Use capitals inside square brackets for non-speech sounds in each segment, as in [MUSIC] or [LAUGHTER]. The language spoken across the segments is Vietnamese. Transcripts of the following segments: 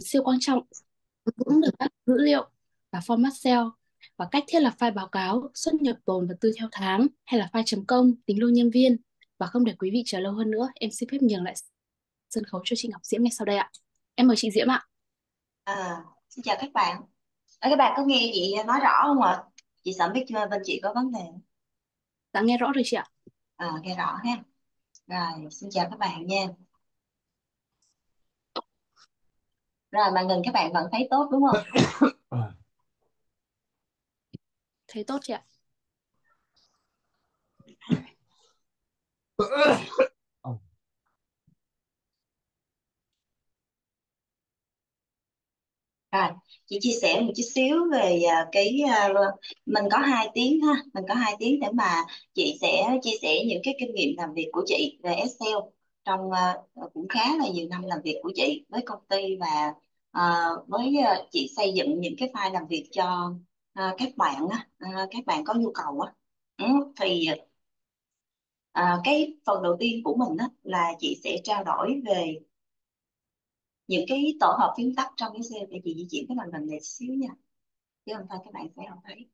siêu quan trọng cũng được các dữ liệu và format cell và cách thiết lập file báo cáo, xuất nhập tồn vật tư theo tháng hay là file chấm công, tính lương nhân viên. Và không để quý vị chờ lâu hơn nữa, em xin phép nhường lại sân khấu cho chị Ngọc Diễm ngay sau đây ạ. Em mời chị Diễm ạ. À, xin chào các bạn. À, các bạn có nghe chị nói rõ không ạ? Chị sợ biết chưa bên chị có vấn đề. Dạ nghe rõ rồi chị ạ. À, nghe rõ ha. Rồi, xin chào các bạn nha. Rồi, màn hình các bạn vẫn thấy tốt đúng không? [COUGHS] Thấy tốt chị ạ. [COUGHS] Rồi, chị chia sẻ một chút xíu về à, cái à, mình có hai tiếng ha, mình có hai tiếng để mà chị sẽ chia sẻ những cái kinh nghiệm làm việc của chị về Excel trong uh, cũng khá là nhiều năm làm việc của chị với công ty và ờ, với chị xây dựng những cái file làm việc cho các bạn uh, các bạn có nhu cầu á. uh, thì cái phần đầu tiên của mình uh, là chị sẽ trao đổi về những cái tổ hợp phím tắt trong cái xe. Để chị di chuyển cái màn hình này xíu nha. Chứ không thôi các bạn sẽ không thấy.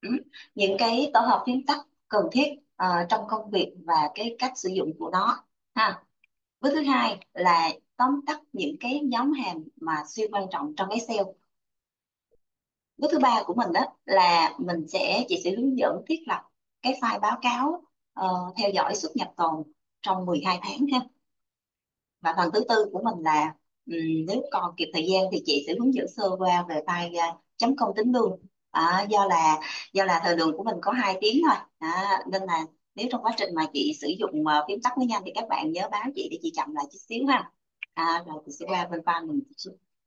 Ừ, những cái tổ hợp phím tắt cần thiết uh, trong công việc và cái cách sử dụng của nó ha. Bước thứ hai là tóm tắt những cái nhóm hàng mà siêu quan trọng trong Excel. Bước thứ ba của mình đó là mình sẽ chị sẽ hướng dẫn thiết lập cái file báo cáo uh, theo dõi xuất nhập tồn trong 12 tháng ha. Và phần thứ tư của mình là um, nếu còn kịp thời gian thì chị sẽ hướng dẫn sơ qua về file uh, chấm công tính lương à, do là do là thời lượng của mình có hai tiếng thôi. À, nên là nếu trong quá trình mà chị sử dụng uh, phím tắt với nhanh thì các bạn nhớ báo chị để chị chậm lại chút xíu ha. À, rồi chị sẽ qua bên file mình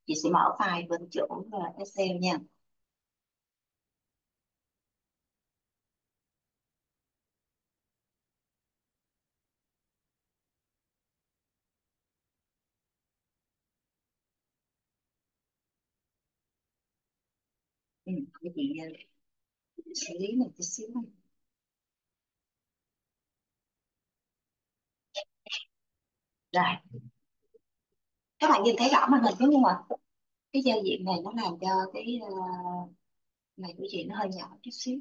chị sẽ mở file bên chỗ uh, Excel nha. Ừ, để chị xử lý một chút xíu không rồi. Các bạn nhìn thấy rõ màn hình đúng không ạ? Cái giao diện này nó làm cho cái uh, này của chị nó hơi nhỏ chút xíu.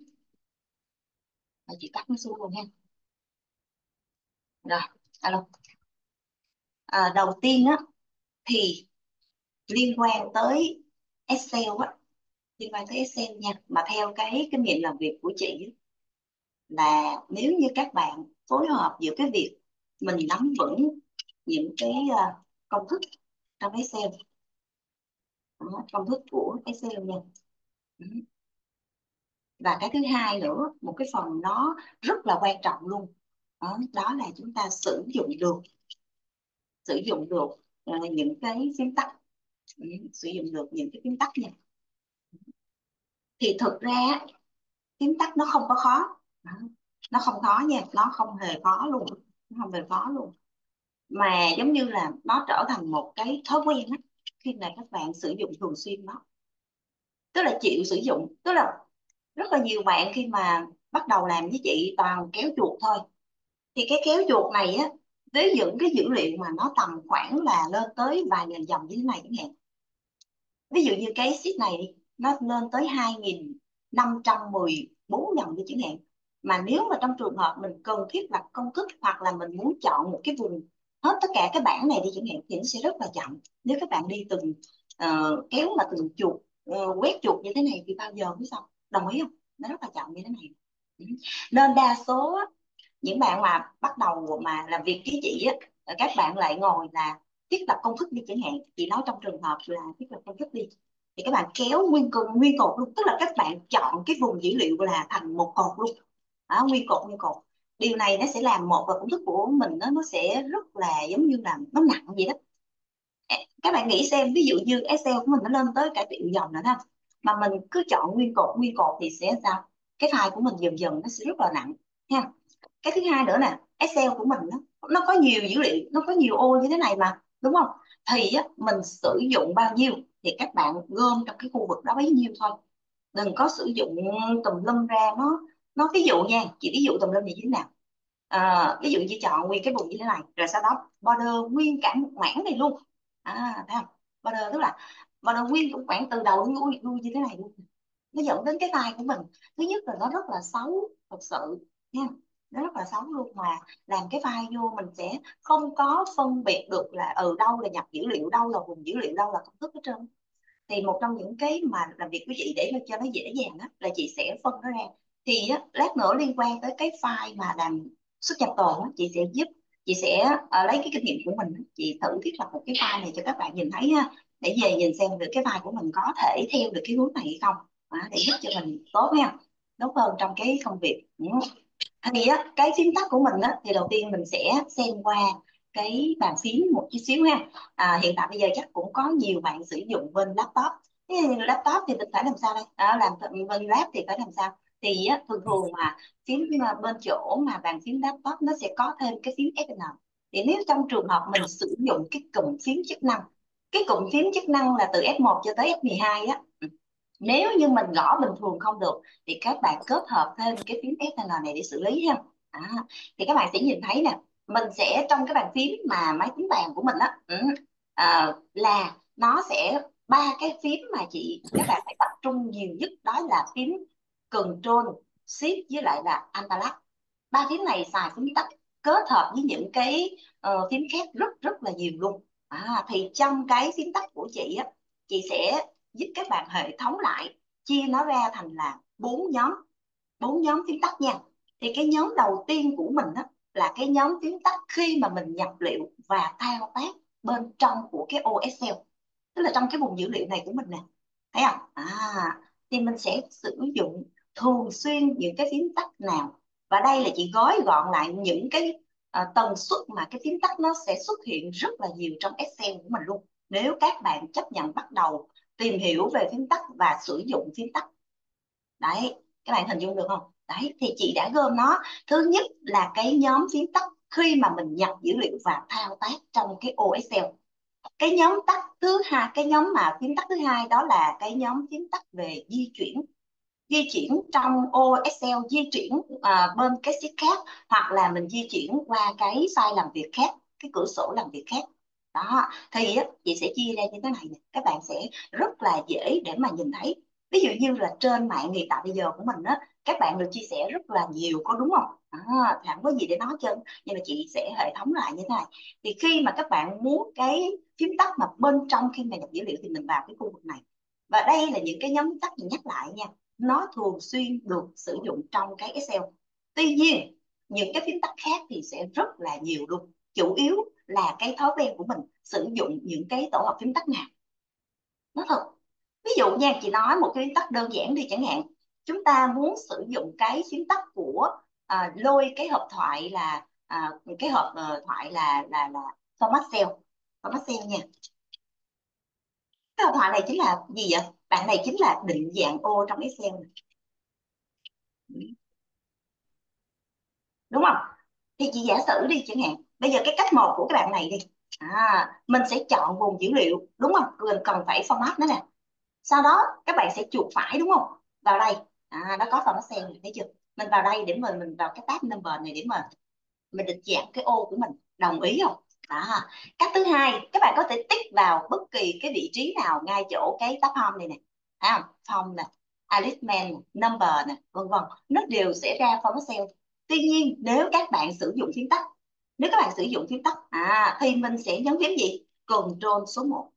Và chị tắt nó xuống luôn ha rồi alo. À, đầu tiên á thì liên quan tới Excel á liên quan tới Excel nha mà theo cái kinh nghiệm làm việc của chị là nếu như các bạn phối hợp giữa cái việc mình nắm vững những cái ờ, công thức trong Excel đó, ờ, công thức của Excel nha. Ừ. Và cái thứ hai nữa một cái phần nó rất là quan trọng luôn đó, đó là chúng ta sử dụng được sử dụng được những cái phím tắt. Ừ, sử dụng được những cái phím tắt nha thì thực ra kiếm tắt nó không có khó. Nó không khó nha, nó không hề khó luôn, nó không hề khó luôn. Mà giống như là nó trở thành một cái thói quen á, khi mà các bạn sử dụng thường xuyên nó tức là chịu sử dụng, tức là rất là nhiều bạn khi mà bắt đầu làm với chị toàn kéo chuột thôi. Thì cái kéo chuột này á, với những cái dữ liệu mà nó tầm khoảng là lên tới vài nghìn dòng như thế này chẳng hạn. Ví dụ như cái sheet này nó lên tới 2.514 dòng đi chẳng hạn. Mà nếu mà trong trường hợp mình cần thiết lập công thức hoặc là mình muốn chọn một cái vùng hết tất cả cái bảng này đi chẳng hạn thì nó sẽ rất là chậm. Nếu các bạn đi từng uh, kéo mà từng chuột uh, quét chuột như thế này thì bao giờ mới xong. Đồng ý không? Nó rất là chậm như thế này. Ừ. Nên đa số những bạn mà bắt đầu mà làm việc ký chỉ á các bạn lại ngồi là thiết lập công thức đi chẳng hạn. Chị nói trong trường hợp là thiết lập công thức đi thì các bạn kéo nguyên cột nguyên cột luôn. Tức là các bạn chọn cái vùng dữ liệu là thành một cột luôn. Đó, nguyên cột nguyên cột. Điều này nó sẽ làm một và công thức của mình nó nó sẽ rất là giống như là nó nặng vậy đó. Các bạn nghĩ xem ví dụ như Excel của mình nó lên tới cả triệu dòng nữa đó. Mà mình cứ chọn nguyên cột nguyên cột thì sẽ sao? Cái file của mình dần dần nó sẽ rất là nặng ha cái thứ hai nữa nè Excel của mình nó nó có nhiều dữ liệu nó có nhiều ô như thế này mà đúng không? Thì á, mình sử dụng bao nhiêu? Thì các bạn gom trong cái khu vực đó bấy nhiêu thôi. Đừng có sử dụng tùm lum ra nó nó ví dụ nha chị ví dụ tùm lum như thế nào? À, ví dụ như chọn nguyên cái vùng như thế này rồi sau đó border nguyên cả một mảng này luôn. À thấy không? Border tức là border nguyên một mảng từ đầu đến cuối luôn như thế này luôn. Nó dẫn đến cái tay của mình. Thứ nhất là nó rất là xấu thật sự nha nó rất là xấu luôn mà. Làm cái file vô mình sẽ không có phân biệt được là ở ừ, đâu là nhập dữ liệu đâu là vùng dữ liệu đâu là công thức hết trơn. Thì một trong những cái mà làm việc với chị để cho nó dễ dàng á, là chị sẽ phân nó ra. Thì á, lát nữa liên quan tới cái file mà làm xuất nhập tồn á, chị sẽ giúp chị sẽ uh, lấy cái kinh nghiệm của mình chị thử thiết lập một cái file này cho các bạn nhìn thấy ha để về nhìn xem được cái file của mình có thể theo được cái hướng này hay không. À, để giúp cho mình tốt nha. Tốt hơn trong cái công việc. Ừ thì á, cái phím tắt của mình á, thì đầu tiên mình sẽ xem qua cái bàn phím một chút xíu ha. À, hiện tại bây giờ chắc cũng có nhiều bạn sử dụng bên laptop. Laptop thì mình phải làm sao đây? À, làm bên lab thì phải làm sao? Thì á, thường thường mà phím mà bên chỗ mà bàn phím laptop nó sẽ có thêm cái phím FN thì nếu trong trường hợp mình sử dụng cái cụm phím chức năng cái cụm phím chức năng là từ F1 cho tới F12 á nếu như mình gõ bình thường không được thì các bạn kết hợp thêm cái phím FN này để xử lý ha. À, thì các bạn sẽ nhìn thấy nè mình sẽ trong cái bàn phím mà máy tính bàn của mình á à, là nó sẽ ba cái phím mà chị các bạn phải tập trung nhiều nhất đó là phím Control Shift với lại là Alt ba phím này xài phím tắt kết hợp với những cái uh, phím khác rất rất là nhiều luôn. À, thì trong cái phím tắt của chị á chị sẽ giúp các bạn hệ thống lại chia nó ra thành là bốn nhóm. Bốn nhóm phím tắt nha. Thì cái nhóm đầu tiên của mình đó là cái nhóm phím tắt khi mà mình nhập liệu và thao tác bên trong của cái ô Excel tức là trong cái vùng dữ liệu này của mình nè. Thấy không? À thì mình sẽ sử dụng thường xuyên những cái phím tắt nào. Và đây là chị gói gọn lại những cái à, tần suất mà cái phím tắt nó sẽ xuất hiện rất là nhiều trong Excel của mình luôn. Nếu các bạn chấp nhận bắt đầu tìm hiểu về phím tắt và sử dụng phím tắt. Đấy các bạn hình dung được không? Đấy thì chị đã gom nó. Thứ nhất là cái nhóm phím tắt khi mà mình nhập dữ liệu và thao tác trong cái ô Excel. Cái nhóm tắt thứ hai cái nhóm mà phím tắt thứ hai đó là cái nhóm phím tắt về di chuyển. Di chuyển trong ô Excel di chuyển à, bên cái sheet khác hoặc là mình di chuyển qua cái file làm việc khác cái cửa sổ làm việc khác đó thì á, chị sẽ chia ra như thế này nè. Các bạn sẽ rất là dễ để mà nhìn thấy. Ví dụ như là trên mạng hiện tại bây giờ của mình á các bạn được chia sẻ rất là nhiều có đúng không? À, chẳng có gì để nói chân nhưng mà chị sẽ hệ thống lại như thế này. Thì khi mà các bạn muốn cái phím tắt mà bên trong khi mà nhập dữ liệu thì mình vào cái khu vực này. Và đây là những cái nhóm tắt mình nhắc lại nha. Nó thường xuyên được sử dụng trong cái Excel. Tuy nhiên những cái phím tắt khác thì sẽ rất là nhiều luôn. Chủ yếu là cái thói quen của mình sử dụng những cái tổ hợp phím tắt nào. Nó thật ví dụ nha chị nói một cái phím tắt đơn giản đi chẳng hạn. Chúng ta muốn sử dụng cái phím tắt của à, lôi cái hộp thoại là à, cái hộp uh, thoại là là là format cell. Format cell nha. Cái hộp thoại này chính là gì vậy? Bạn này chính là định dạng ô trong Excel đúng không? Thì chị giả sử đi chẳng hạn bây giờ cái cách một của các bạn này đi. À, mình sẽ chọn vùng dữ liệu đúng không? Mình cần phải format nó nè. Sau đó các bạn sẽ chuột phải đúng không? Vào đây. À, nó có format cell thấy chưa? Mình vào đây để mình mình vào cái tab number này để mà mình định dạng cái ô của mình. Đồng ý không? Đó. cách thứ hai các bạn có thể tích vào bất kỳ cái vị trí nào ngay chỗ cái tab home này nè. À, không form nè alignment number nè vân vân. Nó đều sẽ ra format cell. Tuy nhiên nếu các bạn sử dụng phím tắt nếu các bạn sử dụng phím tắt à thì mình sẽ nhấn phím gì? Ctrl số 1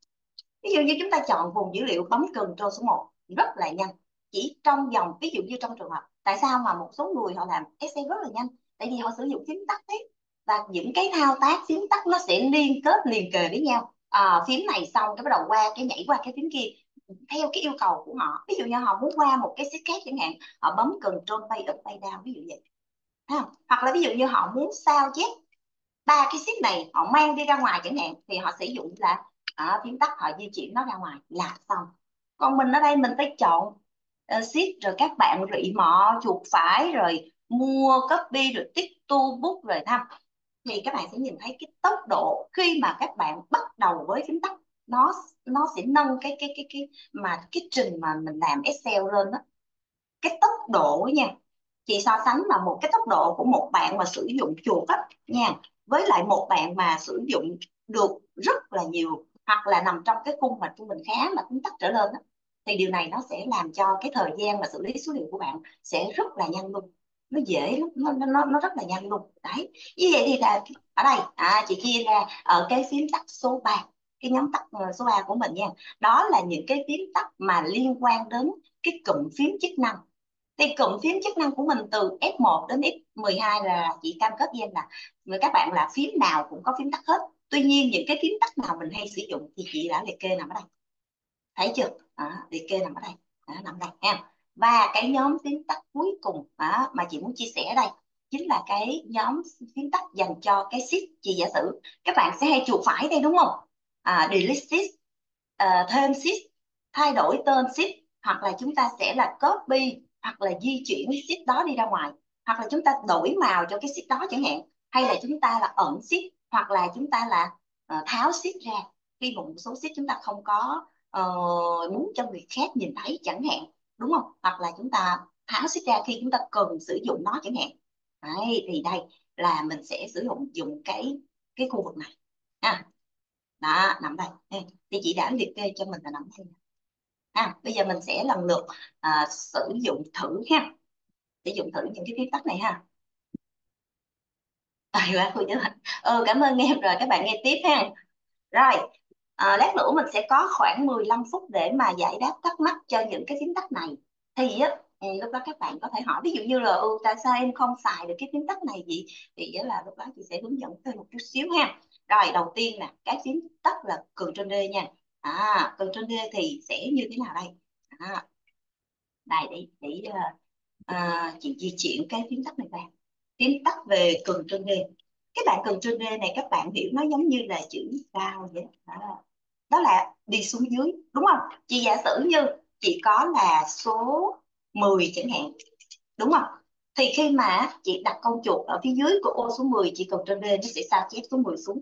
ví dụ như chúng ta chọn vùng dữ liệu bấm Ctrl số 1 rất là nhanh chỉ trong vòng ví dụ như trong trường hợp tại sao mà một số người họ làm Excel rất là nhanh? Tại vì họ sử dụng phím tắt đấy và những cái thao tác phím tắt nó sẽ liên kết liền kề với nhau. À, phím này xong cái bắt đầu qua cái nhảy qua cái phím kia theo cái yêu cầu của họ. Ví dụ như họ muốn qua một cái sheet khác chẳng hạn họ bấm Ctrl bay up bay down ví dụ vậy. Ha. hoặc là ví dụ như họ muốn sao chép ba cái ship này họ mang đi ra ngoài chẳng hạn thì họ sử dụng là ở phím tắt họ di chuyển nó ra ngoài là xong. Còn mình ở đây mình phải chọn uh, ship rồi các bạn rị mọ chuột phải rồi mua copy rồi tích tu bút rồi thăm. Thì các bạn sẽ nhìn thấy cái tốc độ khi mà các bạn bắt đầu với phím tắt nó nó sẽ nâng cái cái cái cái mà cái trình mà mình làm Excel lên đó cái tốc độ nha chị so sánh là một cái tốc độ của một bạn mà sử dụng chuột á nha với lại một bạn mà sử dụng được rất là nhiều hoặc là nằm trong cái khung mà trung bình khá mà cũng tắc trở lên đó, thì điều này nó sẽ làm cho cái thời gian mà xử lý số liệu của bạn sẽ rất là nhanh luôn. Nó dễ lắm nó nó nó rất là nhanh luôn. Đấy. Như vậy thì là ở đây à, chị chia ra ở cái phím tắt số 3 cái nhóm tắt ờ, số 3 của mình nha. Đó là những cái phím tắt mà liên quan đến cái cụm phím chức năng thì cụm phím chức năng của mình từ F1 đến F12 là chị cam kết với em là các bạn là phím nào cũng có phím tắt hết. Tuy nhiên những cái phím tắt nào mình hay sử dụng thì chị đã liệt kê nằm ở đây. Thấy chưa? À, liệt kê nằm ở đây. À, nằm đây nha và cái nhóm phím tắt cuối cùng à, mà chị muốn chia sẻ ở đây chính là cái nhóm phím tắt dành cho cái shift chị giả sử. Các bạn sẽ hay chuột phải đây đúng không? À, delete shift à, ờ, thêm shift thay đổi tên shift hoặc là chúng ta sẽ là copy hoặc là di chuyển cái sheet đó đi ra ngoài hoặc là chúng ta đổi màu cho cái sheet đó chẳng hạn hay là chúng ta là ẩn sheet hoặc là chúng ta là uh, tháo sheet ra khi một số sheet chúng ta không có uh, muốn cho người khác nhìn thấy chẳng hạn đúng không? Hoặc là chúng ta tháo sheet ra khi chúng ta cần sử dụng nó chẳng hạn. Đấy, thì đây là mình sẽ sử dụng dùng cái cái khu vực này. Ha. Đó nằm đây. Thì chị đã liệt kê cho mình là nằm đây ha bây giờ mình sẽ lần lượt à, sử dụng thử ha. Sử dụng thử những cái phím tắt này ha. À, quá cô nhớ ừ, cảm ơn em. Rồi các bạn nghe tiếp ha. Rồi à, lát nữa mình sẽ có khoảng 15 phút để mà giải đáp thắc mắc cho những cái phím tắt này. Thì á ừ, lúc đó các bạn có thể hỏi. Ví dụ như là ừ, tại sao em không xài được cái phím tắt này gì thì đó là lúc đó chị sẽ hướng dẫn thêm một chút xíu ha. Rồi đầu tiên nè cái phím tắt là Ctrl D nha à còn trên kia thì sẽ như thế nào đây? À, đây để để à, chị di chuyển cái phím tắt này vào phím tắt về Ctrl D cái bạn Ctrl D này các bạn hiểu nó giống như là chữ sao vậy? Đó. đó là đi xuống dưới đúng không? Chị giả sử như chị có là số 10 chẳng hạn đúng không? Thì khi mà chị đặt con chuột ở phía dưới của ô số 10 chị Ctrl D nó sẽ sao chép số 10 xuống?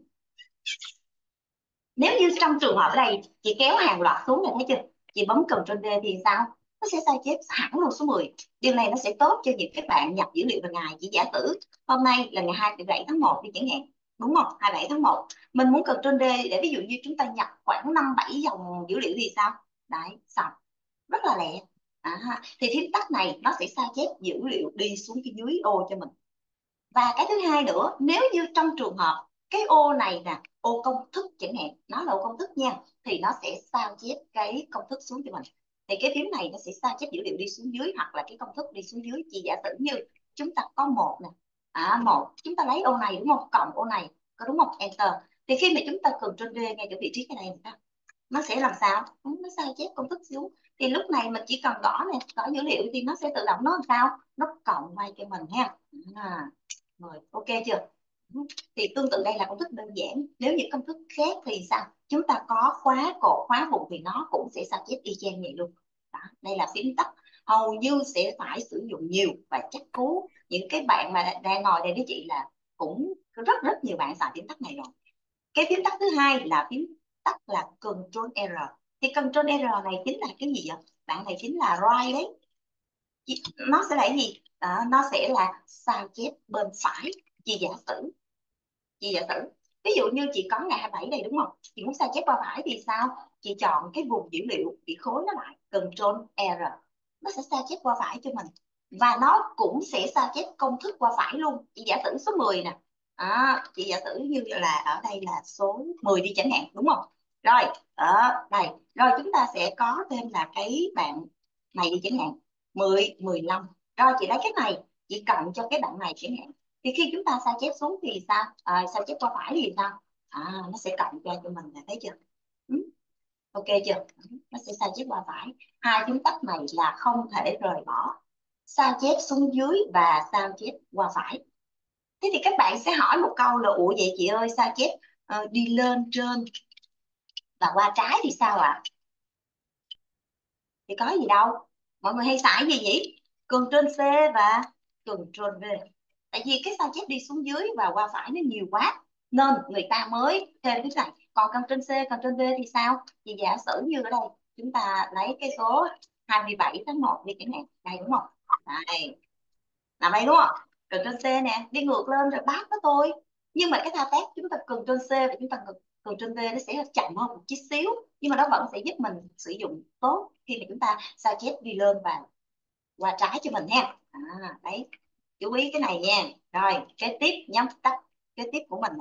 Nếu như trong trường hợp ở đây chị kéo hàng loạt xuống này thấy chưa? Chị bấm Ctrl D thì sao? Nó sẽ sao chép hẳn luôn số 10 điều này nó sẽ tốt cho những các bạn nhập dữ liệu vào ngày chỉ giả sử. Hôm nay là ngày 27 tháng 1 đi chẳng hạn. Đúng không? 27 tháng 1 mình muốn Ctrl D để ví dụ như chúng ta nhập khoảng 5 7 dòng dữ liệu thì sao? Đấy xong. Rất là lẹ. À, thì phím tắt này nó sẽ sao chép dữ liệu đi xuống cái dưới ô cho mình. Và cái thứ hai nữa nếu như trong trường hợp cái ô này nè ô công thức chẳng hạn nó là ô công thức nha thì nó sẽ sao chép cái công thức xuống cho mình. Thì cái phím này nó sẽ sao chép dữ liệu đi xuống dưới hoặc là cái công thức đi xuống dưới. Chỉ giả sử như chúng ta có một nè à một chúng ta lấy ô này đúng không? Cộng ô này có đúng không? Enter. Thì khi mà chúng ta cần trên D ngay chỗ vị trí cái này nè nó sẽ làm sao? Ừ, nó sao chép công thức xuống. Thì lúc này mình chỉ cần gõ này gõ dữ liệu thì nó sẽ tự động nó làm sao? Nó cộng ngay cho mình ha. À, rồi ok chưa? Thì tương tự đây là công thức đơn giản. Nếu những công thức khác thì sao? Chúng ta có khóa cổ khóa vùng thì nó cũng sẽ sao chép y chang vậy luôn. Đó, đây là phím tắt. Hầu như sẽ phải sử dụng nhiều và chắc cú. Những cái bạn mà đang ngồi đây với chị là cũng rất rất nhiều bạn xài phím tắt này rồi. Cái phím tắt thứ hai là phím tắt là Ctrl R. Thì Ctrl R này chính là cái gì vậy? Bạn này chính là right đấy. Nó sẽ là cái gì? Đó, nó sẽ là sao chép bên phải. Chị giả sử chị giả sử ví dụ như chị có ngày 27 này đúng không? Chị muốn sao chép qua phải thì sao? Chị chọn cái vùng dữ liệu bị khối nó lại control R. Nó sẽ sao chép qua phải cho mình. Và nó cũng sẽ sao chép công thức qua phải luôn. Chị giả sử số 10 nè. À, chị giả sử như là ở đây là số 10 đi chẳng hạn đúng không? Rồi ở đây. Rồi chúng ta sẽ có thêm là cái bạn này đi chẳng hạn. 10 15 rồi chị lấy cái này chị cộng cho cái bạn này chẳng hạn thì khi chúng ta sao chép xuống thì sao? À, sao chép qua phải thì sao? À, nó sẽ cộng cho cho mình là thấy chưa? Ừ. ok chưa? Ừ, nó sẽ sao chép qua phải. Hai chúng tắt này là không thể rời bỏ. Sao chép xuống dưới và sao chép qua phải? Thế thì các bạn sẽ hỏi một câu là ủa vậy chị ơi sao chép uh, đi lên trên và qua trái thì sao ạ? À? thì có gì đâu. Mọi người hay xài gì nhỉ trên C và Ctrl V tại vì cái sao chép đi xuống dưới và qua phải nó nhiều quá nên người ta mới thêm cái này còn Ctrl C cần trên b thì sao? Thì giả sử như ở đây chúng ta lấy cái số 27 tháng 1 đi chẳng hạn. Đây đúng không? Đây. Là đây đúng không? Cần trên C nè đi ngược lên rồi bát nó thôi. Nhưng mà cái thao tác chúng ta cần trên C và chúng ta cần trên V nó sẽ chậm hơn một chút xíu nhưng mà nó vẫn sẽ giúp mình sử dụng tốt khi mà chúng ta sao chép đi lên và qua trái cho mình ha. À, đấy chú ý cái này nha. Rồi cái tiếp nhóm tắt cái tiếp của mình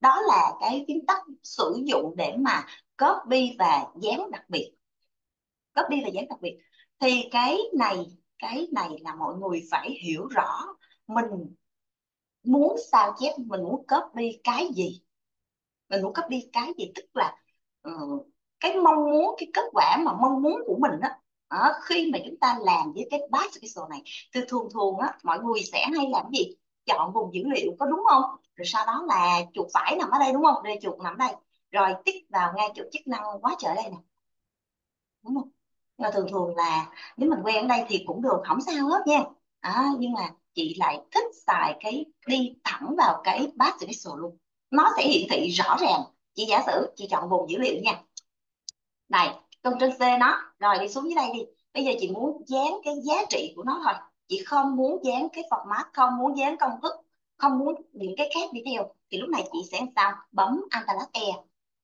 đó là cái kiến tắt sử dụng để mà copy và dán đặc biệt. Copy và dán đặc biệt. Thì cái này cái này là mọi người phải hiểu rõ mình muốn sao chép mình muốn copy cái gì. Mình muốn copy cái gì? Tức là uh, cái mong muốn cái kết quả mà mong muốn của mình đó à, khi mà chúng ta làm với cái batch pixel này thì thường thường á mọi người sẽ hay làm gì? Chọn vùng dữ liệu có đúng không? Rồi sau đó là chuột phải nằm ở đây đúng không? Đây chuột nằm đây. Rồi tích vào ngay chuột chức năng quá trời đây nè. Đúng không? Nhưng thường thường là nếu mình quen ở đây thì cũng được không sao hết nha. À, nhưng mà chị lại thích xài cái đi thẳng vào cái batch pixel luôn. Nó sẽ hiển thị rõ ràng. Chị giả sử chị chọn vùng dữ liệu nha. Này Ctrl C nó. Rồi, đi xuống dưới đây đi. Bây giờ chị muốn dán cái giá trị của nó thôi. Chị không muốn dán cái format, không muốn dán công thức, không muốn những cái khác đi theo. Thì lúc này chị sẽ sao? Bấm Alt E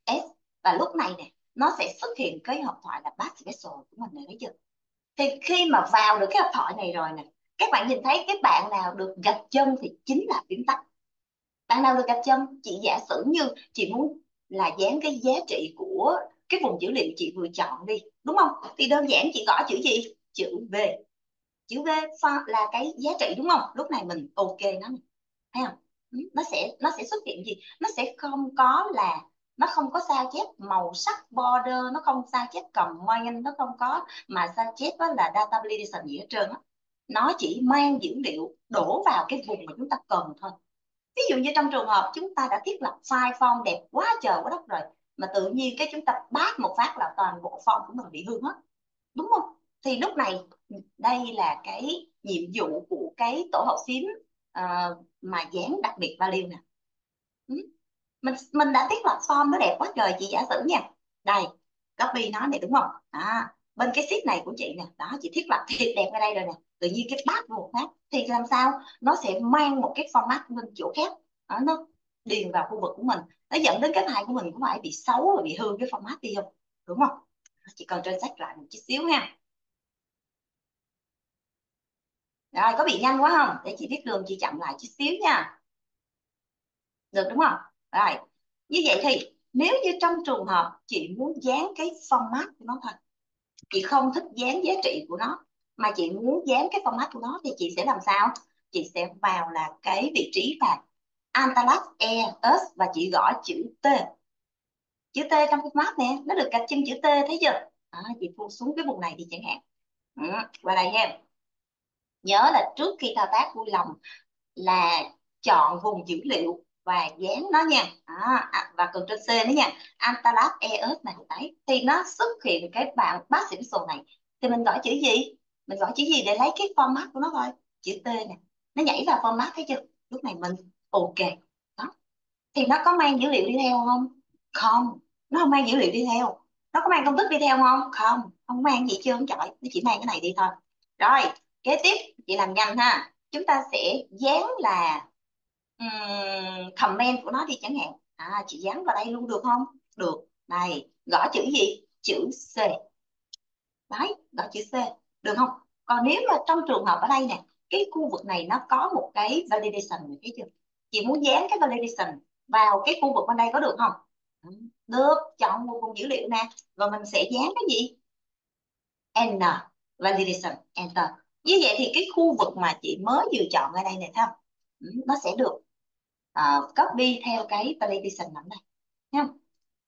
S và lúc này nè, nó sẽ xuất hiện cái hộp thoại là Bash Special của mình này thấy chưa thì khi mà vào được cái hộp thoại này rồi nè, các bạn nhìn thấy cái bạn nào được gạch chân thì chính là phím tắt bạn nào được gạch chân? Chị giả sử như chị muốn là dán cái giá trị của cái vùng dữ liệu chị vừa chọn đi, đúng không? Thì đơn giản chị gõ chữ gì? Chữ V. Chữ V là cái giá trị, đúng không? Lúc này mình ok nó thấy không? Ừ, nó sẽ nó sẽ xuất hiện gì? Nó sẽ không có là, nó không có sao chép màu sắc border, nó không sao chép comment nó không có mà sao chép đó là data validation gì hết trơn á. Nó chỉ mang dữ liệu đổ vào cái vùng mà chúng ta cần thôi. Ví dụ như trong trường hợp chúng ta đã thiết lập file form đẹp quá trời, quá đất rồi mà tự nhiên cái chúng ta bát một phát là toàn bộ form của mình bị hư hết. Đúng không? Thì lúc này đây là cái nhiệm vụ của cái tổ hợp phím uh, mà dán đặc biệt value nè. Ừ. Mình mình đã thiết lập form nó đẹp quá trời chị giả sử nha. Đây copy nó này đúng không? À, bên cái sheet này của chị nè. Đó chị thiết lập thiệt đẹp ở đây rồi nè. Tự nhiên cái bát một phát. Thì làm sao? Nó sẽ mang một cái format lên chỗ khác. Đó, nó điền vào khu vực của mình nó dẫn đến cái file của mình cũng phải bị xấu và bị hư cái format đi không? Đúng không? Chỉ cần trên sách lại một chút xíu ha rồi, có bị nhanh quá không? Để chị viết đường, chị chậm lại chút xíu nha. Được đúng không? Rồi, như vậy thì nếu như trong trường hợp chị muốn dán cái format của nó thôi, chị không thích dán giá trị của nó, mà chị muốn dán cái format của nó thì chị sẽ làm sao? Chị sẽ vào là cái vị trí và Antalas E S và chị gõ chữ T. Chữ T trong cái map nè nó được gạch chân chữ T thấy chưa? À, chị phun xuống cái vùng này đi chẳng hạn. Ừ, qua đây em. nhớ là trước khi thao tác vui lòng là chọn vùng dữ liệu và dán nó nha. À, à, và Ctrl C nữa nha. Antalas ES này đấy. Thì nó xuất hiện cái bảng bát xỉn sổ này. Thì mình gọi chữ gì? Mình gọi chữ gì để lấy cái format của nó thôi? Chữ T nè. Nó nhảy vào format thấy chưa? Lúc này mình ok. Đó. Thì nó có mang dữ liệu đi theo không? Không. Nó không mang dữ liệu đi theo. Nó có mang công thức đi theo không? Không. Không mang gì chưa không chọi. Nó chỉ mang cái này đi thôi. Rồi. Kế tiếp. Chị làm nhanh ha. Chúng ta sẽ dán là um, comment của nó đi chẳng hạn. À chị dán vào đây luôn được không? Được. Này. Gõ chữ gì? Chữ C. Đấy. Gõ chữ C. Được không? Còn nếu mà trong trường hợp ở đây nè cái khu vực này nó có một cái validation này thấy chưa? Chị muốn dán cái validation vào cái khu vực bên đây có được không? Được chọn một vùng dữ liệu nè. Rồi mình sẽ dán cái gì? N validation enter. Như vậy thì cái khu vực mà chị mới vừa chọn ở đây này thấy không? Nó sẽ được uh, copy theo cái validation nằm đây nha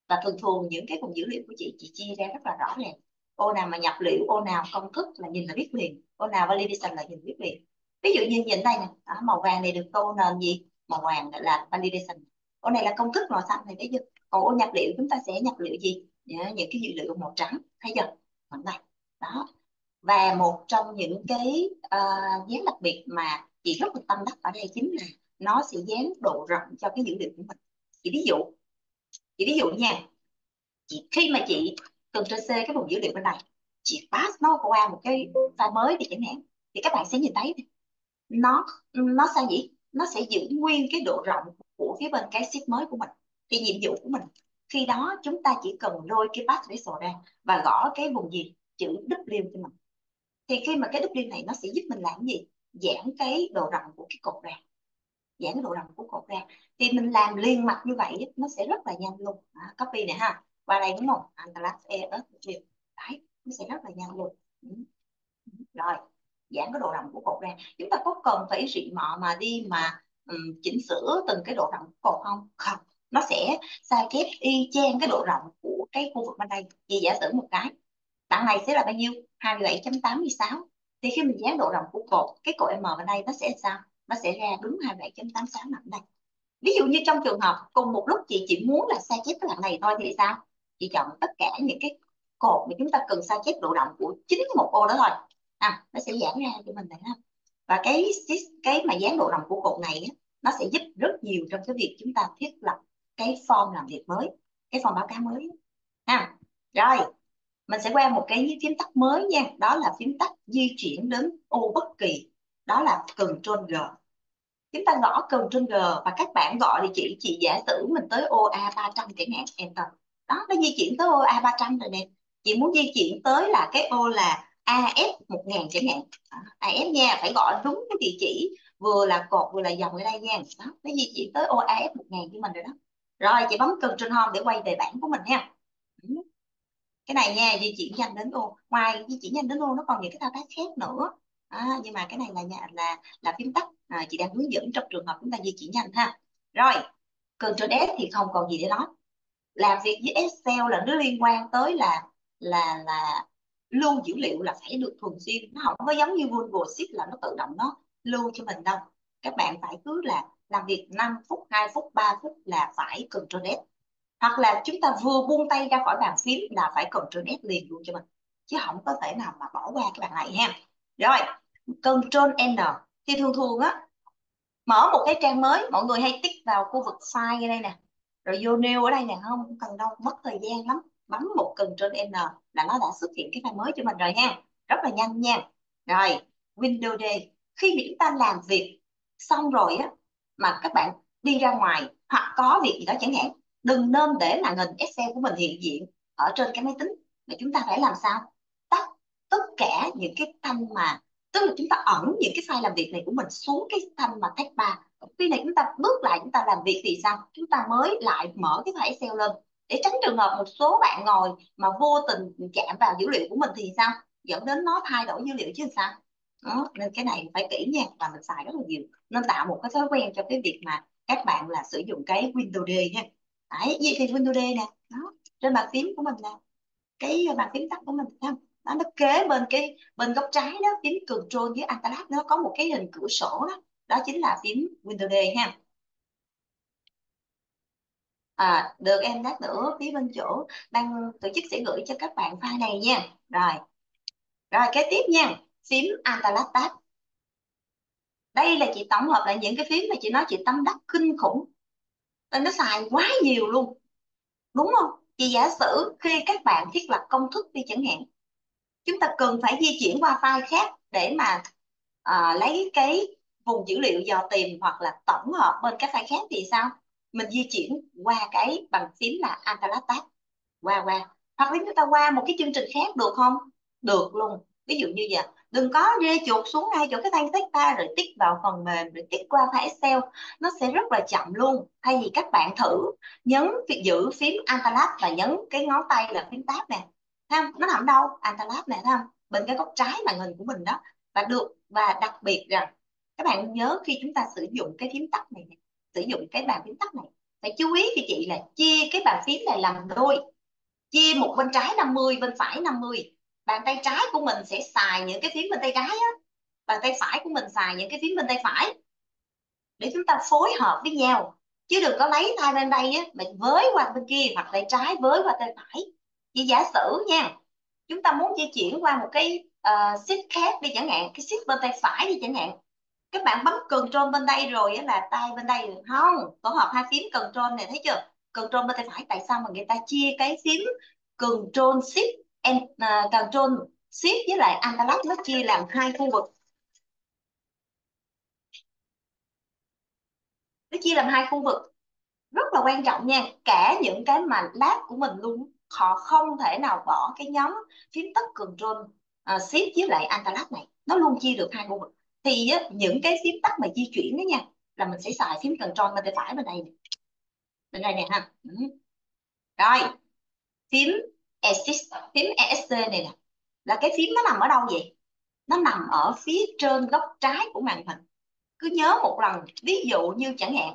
và thường thường những cái vùng dữ liệu của chị chị chia ra rất là rõ ràng. Ô nào mà nhập liệu ô nào công thức là nhìn là biết liền. Ô nào validation là nhìn biết liền. Ví dụ như nhìn đây nè. Màu vàng này được tô nền gì màu vàng là validation. Ô này là công thức màu xanh này thấy chưa còn ô nhập liệu chúng ta sẽ nhập liệu gì? Dạ, những cái dữ liệu màu trắng thấy chưa? Khoảng này. Đó. Và một trong những cái ờ, uh, dán đặc biệt mà chị rất là tâm đắc ở đây chính là nó sẽ dán độ rộng cho cái dữ liệu của mình. Chị ví dụ chị ví dụ nha. Chị khi mà chị cần trên C cái vùng dữ liệu bên này chị pass nó qua một cái file mới thì chẳng hạn thì các bạn sẽ nhìn thấy nó nó sao nhỉ nó sẽ giữ nguyên cái độ rộng của phía bên cái sheet mới của mình thì nhiệm vụ của mình. Khi đó chúng ta chỉ cần lôi cái path tracer ra và gõ cái vùng gì? Chữ W cho mình. Thì khi mà cái W này nó sẽ giúp mình làm gì? Giãn cái độ rộng của cái cột ra. Giãn cái độ rộng của cột ra. Thì mình làm liên mạch như vậy nó sẽ rất là nhanh luôn. À, copy này ha. Qua đây đúng không? Atlas E đấy nó sẽ rất là nhanh luôn. Ừ. Ừ. Rồi giãn cái độ rộng của cột ra. Chúng ta có cần phải rị mọ mà đi mà um, chỉnh sửa từng cái độ rộng của cột không? Không. Nó sẽ sai kép y chang cái độ rộng của cái khu vực bên đây. Vì giả sử một cái đoạn này sẽ là bao nhiêu? 27.86 thì khi mình dán độ rộng của cột cái cột M bên đây nó sẽ sao? Nó sẽ ra đúng 27.86 nằm đây. Ví dụ như trong trường hợp cùng một lúc chị chỉ muốn là sai chép cái đoạn này thôi thì sao? Chị chọn tất cả những cái cột mà chúng ta cần sao chép độ rộng của chính một ô đó thôi à, nó sẽ giãn ra cho mình này ha. Và cái cái mà dán độ rộng của cột này nó sẽ giúp rất nhiều trong cái việc chúng ta thiết lập cái form làm việc mới cái form báo cáo mới ha rồi mình sẽ qua một cái phím tắt mới nha. Đó là phím tắt di chuyển đến ô bất kỳ. Đó là Ctrl G. Chúng ta gõ Ctrl G và các bạn gọi thì chị chị giả sử mình tới ô A300 chẳng hạn enter. Đó nó di chuyển tới ô A300 rồi nè. Chị muốn di chuyển tới là cái ô là AF 1000 chẳng hạn. À, AF nha phải gọi đúng cái địa chỉ vừa là cột vừa là dòng ở đây nha. Đó nó di chuyển tới ô AF 1000 của mình rồi đó. Rồi chị bấm Ctrl Home để quay về bảng của mình ha. Cái này nha di chuyển nhanh đến ô ngoài di chuyển nhanh đến ô nó còn những cái thao tác khác nữa. À, nhưng mà cái này là nhà là là phím tắt. À, chị đang hướng dẫn trong trường hợp chúng ta di chuyển nhanh ha. Rồi Ctrl S thì không còn gì để nói. Làm việc với Excel là nó liên quan tới là là là lưu dữ liệu là phải được thường xuyên. Nó không có giống như Google Sheet là nó tự động nó lưu cho mình đâu. Các bạn phải cứ là làm việc 5 phút 2 phút 3 phút là phải Ctrl S hoặc là chúng ta vừa buông tay ra khỏi bàn phím là phải Ctrl S liền luôn cho mình. Chứ không có thể nào mà bỏ qua cái bạn này ha. Rồi Ctrl N thì thường thường á, mở một cái trang mới, mọi người hay tích vào khu vực file ở đây nè. Rồi vô nêu ở đây nè, không cần đâu, mất thời gian lắm bấm một cần Ctrl N là nó đã xuất hiện cái file mới cho mình rồi nha. Rất là nhanh nha. Rồi Windows D khi mà chúng ta làm việc xong rồi á, mà các bạn đi ra ngoài hoặc có việc gì đó chẳng hạn, đừng nên để màn hình Excel của mình hiện diện ở trên cái máy tính mà chúng ta phải làm sao? Tắt tất cả những cái thanh mà, tức là chúng ta ẩn những cái file làm việc này của mình xuống cái thanh mà tách ba. Khi này chúng ta bước lại chúng ta làm việc thì sao? Chúng ta mới lại mở cái file Excel lên để tránh trường hợp một số bạn ngồi mà vô tình chạm vào dữ liệu của mình thì sao? Dẫn đến nó thay đổi dữ liệu chứ sao? Đó nên cái này phải kỹ nha và mình xài rất là nhiều. Nên tạo một cái thói quen cho cái việc mà các bạn là sử dụng cái Windows D nha. Đấy gì thì Windows D nè đó trên bàn phím của mình nè cái bàn phím tắt của mình không? Đó, nó kế bên cái bên góc trái đó phím Ctrl với Alt nó có một cái hình cửa sổ đó. Đó chính là phím Windows D ha à được em lát nữa phía bên chỗ đang tổ chức sẽ gửi cho các bạn file này nha. Rồi. Rồi kế tiếp nha. Phím Alt Tab đây là chị tổng hợp lại những cái phím mà chị nói chị tâm đắc kinh khủng. Nên nó xài quá nhiều luôn. Đúng không? Chị giả sử khi các bạn thiết lập công thức đi chẳng hạn chúng ta cần phải di chuyển qua file khác để mà à, lấy cái vùng dữ liệu dò tìm hoặc là tổng hợp bên các file khác thì sao? Mình di chuyển qua cái bằng phím là Alt qua qua. Hoặc là chúng ta qua một cái chương trình khác được không? Được luôn. Ví dụ như vậy đừng có rê chuột xuống ngay chỗ cái thanh tích ta rồi tích vào phần mềm rồi tích qua file Excel. Nó sẽ rất là chậm luôn. Thay vì các bạn thử nhấn việc giữ phím Alt và nhấn cái ngón tay là phím tab nè. Thấy không? Nó nằm đâu? Alt nè thấy không? Bên cái góc trái màn hình của mình đó. Và được và đặc biệt rằng các bạn nhớ khi chúng ta sử dụng cái phím tắt này, này sử dụng cái bàn phím tắt này. Phải chú ý cho chị là chia cái bàn phím này làm đôi. Chia một bên trái 50 bên phải 50 bàn tay trái của mình sẽ xài những cái phím bên tay trái á. Bàn tay phải của mình xài những cái phím bên tay phải. Để chúng ta phối hợp với nhau. Chứ đừng có lấy tay bên đây á mình với qua bên kia hoặc tay trái với qua tay phải. Chỉ giả sử nha chúng ta muốn di chuyển qua một cái uh, sheet khác đi chẳng hạn cái ship bên tay phải đi chẳng hạn các bạn bấm control bên đây rồi là tay bên đây không tổ hợp hai phím control này thấy chưa? Control bên tay phải tại sao mà người ta chia cái phím control shift and uh, control shift với lại analog nó chia làm hai khu vực? Nó chia làm hai khu vực. Rất là quan trọng nha. Cả những cái mà lab của mình luôn họ không thể nào bỏ cái nhóm phím tắt control uh, shift với lại analog này. Nó luôn chia được hai khu vực thì á, những cái phím tắt mà di chuyển đó nha là mình sẽ xài phím control bên tay phải bên đây này. bên đây nè ha. Ừ. rồi phím assist phím ESC này nè. Là cái phím nó nằm ở đâu vậy? Nó nằm ở phía trên góc trái của màn hình. Cứ nhớ một lần ví dụ như chẳng hạn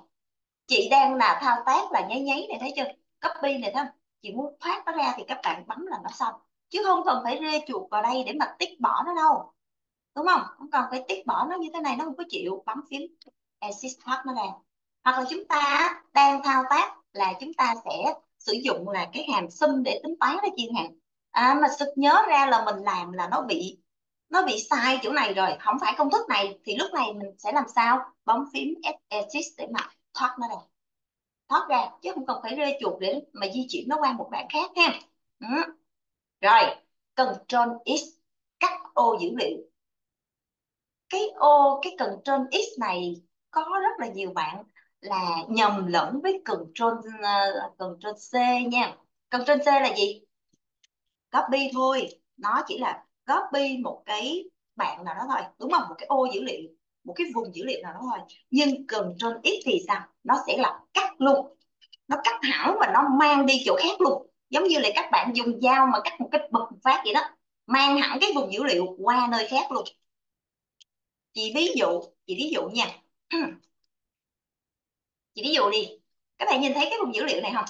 chị đang là thao tác là nháy nháy này thấy chưa? Copy này thấy không? Chị muốn thoát nó ra thì các bạn bấm là nó xong. Chứ không cần phải rê chuột vào đây để mà tích bỏ nó đâu đúng không? Không cần phải tích bỏ nó như thế này nó không có chịu. Bấm phím assist thoát nó ra hoặc là chúng ta đang thao tác là chúng ta sẽ sử dụng là cái hàm sum để tính toán đó chị hàng. à, mà sực nhớ ra là mình làm là nó bị nó bị sai chỗ này rồi. Không phải công thức này. Thì lúc này mình sẽ làm sao? Bấm phím assist để mà thoát nó ra. Thoát ra chứ không cần phải rê chuột để mà di chuyển nó qua một bảng khác ha. Ừ. rồi control X cắt ô dữ liệu cái ô cái Ctrl X này có rất là nhiều bạn là nhầm lẫn với Ctrl uh, ờ, trên C nha. Ctrl C là gì? Copy thôi. Nó chỉ là copy một cái bạn nào đó thôi đúng không? Một cái ô dữ liệu một cái vùng dữ liệu nào đó thôi. Nhưng Ctrl X thì sao? Nó sẽ là cắt luôn. Nó cắt hẳn và nó mang đi chỗ khác luôn. Giống như là các bạn dùng dao mà cắt một cái bật phát vậy đó. Mang hẳn cái vùng dữ liệu qua nơi khác luôn chị ví dụ chị ví dụ nha. [CLEARS THROAT] Chị ví dụ đi. Các bạn nhìn thấy cái vùng dữ liệu này không?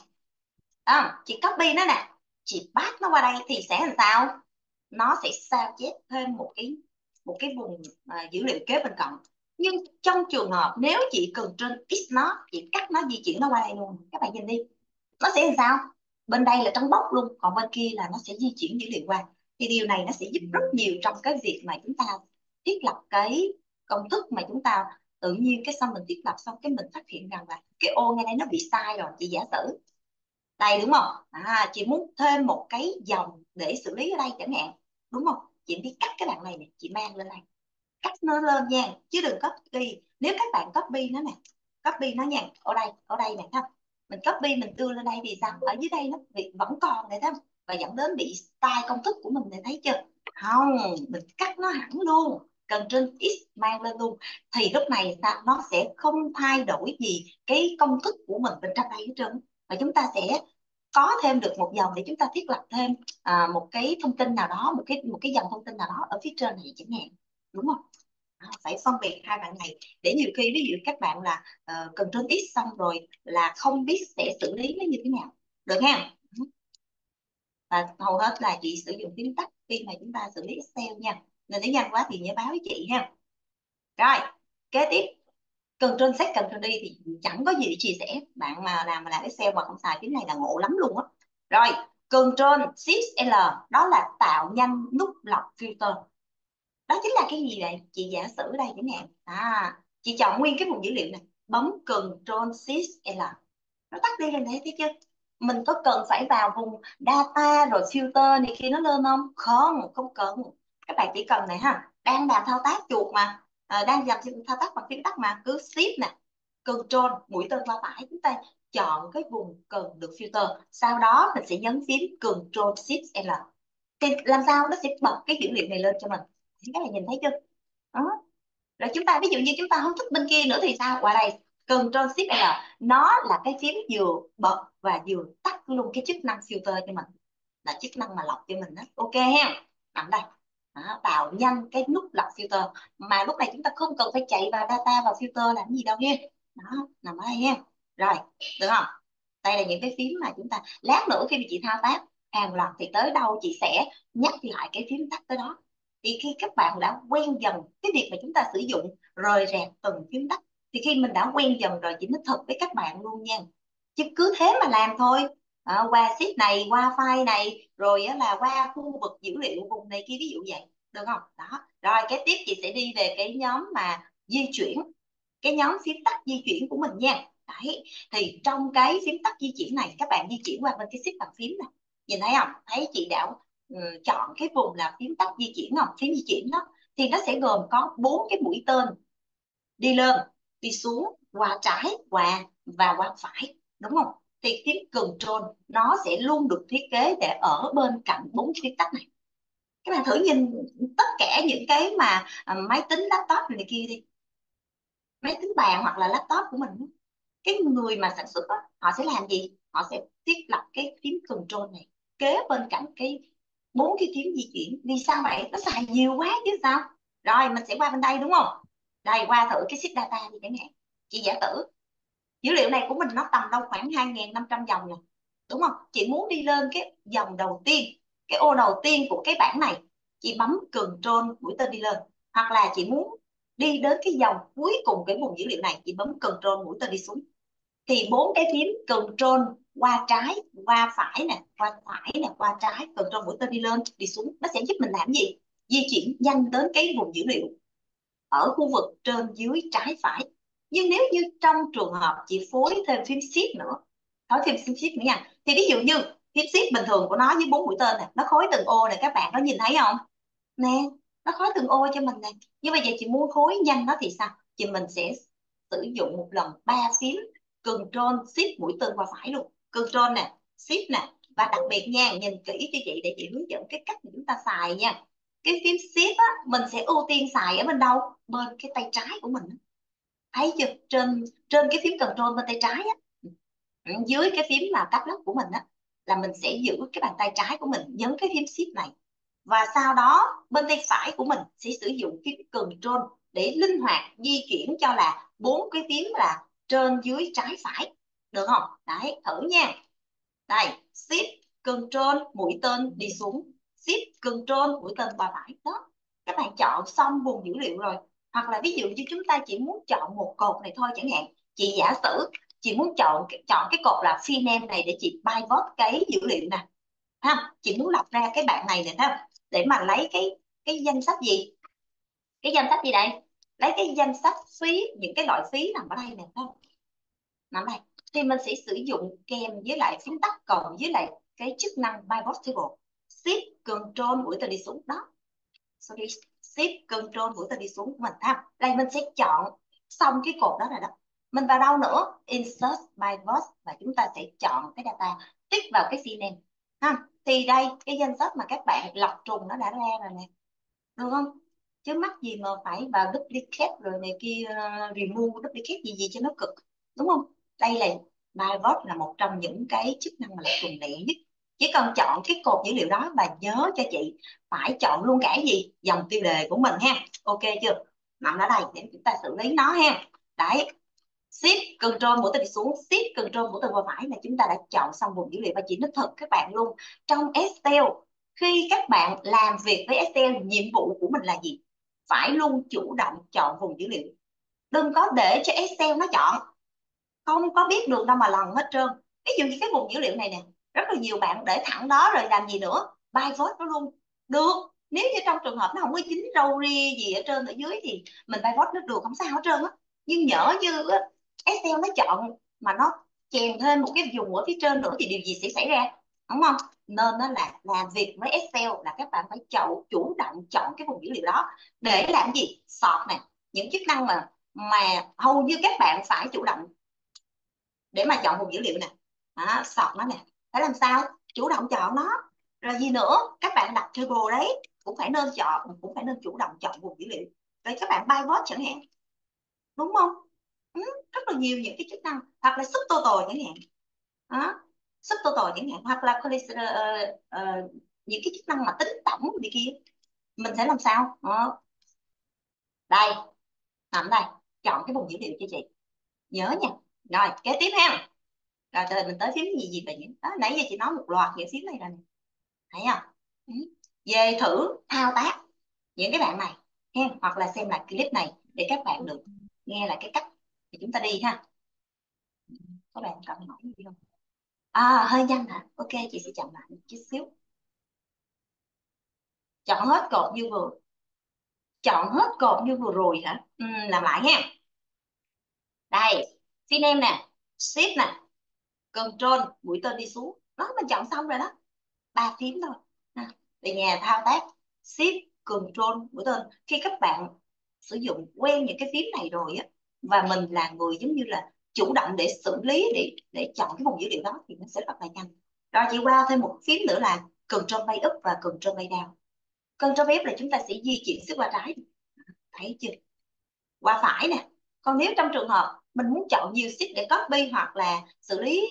À, chị copy nó nè. Chị paste nó qua đây thì sẽ làm sao? Nó sẽ sao chép thêm một cái một cái vùng uh, dữ liệu kế bên cạnh. Nhưng trong trường hợp nếu chị cần trên x nó chị cắt nó di chuyển nó qua đây luôn. Các bạn nhìn đi. Nó sẽ làm sao? Bên đây là trống bóc luôn còn bên kia là nó sẽ di chuyển dữ liệu qua. Thì điều này nó sẽ giúp rất nhiều trong cái việc mà chúng ta thiết lập cái công thức mà chúng ta tự nhiên cái xong mình thiết lập xong cái mình phát hiện rằng là cái ô ngay đây nó bị sai rồi chị giả sử. Đây đúng không? À, chị muốn thêm một cái dòng để xử lý ở đây chẳng hạn đúng không? Chị đi cắt cái đoạn này này chị mang lên đây. Cắt nó lên nha chứ đừng copy. Nếu các bạn copy nó nè copy nó nha ở đây ở đây nè không? Mình copy mình đưa lên đây thì sao? Ở dưới đây nó bị vẫn còn này thấy không? Và dẫn đến bị sai công thức của mình này thấy chưa? Không mình cắt nó hẳn luôn cần trên x mang lên luôn thì lúc này sao nó sẽ không thay đổi gì cái công thức của mình bên trong đây hết trơn và chúng ta sẽ có thêm được một dòng để chúng ta thiết lập thêm à, một cái thông tin nào đó một cái một cái dòng thông tin nào đó ở phía trên này chẳng hạn đúng không? Phải phân biệt hai bạn này. Để nhiều khi ví dụ các bạn là uh, cần trên x xong rồi là không biết sẽ xử lý nó như thế nào được ha và hầu hết là chị sử dụng phím tắt khi mà chúng ta xử lý Excel nha nên nếu nhanh quá thì nhớ báo với chị ha. Rồi, kế tiếp. Cần trên sách cần trên đi thì chẳng có gì để chia sẻ. Bạn mà làm mà làm Excel mà không xài, cái này là ngộ lắm luôn á. Rồi Control Shift L, đó là tạo nhanh nút lọc filter. Đó chính là cái gì vậy? Chị giả sử đây chẳng hạn. À chị chọn nguyên cái vùng dữ liệu này. Bấm Ctrl Shift L. Nó tắt đi lên đấy thấy chưa? Mình có cần phải vào vùng data rồi filter này kia nó lên không? Không không cần các bạn chỉ cần này ha đang làm thao tác chuột mà à, đang làm thao tác bằng phím tắt mà cứ shift nè control mũi tên qua phải chúng ta chọn cái vùng cần được filter. Sau đó mình sẽ nhấn phím control shift l. Thì làm sao nó sẽ bật cái dữ liệu này lên cho mình? Các bạn nhìn thấy chưa? Đó. Rồi chúng ta ví dụ như chúng ta không thích bên kia nữa thì sao? Qua đây Ctrl Shift L. Nó là cái phím vừa bật và vừa tắt luôn cái chức năng filter cho mình. Là chức năng mà lọc cho mình đó. Ok ha. Nằm đây đó, tạo nhanh cái nút lọc filter. Mà lúc này chúng ta không cần phải chạy vào data vào filter làm gì đâu nha. Đó nằm ở đây nha. Rồi được không? Đây là những cái phím mà chúng ta lát nữa khi mà chị thao tác hàng loạt thì tới đâu chị sẽ nhắc lại cái phím tắt tới đó. Thì khi các bạn đã quen dần cái việc mà chúng ta sử dụng rời rạc từng phím tắt thì khi mình đã quen dần rồi chị nói thật với các bạn luôn nha. Chứ cứ thế mà làm thôi à, qua ship này qua file này rồi là qua khu vực dữ liệu vùng này kia ví dụ vậy được không? Đó. Rồi cái tiếp chị sẽ đi về cái nhóm mà di chuyển cái nhóm phím tắt di chuyển của mình nha. Đấy thì trong cái phím tắt di chuyển này các bạn di chuyển qua bên cái ship bàn phím này. Nhìn thấy không? Thấy chị đã um, chọn cái vùng là phím tắt di chuyển không? Phím di chuyển đó. Thì nó sẽ gồm có bốn cái mũi tên. Đi lên đi xuống qua trái qua và qua phải. Đúng không? Thì phím control nó sẽ luôn được thiết kế để ở bên cạnh bốn phím tắt này. Các bạn thử nhìn tất cả những cái mà à, máy tính laptop này kia đi. Máy tính bàn hoặc là laptop của mình cái người mà sản xuất đó, họ sẽ làm gì? Họ sẽ thiết lập cái phím control này kế bên cạnh cái bốn cái phím di chuyển. Vì sao vậy? Nó xài nhiều quá chứ sao? Rồi mình sẽ qua bên đây đúng không? Đây qua thử cái sheet data đi chẳng hạn. Chị giả tử dữ liệu này của mình nó tầm đâu khoảng 2.500 dòng nè đúng không? Chị muốn đi lên cái dòng đầu tiên, cái ô đầu tiên của cái bảng này, chị bấm control mũi tên đi lên. Hoặc là chị muốn đi đến cái dòng cuối cùng cái vùng dữ liệu này, chị bấm control mũi tên đi xuống. Thì bốn cái phím control qua trái, qua phải nè, qua phải nè, qua trái, control mũi tên đi lên, đi xuống. Nó sẽ giúp mình làm gì? Di chuyển nhanh đến cái vùng dữ liệu ở khu vực trên dưới trái phải nhưng nếu như trong trường hợp chị phối thêm phím shift nữa, nói thêm phím shift nữa nha. Thì ví dụ như phím shift bình thường của nó với bốn mũi tên này nó khối từng ô này các bạn có nhìn thấy không? Nè, nó khối từng ô cho mình nè. Như bây giờ chị muốn khối nhanh nó thì sao? Thì mình sẽ sử dụng một lần ba phím control shift mũi tên qua phải luôn. Control nè shift nè. Và đặc biệt nha, nhìn kỹ cho chị để chị hướng dẫn cái cách mà chúng ta xài nha. Cái phím shift á, mình sẽ ưu tiên xài ở bên đâu? Bên cái tay trái của mình thấy chưa? Trên trên cái phím control bên tay trái á ừ, dưới cái phím là cấp lớp của mình á, là mình sẽ giữ cái bàn tay trái của mình nhấn cái phím shift này. Và sau đó, bên tay phải của mình sẽ sử dụng phím control để linh hoạt di chuyển cho là bốn cái phím là trên, dưới, trái, phải. Được không? Đấy, thử nha. Đây, shift, control, mũi tên đi xuống. Shift, control, mũi tên qua phải. Đó, các bạn chọn xong vùng dữ liệu rồi hoặc là ví dụ như chúng ta chỉ muốn chọn một cột này thôi chẳng hạn. Chị giả sử chị muốn chọn chọn cái cột là phi này để chị pivot cái dữ liệu nè. Ha chị muốn lọc ra cái bạn này nè ha để mà lấy cái cái danh sách gì? Cái danh sách gì đây? Lấy cái danh sách phí, những cái loại phí nằm ở đây nè ha nằm đây. Thì mình sẽ sử dụng kèm với lại phím tắt cộng với lại cái chức năng pivot table. Shift, control mũi tên đi xuống. Đó. Sorry shift control mũi tên đi xuống mình ha. Đây mình sẽ chọn xong cái cột đó rồi đó. Mình vào đâu nữa? Insert by pivot và chúng ta sẽ chọn cái data tích vào cái cname ha. Thì đây cái danh sách mà các bạn lọc trùng nó đã ra rồi nè. Được không? Chứ mắc gì mà phải vào duplicate rồi này kia uh, remove duplicate gì gì cho nó cực. Đúng không? Đây là pivot là một trong những cái chức năng mà lọc trùng lẹ nhất chỉ cần chọn cái cột dữ liệu đó và nhớ cho chị phải chọn luôn cả gì, dòng tiêu đề của mình ha. Ok chưa? Nằm ở đây, để chúng ta xử lý nó ha. Đấy. Shift control mũi tên đi xuống, shift control mũi tên qua phải là chúng ta đã chọn xong vùng dữ liệu và chị nói thật các bạn luôn. Trong Excel, khi các bạn làm việc với Excel, nhiệm vụ của mình là gì? Phải luôn chủ động chọn vùng dữ liệu. Đừng có để cho Excel nó chọn. Không có biết được đâu mà lần hết trơn. Ví dụ như cái vùng dữ liệu này nè rất là nhiều bạn để thẳng đó rồi làm gì nữa? Pivot nó luôn. Được. Nếu như trong trường hợp nó không có dính râu ria gì ở trên ở dưới thì mình pivot nó được không sao hết trơn á. Nhưng nhỡ như Excel nó chọn mà nó chèn thêm một cái vùng ở phía trên nữa thì điều gì sẽ xảy ra? Đúng không? Nên nó là làm việc với Excel là các bạn phải chọn chủ động chọn cái vùng dữ liệu đó. Để làm gì? Sort nè. Những chức năng mà mà hầu như các bạn phải chủ động để mà chọn vùng dữ liệu nè. Đó, sort nó nè phải làm sao? Chủ động chọn nó. Rồi gì nữa? Các bạn đặt table đấy. Cũng phải nên chọn cũng phải nên chủ động chọn vùng dữ liệu. Rồi các bạn pivot chẳng hạn. Đúng không? Ừ, rất là nhiều những cái chức năng. Hoặc là subtotal chẳng hạn. Đó. Subtotal chẳng hạn. Hoặc là uh, uh, những cái chức năng mà tính tổng đi kia. Mình sẽ làm sao? Đó. đây. Nằm đây. Chọn cái vùng dữ liệu cho chị. Nhớ nha. Rồi kế tiếp ha rồi từ mình tới phím gì gì về những đó nãy giờ chị nói một loạt những phím này rồi này thấy không? Ừ. về thử thao tác những cái bạn này ha hoặc là xem lại clip này để các bạn được nghe lại cái cách thì chúng ta đi ha. Các bạn cần hỏi gì không? À hơi nhanh hả? Ok chị sẽ chậm lại một chút xíu. Chọn hết cột như vừa. Chọn hết cột như vừa rồi hả? Ừ, làm lại nha đây xin em nè ship nè control, mũi tên đi xuống. Đó, mình chọn xong rồi đó. Ba phím thôi. Về nhà thao tác. Shift, control, mũi tên. Khi các bạn sử dụng, quen những cái phím này rồi á, và mình là người giống như là chủ động để xử lý, để để chọn cái vùng dữ liệu đó, thì nó sẽ rất là nhanh. Rồi chị qua thêm một phím nữa là control bay up và control bay down. Control bay up là chúng ta sẽ di chuyển xích qua trái. Thấy chưa? Qua phải nè. Còn nếu trong trường hợp mình muốn chọn nhiều sheet để copy hoặc là xử lý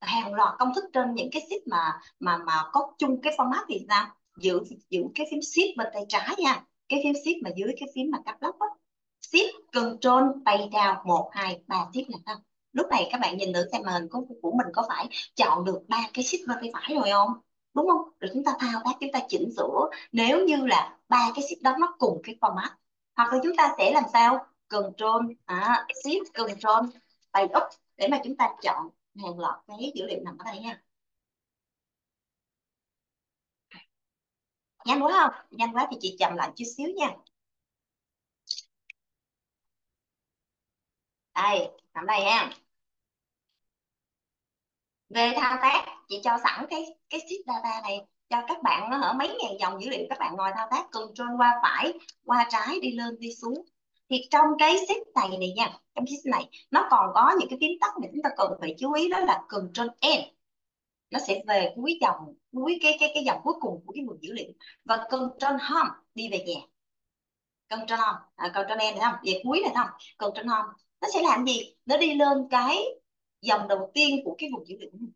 hàng loạt công thức trên những cái sheet mà mà mà có chung cái format thì sao? Giữ giữ cái phím shift bên tay trái nha. Cái phím shift mà dưới cái phím mà cắt lóc á. Shift control tay down một hai ba ship là sao lúc này các bạn nhìn thử xem màn của, của mình có phải chọn được ba cái shift bên tay phải rồi không? Đúng không? Rồi chúng ta thao tác chúng ta chỉnh sửa. Nếu như là ba cái ship đó nó cùng cái format hoặc là chúng ta sẽ làm sao? Control à, shift control tay up để mà chúng ta chọn hàng loạt cái dữ liệu nằm ở đây nha. Nhanh quá không? Nhanh quá thì chị chậm lại chút xíu nha. Đây nằm đây ha. Về thao tác chị cho sẵn cái cái sheet data này cho các bạn nó ở mấy ngàn dòng dữ liệu các bạn ngồi thao tác control qua phải qua trái đi lên đi xuống thì trong cái sheet này này nha trong sheet này nó còn có những cái phím tắt mà chúng ta cần phải chú ý đó là control n. Nó sẽ về cuối dòng cuối cái cái cái dòng cuối cùng của cái nguồn dữ liệu. Và control home đi về nhà. Control home à, control n này không? Về cuối này không? Control home. Nó sẽ làm gì? Nó đi lên cái dòng đầu tiên của cái vùng dữ liệu của mình.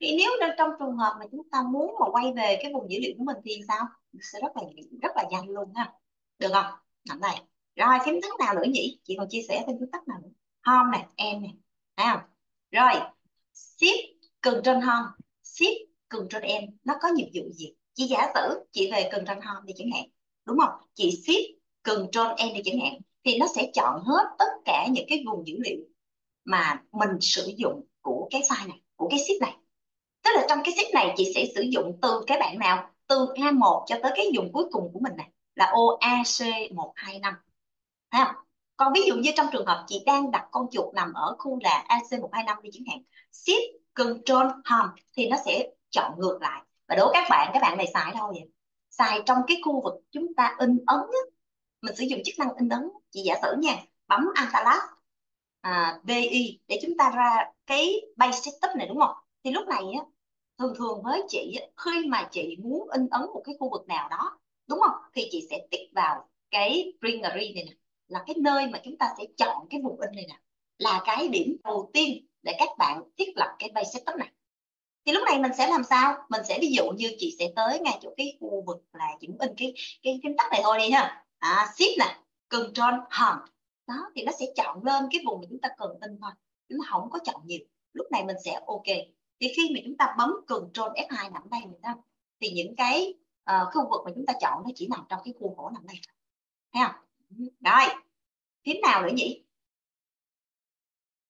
Thì nếu trong trong trường hợp mà chúng ta muốn mà quay về cái vùng dữ liệu của mình thì sao? Sẽ rất là rất là nhanh luôn ha. Được không? Làm này rồi phím tắt nào nữa nhỉ? Chị còn chia sẻ thêm phím tắt nào nữa. Home này em này thấy không? Rồi shift control home cần control em. Nó có nhiệm vụ gì? Chị giả sử chị về control home đi chẳng hạn, đúng không? Chị shift control em đi chẳng hạn, thì nó sẽ chọn hết tất cả những cái vùng dữ liệu mà mình sử dụng của cái file này, của cái ship này. Tức là trong cái ship này, chị sẽ sử dụng từ cái bạn nào? Từ A1 cho tới cái dùng cuối cùng của mình này, là OAC125 ha còn ví dụ như trong trường hợp chị đang đặt con chuột nằm ở khu là AC125 đi chẳng hạn shift control home thì nó sẽ chọn ngược lại. Và đối với các bạn các bạn này xài đâu vậy? Xài trong cái khu vực chúng ta in ấn á. mình sử dụng chức năng in ấn. Chị giả sử nha bấm Antalas à, BI để chúng ta ra cái base setup này đúng không? Thì lúc này á thường thường với chị khi mà chị muốn in ấn một cái khu vực nào đó đúng không? Thì chị sẽ tích vào cái Bringery này nè là cái nơi mà chúng ta sẽ chọn cái vùng in này nè là cái điểm đầu tiên để các bạn thiết lập cái base setup này. Thì lúc này mình sẽ làm sao? Mình sẽ ví dụ như chị sẽ tới ngay chỗ cái khu vực là chỉ in cái cái phím tắt này thôi đi ha. À, shift nè control home đó thì nó sẽ chọn lên cái vùng mà chúng ta cần in thôi. Chúng ta không có chọn nhiều. Lúc này mình sẽ ok. Thì khi mà chúng ta bấm control F2 nằm đây mình không thì những cái uh, khu vực mà chúng ta chọn nó chỉ nằm trong cái khuôn khổ nằm đây. Thấy không? Rồi phím nào nữa nhỉ?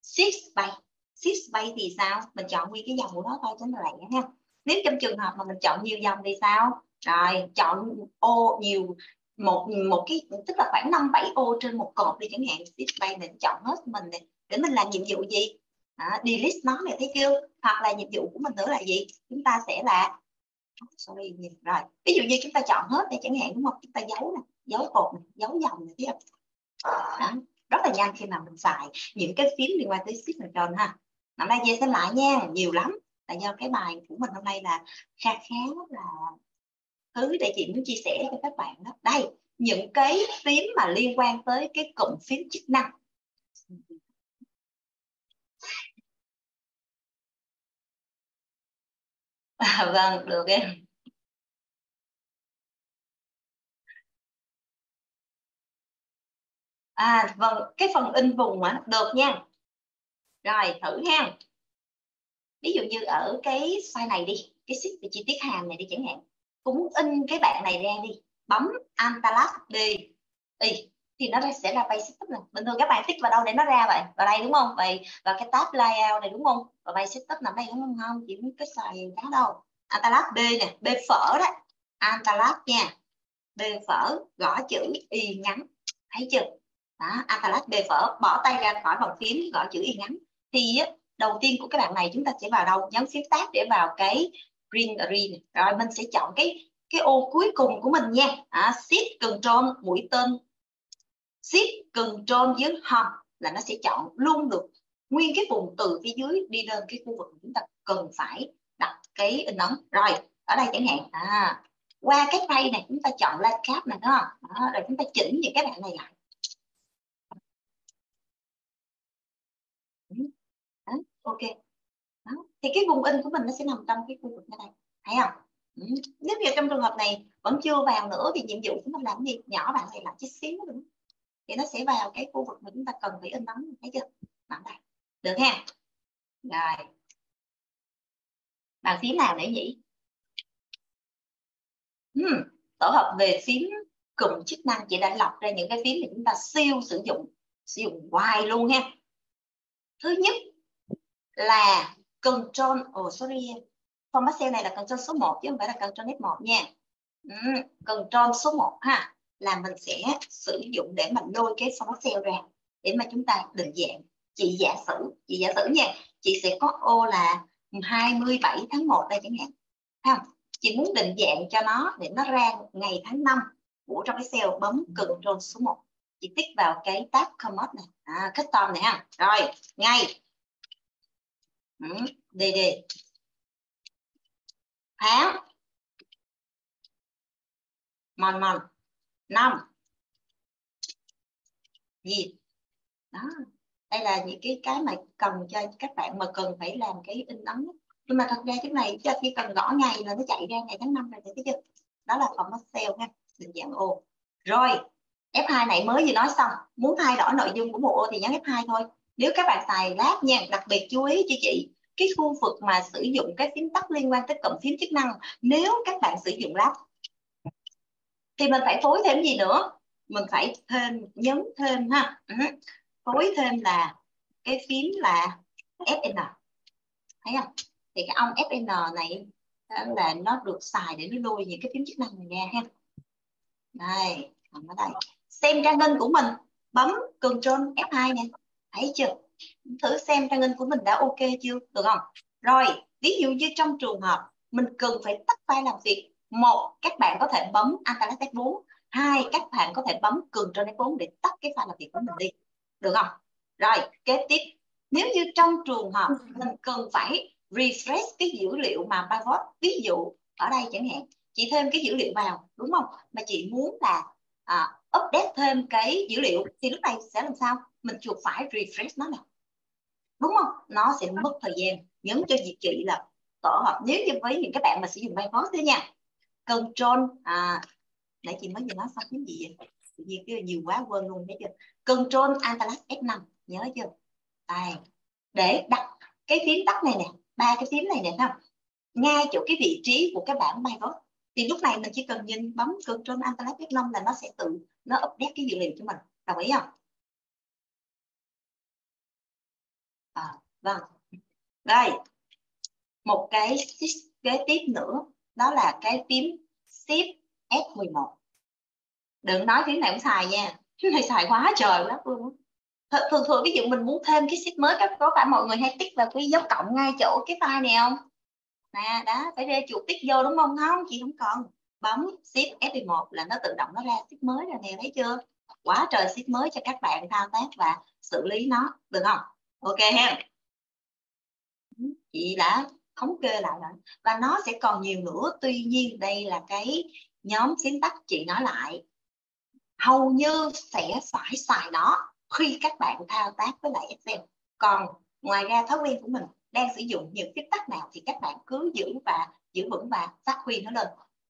Six bay Six bay thì sao? Mình chọn nguyên cái dòng của nó thôi cho nó lẹ ha. Nếu trong trường hợp mà mình chọn nhiều dòng thì sao? Rồi chọn ô nhiều một một cái tức là khoảng năm bảy ô trên một cột đi chẳng hạn. Six bay mình chọn hết mình này để mình làm nhiệm vụ gì? À, delete nó này thấy chưa? Hoặc là nhiệm vụ của mình nữa là gì? Chúng ta sẽ là sorry rồi. Ví dụ như chúng ta chọn hết đây chẳng hạn đúng không? Chúng ta giấu nè giấu cột này giấu dòng này tiếp đó. rất là nhanh khi mà mình xài những cái phím liên quan tới signature ha năm nay về xem lại nha nhiều lắm tại do cái bài của mình hôm nay là kha khá là thứ để chị muốn chia sẻ cho các bạn đó đây những cái phím mà liên quan tới cái cụm phím chức năng À, [LAUGHS] vâng, được em. À, vâng, cái phần in vùng á, được nha. Rồi, thử ha. Ví dụ như ở cái file này đi, cái sheet về chi tiết hàm này đi chẳng hạn. Cũng in cái bạn này ra đi. Bấm antalas D. Y thì nó sẽ ra basic setup này bình thường các bạn tích vào đâu để nó ra vậy vào đây đúng không vậy và cái tab layout này đúng không và basic setup nằm đây đúng không không chỉ cái xài đó đâu antalas B nè B phở đó antalas nha B phở gõ chữ y ngắn thấy chưa đó Antalat B phở bỏ tay ra khỏi bàn phím gõ chữ y ngắn. Thì đầu tiên của các bạn này chúng ta sẽ vào đâu? Nhấn phím tab để vào cái green green. Rồi mình sẽ chọn cái cái ô cuối cùng của mình nha. À, shift control mũi tên. Shift control dưới home là nó sẽ chọn luôn được nguyên cái vùng từ phía dưới đi lên cái khu vực chúng ta cần phải đặt cái in ấn. Rồi ở đây chẳng hạn. À, qua cái phay này chúng ta chọn live này đó, đó rồi chúng ta chỉnh những cái bạn này lại đó, ok. Đó. thì cái vùng in của mình nó sẽ nằm trong cái khu vực này. Thấy không? Ừ. nếu như trong trường hợp này vẫn chưa vào nữa thì nhiệm vụ chúng ta làm gì? Nhỏ bạn thì làm chút xíu nữa. Thì nó sẽ vào cái khu vực mà chúng ta cần phải in ấn thấy chưa? Bạn đây. Được ha? Rồi. Bàn phím nào để nhỉ? Hmm. tổ hợp về phím cụm chức năng chị đã lọc ra những cái phím mà chúng ta siêu sử dụng. Sử dụng hoài luôn ha. Thứ nhất là control oh sorry. Format cell này là control số 1 chứ không phải là control F1 nha. Ừ, control số 1 ha là mình sẽ sử dụng để mình lôi cái format cell ra để mà chúng ta định dạng. Chị giả sử chị giả sử nha chị sẽ có ô là 27 tháng 1 đây chẳng hạn. Không? Chị muốn định dạng cho nó để nó ra ngày tháng 5 của trong cái cell bấm control số 1 chị tích vào cái tab command này. À, custom này ha. Rồi ngay ừ, đi tháng. Mòn mòn. Năm. Gì? Đó. Đây là những cái cái mà cần cho các bạn mà cần phải làm cái in ấn. Nhưng mà thật ra cái này chỉ cần gõ ngày là nó chạy ra ngày tháng năm rồi thấy chưa? Đó là phần Excel ha định dạng ô. Rồi F2 này mới vừa nói xong. Muốn thay đổi nội dung của một ô thì nhấn F2 thôi nếu các bạn xài lát nha, đặc biệt chú ý cho chị, cái khu vực mà sử dụng cái phím tắt liên quan tới cụm phím chức năng, nếu các bạn sử dụng lát, thì mình phải phối thêm gì nữa? Mình phải thêm, nhấn thêm ha. Ừ. Phối thêm là cái phím là Fn thấy không? Thì cái ông Fn này là nó được xài để nó lôi những cái phím chức năng này nghe ha. Đây ở đây. Xem trang ngân của mình. Bấm Ctrl F2 nè thấy chưa? Thử xem trang in của mình đã ok chưa? Được không? Rồi, ví dụ như trong trường hợp mình cần phải tắt vai làm việc, một, các bạn có thể bấm Alt F4 hai, các bạn có thể bấm Ctrl F4 để tắt cái file làm việc của mình đi. Được không? Rồi, kế tiếp. Nếu như trong trường hợp mình cần phải refresh cái dữ liệu mà pivot, ví dụ ở đây chẳng hạn chị thêm cái dữ liệu vào, đúng không? Mà chị muốn là à, update thêm cái dữ liệu thì lúc này sẽ làm sao? Mình chuột phải refresh nó nè. Đúng không? Nó sẽ mất thời gian nhấn cho diệt chị là tổ hợp. Nếu như với những các bạn mà sử dụng Firefox thế nha. Control à nãy chị mới vừa nói xong cái gì vậy? Tự nhiên cái nhiều quá quên luôn thấy chưa? Control alt F5 nhớ chưa? Đây. Để đặt cái phím tắt này nè ba cái phím này nè không? Ngay chỗ cái vị trí của cái bảng Firefox thì lúc này mình chỉ cần nhìn bấm Ctrl Alt F5 là nó sẽ tự nó update cái dữ liệu cho mình. Đồng ý không? À, vâng. Đây. Một cái kế tiếp nữa đó là cái phím Shift F11 đừng nói phím này cũng xài nha. Phím này xài quá trời lắm luôn thường thường ví dụ mình muốn thêm cái shift mới các có phải mọi người hay tích vào cái dấu cộng ngay chỗ cái file này không? Nè đó, phải ra chuột tích vô đúng không? Không, chị không cần. Bấm shift F1 là nó tự động nó ra ship mới rồi nè, thấy chưa? Quá trời ship mới cho các bạn thao tác và xử lý nó, được không? Ok ha. Chị đã thống kê lại rồi. Và nó sẽ còn nhiều nữa, tuy nhiên đây là cái nhóm phím tắt chị nói lại. Hầu như sẽ phải xài nó khi các bạn thao tác với lại Excel. Còn ngoài ra thói quen của mình đang sử dụng những phím tắt nào thì các bạn cứ giữ và giữ vững và phát huy nó lên.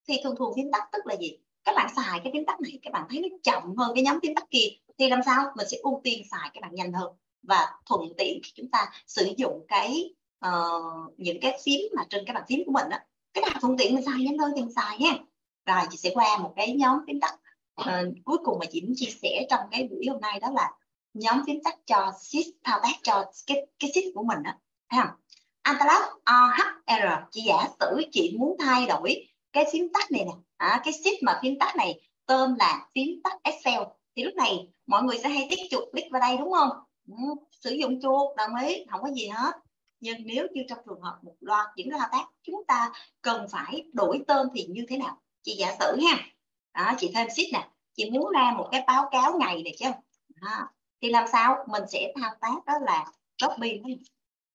Thì thường thường phím tắt tức là gì? Các bạn xài cái phím tắt này các bạn thấy nó chậm hơn cái nhóm phím tắt kia thì làm sao? Mình sẽ ưu tiên xài các bạn nhanh hơn và thuận tiện khi chúng ta sử dụng cái uh, những cái phím mà trên cái bàn phím của mình á. Cái nào thuận tiện mình xài nhanh hơn thì mình xài nha rồi chị sẽ qua một cái nhóm phím tắt. Uh, cuối cùng mà chị muốn chia sẻ trong cái buổi hôm nay đó là nhóm phím tắt cho sheet thao tác cho cái cái sheet của mình đó thấy không? Antalas OHR chị giả sử chị muốn thay đổi cái phím tắt này nè. À, cái sheet mà phím tắt này tên là phím tắt Excel. Thì lúc này mọi người sẽ hay tích chuột click vào đây đúng không? Ừ, sử dụng chuột đồng ý không có gì hết. Nhưng nếu như trong trường hợp một loạt những thao tác chúng ta cần phải đổi tên thì như thế nào? Chị giả sử ha. Đó, chị thêm sheet nè. Chị muốn ra một cái báo cáo ngày này chứ. À, thì làm sao? Mình sẽ thao tác đó là copy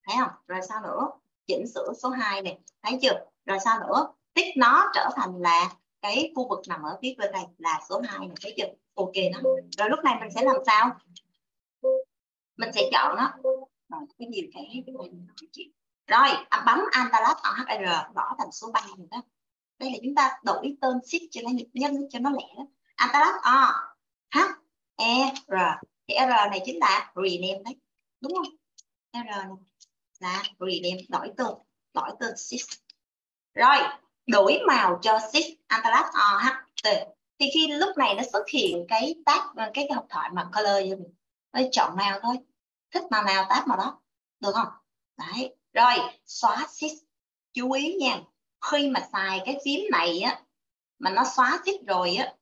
thấy không? Rồi sao nữa? Chỉnh sửa số 2 này. Thấy chưa? Rồi sao nữa? Tích nó trở thành là cái khu vực nằm ở phía bên này là số 2 này. Thấy chưa? Ok đó. Rồi lúc này mình sẽ làm sao? Mình sẽ chọn nó. Rồi, có nhiều cái rồi à, bấm Antalat HR bỏ thành số 3 rồi đó. Đây là chúng ta đổi tên ship cho nó nhân cho nó lẻ đó. Antalat O H E R. Thì R này chính là rename đấy. Đúng không? R này là rename đổi tên đổi tên sis rồi đổi màu cho sis Antalat oht thì khi lúc này nó xuất hiện cái tab cái, học hộp thoại mà color cho mình. Nó chọn màu thôi. Thích màu nào tab màu đó. Được không? Đấy. Rồi xóa sis chú ý nha khi mà xài cái phím này á mà nó xóa sis rồi á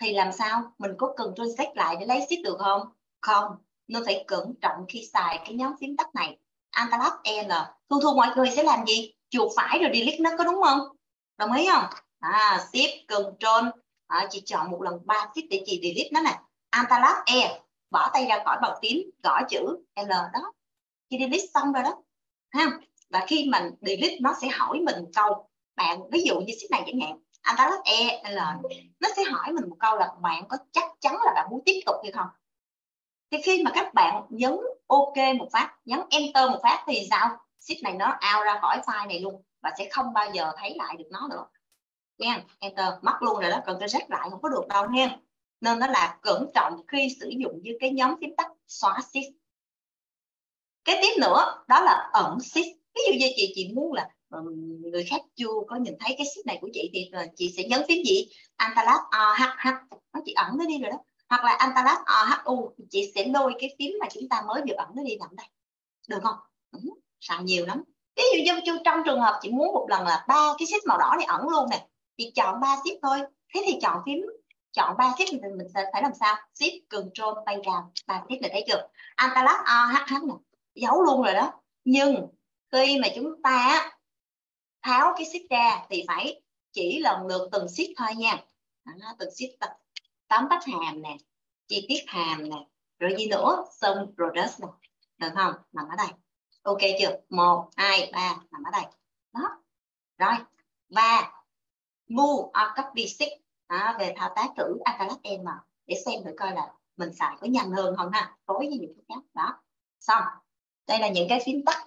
thì làm sao? Mình có cần tôi lại để lấy sis được không? Không. Nên phải cẩn trọng khi xài cái nhóm phím tắt này. Antalat L. Thường thường mọi người sẽ làm gì? Chuột phải rồi delete nó có đúng không? Đồng ý không? À shift control. À, chị chọn một lần ba shift để chị delete nó nè. Antalat E. Bỏ tay ra khỏi bàn phím gõ chữ L đó. Chị delete xong rồi đó. Ha? Và khi mình delete nó sẽ hỏi mình câu. Bạn ví dụ như shift này chẳng hạn. Antalat E L. Nó sẽ hỏi mình một câu là bạn có chắc chắn là bạn muốn tiếp tục hay không? Thì khi mà các bạn nhấn OK một phát, nhấn Enter một phát thì sao? Ship này nó out ra khỏi file này luôn và sẽ không bao giờ thấy lại được nó nữa. Nha, enter, mất luôn rồi đó cần reset lại không có được đâu nha. Nên nó là cẩn trọng khi sử dụng với cái nhóm phím tắt xóa shift cái tiếp nữa, đó là ẩn shift ví dụ như chị chị muốn là người khác chưa có nhìn thấy cái shift này của chị thì ờ, chị sẽ nhấn phím gì? Antalat h nó chị ẩn nó đi rồi đó hoặc là antalat ờ, OHU chị sẽ lôi cái phím mà chúng ta mới vừa ẩn nó đi nằm đây. Được không? Ừ, xài nhiều lắm. Ví dụ như trong trường hợp chị muốn một lần là ba cái ship màu đỏ này ẩn luôn nè chị chọn ba ship thôi. Thế thì chọn phím chọn ba ship thì mình sẽ phải làm sao? Ship control tay vào ba shift này thấy chưa? Antalat ờ, OHH nè. Giấu luôn rồi đó. Nhưng khi mà chúng ta tháo cái ship ra thì phải chỉ lần lượt từng ship thôi nha. Đó, từng ship tóm tắt hàm nè chi tiết hàm nè rồi gì nữa? Sum product nè được không? Nằm ở đây. Ok chưa? Một hai ba nằm ở đây. Đó. Rồi. Và move or copy six đó, về thao tác thử Acalac M à, để xem thử coi là mình xài có nhanh hơn không ha. Tối với những cái khác đó. Xong. Đây là những cái phím tắt.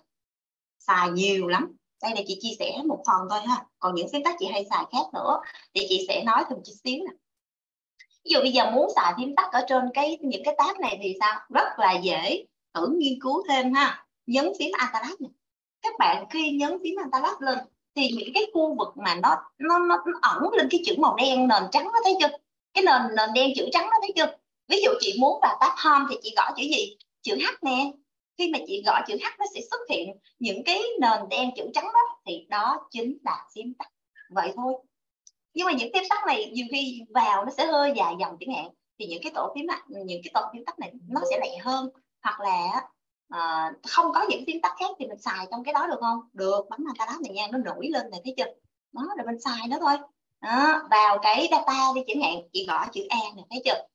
Xài nhiều lắm. Đây là chị chia sẻ một phần thôi ha. Còn những phím tắt chị hay xài khác nữa. Thì chị sẽ nói thêm chút xíu nè ví dụ bây giờ muốn xài phím tắt ở trên cái những cái tab này thì sao? Rất là dễ thử nghiên cứu thêm ha. Nhấn phím Atalat này. Các bạn khi nhấn phím Atalat lên thì những cái khu vực mà nó nó nó, nó ẩn lên cái chữ màu đen nền trắng nó thấy chưa? Cái nền nền đen chữ trắng nó thấy chưa? Ví dụ chị muốn vào tab home thì chị gõ chữ gì? Chữ h nè. Khi mà chị gõ chữ h nó sẽ xuất hiện những cái nền đen chữ trắng đó thì đó chính là phím tắt. Vậy thôi nhưng mà những phím tắt này nhiều khi vào nó sẽ hơi dài dòng chẳng hạn. Thì những cái tổ phím những cái tổ phím tắt này nó sẽ lẹ hơn. Hoặc là à, không có những phím tắt khác thì mình xài trong cái đó được không? Được bấm ta đó này nha nó nổi lên này thấy chưa? Đó rồi mình xài nó thôi. Đó, vào cái data đi chẳng hạn chị gõ chữ a này thấy chưa?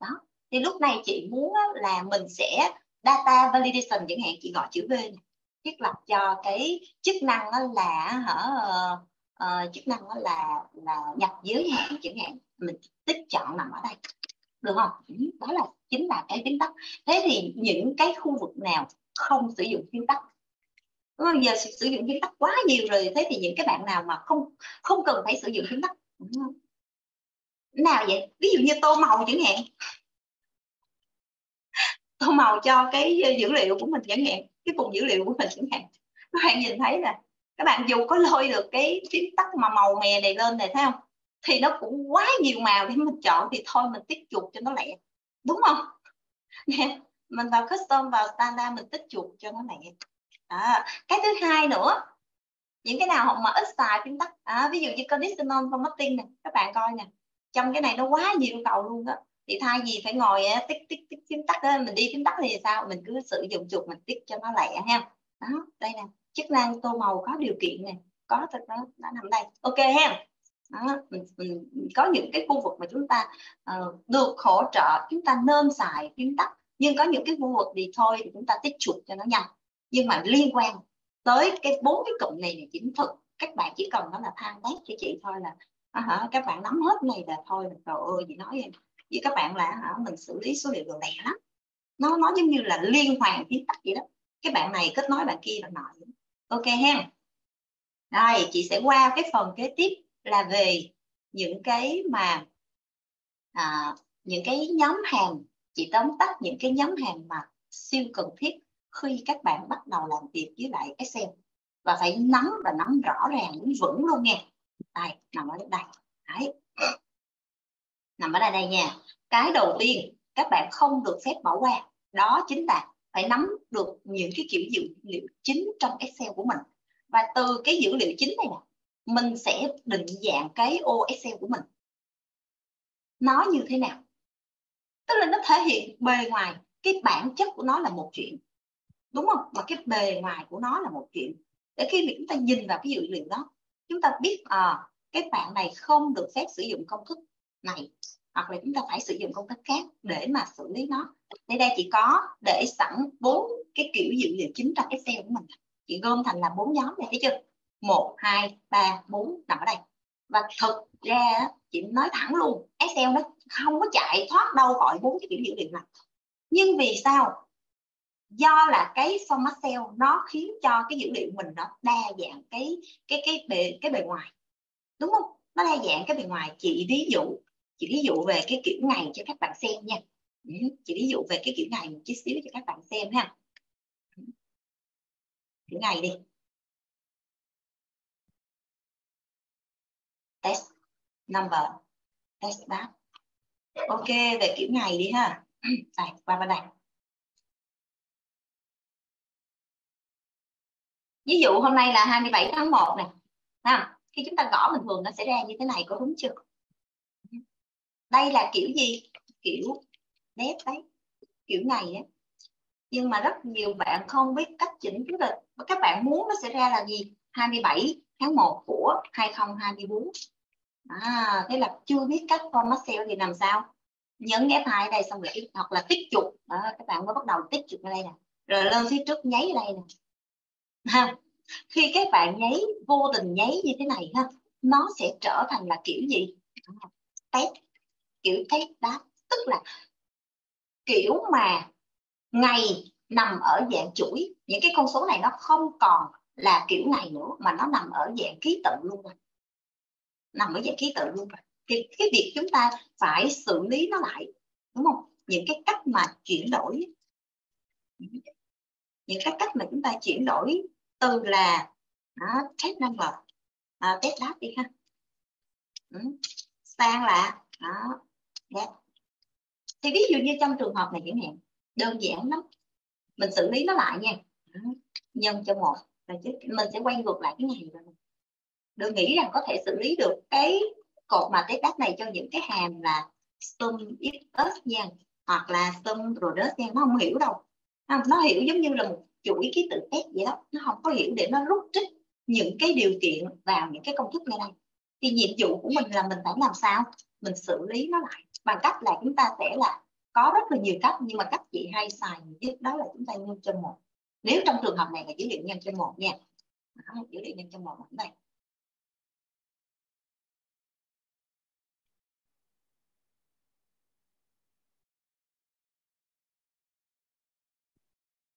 Đó thì lúc này chị muốn là mình sẽ data validation chẳng hạn chị gõ chữ v này. Thiết lập cho cái chức năng đó là hở uh, chức năng đó là là nhập giới hạn chẳng hạn. Mình tích chọn nằm ở đây. Được không? Đó là chính là cái phím tắt. Thế thì những cái khu vực nào không sử dụng phím tắt? Đúng không? giờ sử dụng phím tắt quá nhiều rồi thế thì những cái bạn nào mà không không cần phải sử dụng phím tắt đúng không? nào vậy? Ví dụ như tô màu chẳng hạn. Tô màu cho cái dữ liệu của mình chẳng hạn cái vùng dữ liệu của mình chẳng hạn. Các bạn nhìn thấy nè các bạn dù có lôi được cái phím tắt mà màu mè này lên này thấy không? Thì nó cũng quá nhiều màu để mình chọn thì thôi mình tích chuột cho nó lẹ. Đúng không? Mình vào custom vào standard mình tích chuột cho nó lẹ. À, cái thứ hai nữa những cái nào mà ít xài phím tắt à, ví dụ như conditional formatting này các bạn coi nè. Trong cái này nó quá nhiều cầu luôn đó. Thì thay vì phải ngồi tích tích tích phím tắt đó, mình đi phím tắt thì sao? Mình cứ sử dụng chuột mình tích cho nó lẹ ha. Đó đây nè chức năng tô màu có điều kiện này có thật đó nó nằm đây. Ok ha. Đó, mình, mình có những cái khu vực mà chúng ta uh, được hỗ trợ chúng ta nên xài kiến tắt nhưng có những cái khu vực thì thôi thì chúng ta tích chuột cho nó nhanh. Nhưng mà liên quan tới cái bốn cái cụm này là chính thực các bạn chỉ cần nó là thang test cho chị thôi là à, hả các bạn nắm hết này là thôi là trời ơi chị nói với các bạn là hả mình xử lý số liệu đồ lẻ lắm. Nó nó giống như là liên hoàn kiến tắt vậy đó. Cái bạn này kết nối bạn kia bạn nọ ok ha. Rồi chị sẽ qua cái phần kế tiếp là về những cái mà à, những cái nhóm hàng. Chị tóm tắt những cái nhóm hàng mà siêu cần thiết khi các bạn bắt đầu làm việc với lại Excel. Và phải nắm và nắm rõ ràng đúng vững luôn nha. Đây nằm ở đây. Đấy. Nằm ở đây đây nha. Cái đầu tiên các bạn không được phép bỏ qua. Đó chính là phải nắm được những cái kiểu dữ liệu chính trong Excel của mình. Và từ cái dữ liệu chính này nè mình sẽ định dạng cái ô Excel của mình. Nó như thế nào? Tức là nó thể hiện bề ngoài cái bản chất của nó là một chuyện. Đúng không? Mà cái bề ngoài của nó là một chuyện. Để khi mà chúng ta nhìn vào cái dữ liệu đó chúng ta biết à, cái bạn này không được phép sử dụng công thức này hoặc là chúng ta phải sử dụng công thức khác để mà xử lý nó. Đây đây chỉ có để sẵn bốn cái kiểu dữ liệu chính trong Excel của mình. Chị gom thành là bốn nhóm này, thấy chưa? Một, hai, ba, bốn, nằm ở đây. Và thực ra chị nói thẳng luôn, Excel nó không có chạy thoát đâu khỏi bốn cái kiểu dữ liệu này. Nhưng vì sao? Do là cái format cell nó khiến cho cái dữ liệu mình nó đa dạng cái cái cái bề cái bề ngoài. Đúng không? Nó đa dạng cái bề ngoài. Chị ví dụ chị ví dụ về cái kiểu này cho các bạn xem nha. Ừ, chỉ chị ví dụ về cái kiểu này một chút xíu cho các bạn xem ha. Ừ. Kiểu này đi. Test number, test đáp ok, về kiểu này đi ha. Ừ, đây, qua bên đây. Ví dụ hôm nay là 27 tháng 1 này. Ha khi chúng ta gõ bình thường nó sẽ ra như thế này, có đúng chưa? Đây là kiểu gì? Kiểu nét đấy kiểu này á. Nhưng mà rất nhiều bạn không biết cách chỉnh tức là các bạn muốn nó sẽ ra là gì? 27 tháng 1 của 2024 à, thế là chưa biết cách format cell thì làm sao? Nhấn F2 đây xong rồi hoặc là tích chuột. Đó, các bạn mới bắt đầu tích chuột ở đây nè. Rồi lên phía trước nháy ở đây nè. Ha khi các bạn nháy vô tình nháy như thế này ha nó sẽ trở thành là kiểu gì? Test kiểu test đáp tức là kiểu mà ngày nằm ở dạng chuỗi. Những cái con số này nó không còn là kiểu ngày nữa mà nó nằm ở dạng ký tự luôn rồi. Nằm ở dạng ký tự luôn rồi. Thì cái việc chúng ta phải xử lý nó lại đúng không? Những cái cách mà chuyển đổi. Những cái cách mà chúng ta chuyển đổi từ là đó, test number à, test đáp đi ha. Ừ. sang là đó, yeah. thì ví dụ như trong trường hợp này chẳng hạn, đơn giản lắm. Mình xử lý nó lại nha. Nhân cho một, là chứ mình sẽ quay ngược lại cái này rồi. Đừng nghĩ rằng có thể xử lý được cái cột mà test đáp này cho những cái hàm là sum if us nha, hoặc là sum rồi product nha, nó không hiểu đâu. Nó hiểu giống như là một chuỗi ký tự test vậy đó. Nó không có hiểu để nó rút trích những cái điều kiện vào những cái công thức này đây. Thì nhiệm vụ của mình là mình phải làm sao? Mình xử lý nó lại bằng cách là chúng ta sẽ là có rất là nhiều cách nhưng mà cách chị hay xài nhất đó là chúng ta nhân cho một. Nếu trong trường hợp này là dữ liệu nhân cho một nha. Đó, dữ liệu nhân cho một này.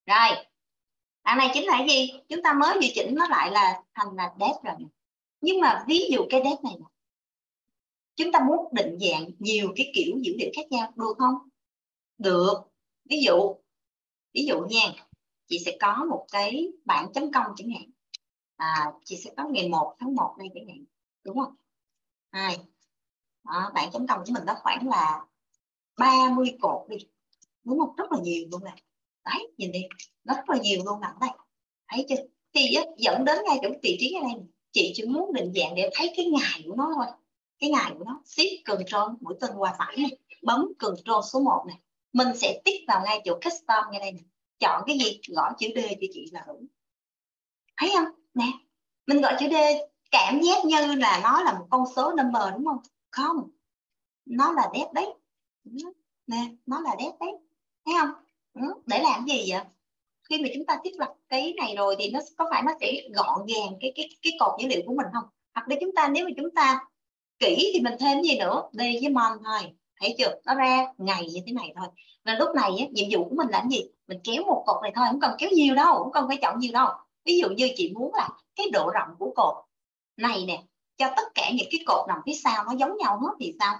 Rồi bạn này chính là gì? Chúng ta mới điều chỉnh nó lại là thành là depth rồi nhưng mà ví dụ cái depth này chúng ta muốn định dạng nhiều cái kiểu dữ liệu khác nhau được không? Được. Ví dụ ví dụ nha chị sẽ có một cái bảng chấm công chẳng hạn. À, chị sẽ có ngày 1 tháng 1 đây chẳng hạn đúng không? Hai. À, bảng chấm công của mình nó khoảng là 30 cột đi đúng không? Rất là nhiều luôn nè. Đấy nhìn đi nó rất là nhiều luôn nè đây. Thấy chưa? Thì dẫn đến ngay chỗ vị trí này chị chỉ muốn định dạng để thấy cái ngày của nó thôi cái ngày của nó shift control mũi tên qua phải này bấm control số 1 này. Mình sẽ tích vào ngay chỗ custom ngay đây này. Chọn cái gì gõ chữ D cho chị là đủ. Thấy không? Nè mình gọi chữ D cảm giác như là nó là một con số number đúng không? Không nó là đẹp đấy. Ừ, nè nó là đẹp đấy. Thấy không? Ừ, để làm gì vậy? Khi mà chúng ta thiết lập cái này rồi thì nó có phải nó sẽ gọn gàng cái cái cái cột dữ liệu của mình không? Hoặc là chúng ta nếu mà chúng ta kỹ thì mình thêm gì nữa? D với mon thôi. Thấy chưa? Nó ra ngày như thế này thôi. Và lúc này á, nhiệm vụ của mình là gì? Mình kéo một cột này thôi không cần kéo nhiều đâu không cần phải chọn nhiều đâu. Ví dụ như chị muốn là cái độ rộng của cột này nè cho tất cả những cái cột nằm phía sau nó giống nhau hết thì sao?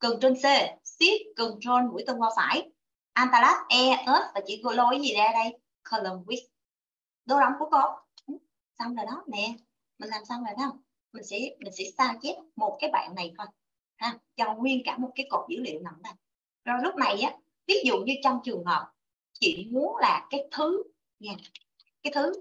Ctrl C Shift Ctrl mũi tên qua phải. Alt E S và chị cô lôi gì ra đây? Column width. Độ rộng của cột. Xong rồi đó nè. Mình làm xong rồi đó mình sẽ mình sẽ sao chép một cái bạn này thôi ha cho nguyên cả một cái cột dữ liệu nằm đây. Rồi lúc này á ví dụ như trong trường hợp chị muốn là cái thứ nha cái thứ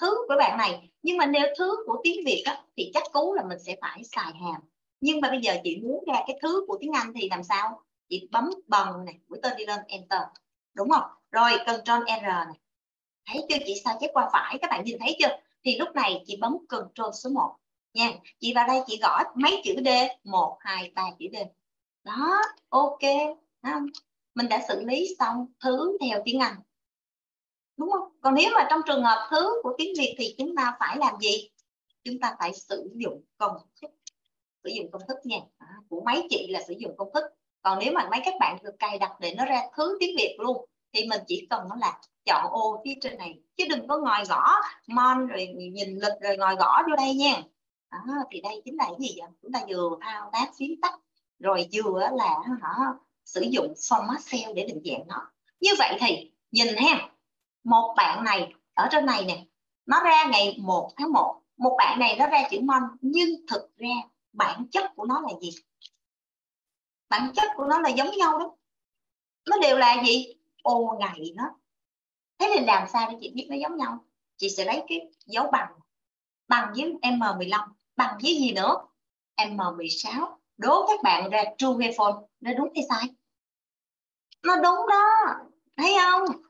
thứ của bạn này nhưng mà nếu thứ của tiếng việt á, thì chắc cú là mình sẽ phải xài hàm. Nhưng mà bây giờ chị muốn ra cái thứ của tiếng anh thì làm sao? Chị bấm bằng này mũi tên đi lên enter đúng không? Rồi control R này. Thấy chưa? Chị sao chép qua phải các bạn nhìn thấy chưa? Thì lúc này chị bấm control số 1 nha chị vào đây chị gõ mấy chữ D một hai ba chữ D. Đó ok. Không? mình đã xử lý xong thứ theo tiếng Anh. Đúng không? Còn nếu mà trong trường hợp thứ của tiếng Việt thì chúng ta phải làm gì? Chúng ta phải sử dụng công thức. Sử dụng công thức nha. À, của mấy chị là sử dụng công thức. Còn nếu mà mấy các bạn được cài đặt để nó ra thứ tiếng Việt luôn thì mình chỉ cần nó là chọn ô phía trên này. Chứ đừng có ngồi gõ mon rồi nhìn lịch rồi ngồi gõ vô đây nha à, thì đây chính là cái gì vậy? Chúng ta vừa thao tác phím tắt rồi vừa là họ sử dụng format cell để định dạng nó. Như vậy thì nhìn ha một bạn này ở trên này nè nó ra ngày 1 tháng 1 một bạn này nó ra chữ mon nhưng thực ra bản chất của nó là gì? Bản chất của nó là giống nhau đó. Nó đều là gì? Ô ngày nó. Thế thì làm sao để chị biết nó giống nhau? Chị sẽ lấy cái dấu bằng bằng với m15 bằng với gì nữa? M16 đố các bạn ra true hay false? Nó đúng hay sai? Nó đúng đó. Thấy không?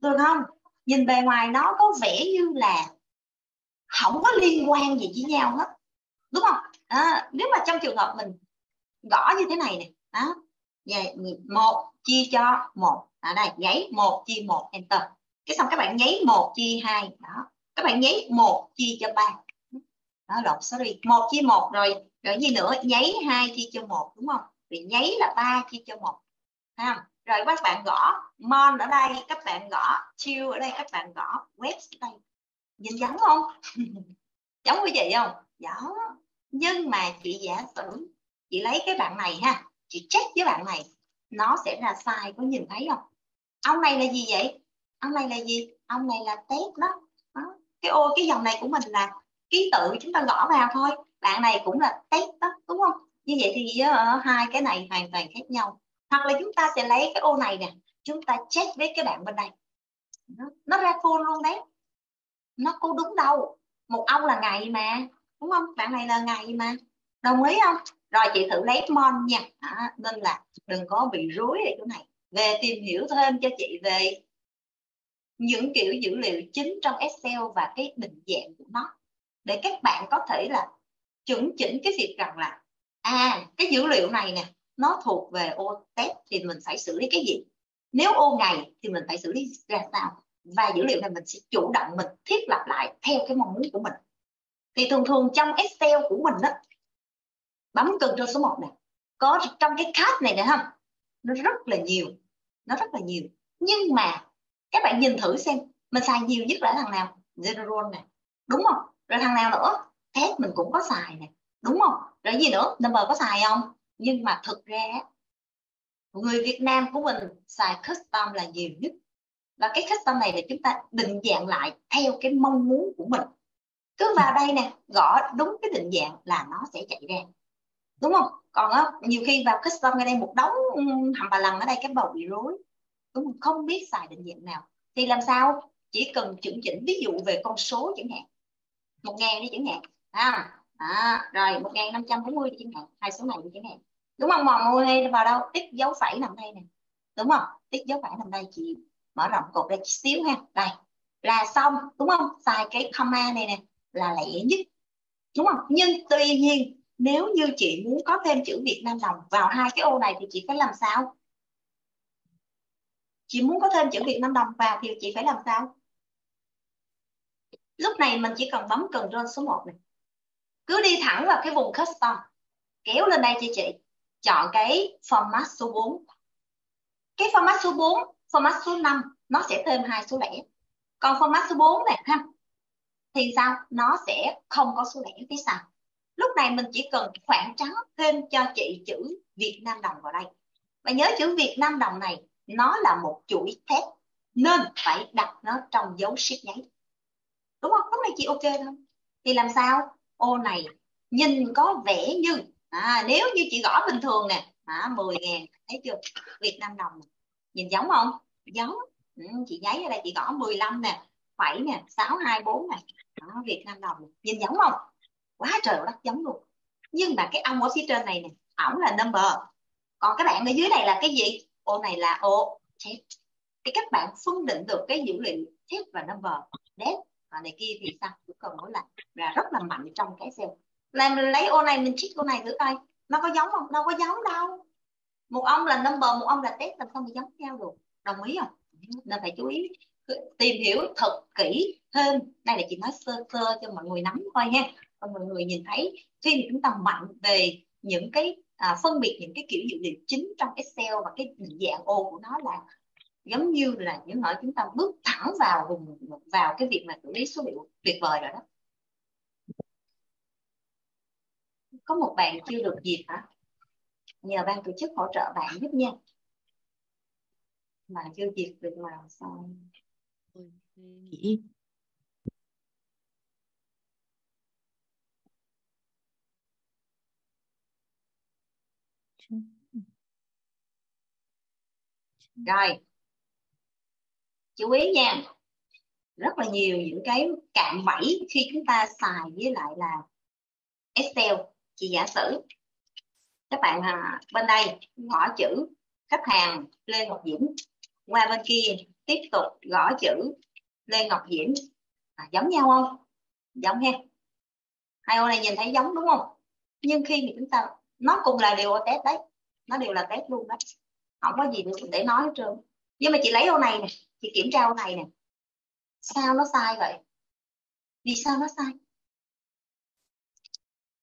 Được không? Nhìn bề ngoài nó có vẻ như là không có liên quan gì với nhau hết. Đúng không? À, nếu mà trong trường hợp mình gõ như thế này nè. Đó. Vậy một chia cho một. Ở đây nháy một chia một enter. Cái xong các bạn nháy một chia hai. Đó. Các bạn nháy một chia cho ba đó lộn sorry. Một chia một rồi rồi gì nữa? Nháy hai chia cho một đúng không? Vì nháy là ba chia cho một. Ha rồi các bạn gõ. Mon ở đây các bạn gõ. Chill ở đây các bạn gõ. Web ở đây. Nhìn giống không? [LAUGHS] Giống quý vị không? Giống. Nhưng mà chị giả sử chị lấy cái bạn này ha. Chị check với bạn này. Nó sẽ ra sai có nhìn thấy không? Ông này là gì vậy? Ông này là gì? Ông này là test đó, đó. cái ô cái dòng này của mình là ký tự chúng ta gõ vào thôi. Bạn này cũng là test đó đúng không? Như vậy thì uh, hai cái này hoàn toàn khác nhau. Hoặc là chúng ta sẽ lấy cái ô này nè chúng ta check với cái bạn bên đây. Nó, nó ra full luôn đấy. Nó có đúng đâu. Một ông là ngày mà đúng không? Bạn này là ngày mà. Đồng ý không? Rồi chị thử lấy mon nha. À, nên là đừng có bị rối ở chỗ này. Về tìm hiểu thêm cho chị về những kiểu dữ liệu chính trong Excel và cái định dạng của nó để các bạn có thể là chuẩn chỉnh cái việc rằng là à cái dữ liệu này nè, nó thuộc về ô test thì mình phải xử lý cái gì? Nếu ô ngày thì mình phải xử lý ra sao? Và dữ liệu này mình sẽ chủ động mình thiết lập lại theo cái mong muốn của mình. Thì thường thường trong Excel của mình đó bấm cần cho số 1 nè, có trong cái card này nè, không? Nó rất là nhiều, nó rất là nhiều. Nhưng mà các bạn nhìn thử xem, mình xài nhiều nhất là thằng nào? General nè, đúng không? Rồi thằng nào nữa? Test mình cũng có xài nè. Đúng không? Rồi gì nữa? Number có xài không? Nhưng mà thực ra người Việt Nam của mình xài custom là nhiều nhất. Và cái custom này là chúng ta định dạng lại theo cái mong muốn của mình. Cứ vào đây nè gõ đúng cái định dạng là nó sẽ chạy ra. Đúng không? Còn á nhiều khi vào custom ở đây một đống hầm bà lần ở đây cái bầu bị rối. Đúng không? không biết xài định dạng nào. Thì làm sao? Chỉ cần chuẩn chỉnh ví dụ về con số chẳng hạn một ngàn đi chẳng hạn. À, à rồi một ngàn năm trăm bốn mươi đi chẳng hạn. Hai số này đi chẳng hạn. Đúng không? Mòn mua hay vào đâu? Tích dấu phẩy nằm đây nè. Đúng không? Tích dấu phẩy nằm đây chị. Mở rộng cột ra chút xíu ha. Đây. Là xong. Đúng không? Xài cái comma này nè là lẻ nhất. Đúng không? Nhưng tuy nhiên nếu như chị muốn có thêm chữ Việt Nam đồng vào hai cái ô này thì chị phải làm sao? Chị muốn có thêm chữ Việt Nam đồng vào thì chị phải làm sao? Lúc này mình chỉ cần bấm cần Ctrl số 1 này. Cứ đi thẳng vào cái vùng custom. Kéo lên đây cho chị. Chọn cái format số 4 cái format số 4 format số 5 nó sẽ thêm hai số lẻ. Còn format số 4 này ha, thì sao? Nó sẽ không có số lẻ phía sau. Lúc này mình chỉ cần khoảng trắng thêm cho chị chữ Việt Nam đồng vào đây. Và nhớ chữ Việt Nam đồng này, nó là một chuỗi thép, nên phải đặt nó trong dấu ship nháy đúng không? Lúc này chị ok không? Thì làm sao? Ô này nhìn có vẻ như à, nếu như chị gõ bình thường nè à, 10 ngàn thấy chưa? Việt Nam đồng. Nhìn giống không? Giống. Ừ, chị giấy ở đây chị gõ 15 nè phẩy nè 624 nè. Đó, Việt Nam đồng. Nhìn giống không? Quá trời đất giống luôn. Nhưng mà cái ông ở phía trên này nè ổng là number. Còn các bạn ở dưới này là cái gì? Ô này là ô test thì các bạn phân định được cái dữ liệu test và number. Date và này kia thì sao? Cũng cần nói là là rất là mạnh trong cái cell là mình lấy ô này mình chích ô này thử coi. Nó có giống không? Đâu có giống đâu. Một ông là number một ông là test làm sao mà giống nhau được? Đồng ý không? Nên phải chú ý tìm hiểu thật kỹ thêm. Đây là chị nói sơ sơ cho mọi người nắm thôi ha. Và mọi người nhìn thấy khi mà chúng ta mạnh về những cái à, phân biệt những cái kiểu dữ liệu chính trong Excel và cái định dạng ô của nó là giống như là những hỏi chúng ta bước thẳng vào vùng, vào cái việc mà xử lý số liệu tuyệt vời rồi đó. Có một bạn chưa được dịp hả? Nhờ ban tổ chức hỗ trợ bạn giúp nha. Mà chưa dịp được mà sao? Nghỉ rồi chú ý nha rất là nhiều những cái cạm bẫy khi chúng ta xài với lại là Excel chị giả sử. Các bạn à, bên đây gõ chữ khách hàng Lê Ngọc Diễm qua bên kia tiếp tục gõ chữ Lê Ngọc Diễm. À, giống nhau không? Giống ha. Hai ô này nhìn thấy giống đúng không? Nhưng khi mà chúng ta nó cùng là đều test đấy. Nó đều là test luôn đấy không có gì để nói hết trơn. Nhưng mà chị lấy ô này nè chị kiểm tra ô này nè. Sao nó sai vậy? Vì sao nó sai?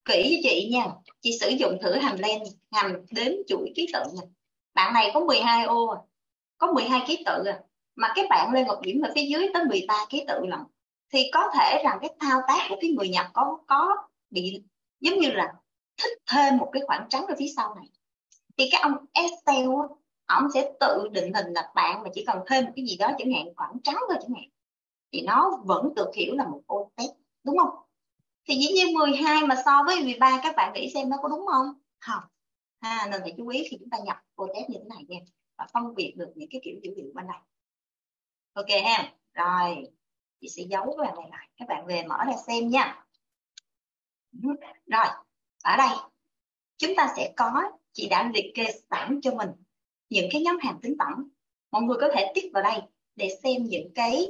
Kỹ với chị nha. Chị sử dụng thử hàm len hàm đếm chuỗi ký tự nè. bạn này có 12 ô à. có 12 ký tự à. mà cái bạn lên Ngọc điểm ở phía dưới tới 13 ký tự lận. Thì có thể rằng cái thao tác của cái người nhập có có bị, giống như là thích thêm một cái khoảng trắng ở phía sau này. Thì cái ông Excel ông sẽ tự định hình là bạn mà chỉ cần thêm một cái gì đó chẳng hạn, khoảng trắng thôi chẳng hạn, thì nó vẫn được hiểu là một ô test đúng không? Thì dĩ nhiên 12 mà so với 13 các bạn nghĩ xem nó có đúng không? Không. Ha nên phải chú ý khi chúng ta nhập ô test như thế này nha, và phân biệt được những cái kiểu dữ liệu bên này ok ha, rồi, chị sẽ giấu cái bạn này lại, các bạn về mở ra xem nha. Ừ, rồi, ở đây, chúng ta sẽ có chị đã liệt kê sẵn cho mình những cái nhóm hàng tính tổng mọi người có thể tích vào đây để xem những cái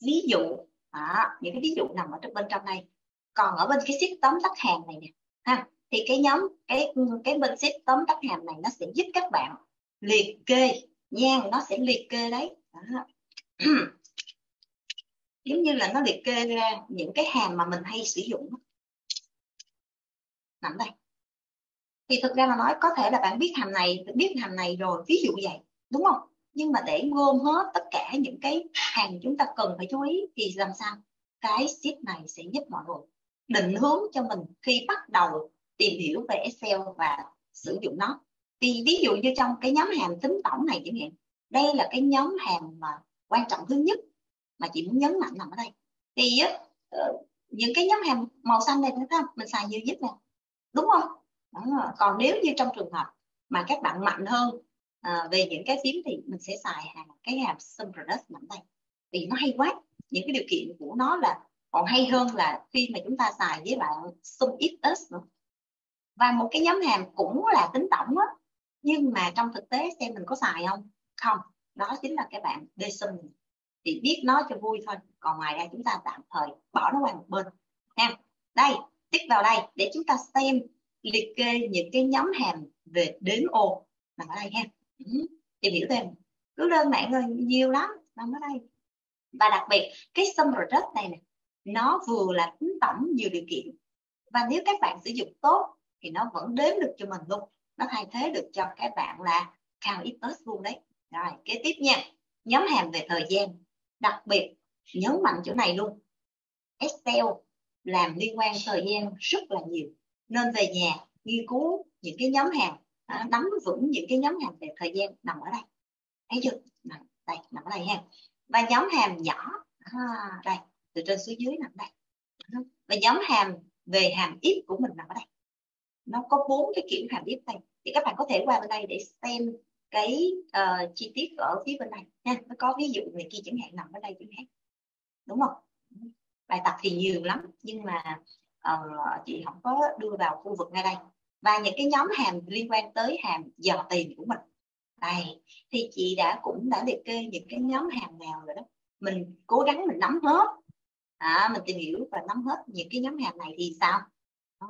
ví dụ à, những cái ví dụ nằm ở trong bên trong này còn ở bên cái sheet tóm tắt hàng này nè ha thì cái nhóm cái cái bên sheet tóm tắt hàng này nó sẽ giúp các bạn liệt kê nha nó sẽ liệt kê đấy. À. [CLEARS THROAT] giống như là nó liệt kê ra những cái hàng mà mình hay sử dụng. Nằm đây thì thực ra mà nói, có thể là bạn biết hàm này, biết hàm này rồi, ví dụ vậy, đúng không? Nhưng mà để gom hết tất cả những cái hàng chúng ta cần phải chú ý thì làm sao? Cái sheet này sẽ giúp mọi người. Định hướng cho mình khi bắt đầu tìm hiểu về Excel và sử dụng nó. Thì ví dụ như trong cái nhóm hàm tính tổng này chẳng hạn, đây là cái nhóm hàm mà quan trọng thứ nhất mà chị muốn nhấn mạnh nằm ở đây. Thì ờ, những cái nhóm hàm màu xanh này thấy không? Mình xài nhiều nhất nè. Đúng không? Đó. còn nếu như trong trường hợp mà các bạn mạnh hơn à, về những cái phím thì mình sẽ xài hàng cái hàm sum product mạnh tay vì nó hay quá. Những cái điều kiện của nó là còn hay hơn là khi mà chúng ta xài với bạn sum xs nữa. Và một cái nhóm hàm cũng là tính tổng á nhưng mà trong thực tế xem mình có xài không? Không. Đó chính là cái bạn dsum thì biết nó cho vui thôi. Còn ngoài ra chúng ta tạm thời bỏ nó qua một bên. Nha. Đây tích vào đây để chúng ta xem liệt kê những cái nhóm hàm về đến ô nằm ở đây ha. Ừ, tìm hiểu thêm. Cứ lên mạng rồi nhiều lắm. Nằm ở đây. Và đặc biệt cái sum product này nè nó vừa là tính tổng nhiều điều kiện. Và nếu các bạn sử dụng tốt thì nó vẫn đếm được cho mình luôn. Nó thay thế được cho các bạn là cao ít plus luôn đấy. Rồi kế tiếp nha. Nhóm hàm về thời gian. Đặc biệt nhấn mạnh chỗ này luôn. Excel làm liên quan thời gian rất là nhiều nên về nhà nghiên cứu những cái nhóm hàng à, nắm vững những cái nhóm hàng về thời gian nằm ở đây. Thấy chưa? Nằm đây nằm ở đây ha. Và nhóm hàm nhỏ à, đây từ trên xuống dưới nằm đây. Ừ. Và nhóm hàm về hàm ít của mình nằm ở đây. Nó có bốn cái kiểu hàm ít đây. Thì các bạn có thể qua bên đây để xem cái uh, chi tiết ở phía bên này nha nó có ví dụ này kia chẳng hạn nằm ở đây chẳng hạn. Đúng không? Ừ. Bài tập thì nhiều lắm nhưng mà uh, chị không có đưa vào khu vực ngay đây. Và những cái nhóm hàm liên quan tới hàm dò tìm của mình. Đây thì chị đã cũng đã liệt kê những cái nhóm hàm nào rồi đó. Mình cố gắng mình nắm hết. À, mình tìm hiểu và nắm hết những cái nhóm hàm này thì sao?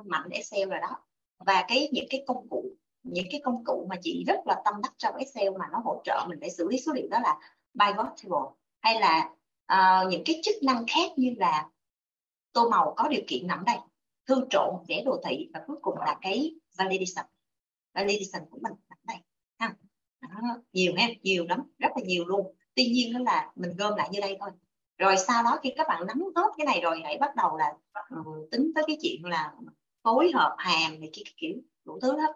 Mạnh Excel rồi đó. Và cái những cái công cụ những cái công cụ mà chị rất là tâm đắc trong Excel mà nó hỗ trợ mình để xử lý số liệu đó là pivot table. Hay là uh, những cái chức năng khác như là tô màu có điều kiện nằm đây thư trộn vẽ đồ thị và cuối cùng là cái validation validation của mình nằm đây ha đó, nhiều ha nhiều lắm rất là nhiều luôn. Tuy nhiên đó là mình gom lại như đây thôi. Rồi sau đó khi các bạn nắm hết cái này rồi hãy bắt đầu là uh, tính tới cái chuyện là phối hợp hàm này kia kiểu đủ thứ hết.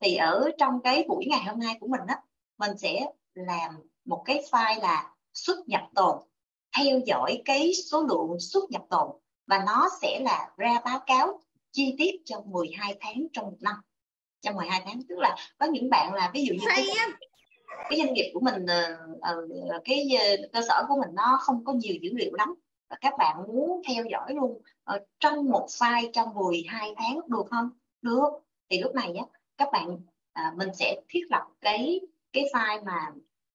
Thì ở trong cái buổi ngày hôm nay của mình đó mình sẽ làm một cái file là xuất nhập tồn theo dõi cái số lượng xuất nhập tồn và nó sẽ là ra báo cáo chi tiết trong 12 tháng trong một năm. Trong 12 tháng tức là có những bạn là ví dụ như cái, cái doanh nghiệp của mình uh, cái cơ sở của mình nó không có nhiều dữ liệu lắm. Và các bạn muốn theo dõi luôn trong một file trong 12 tháng được không? Được. Thì lúc này nhé các bạn à, mình sẽ thiết lập cái cái file mà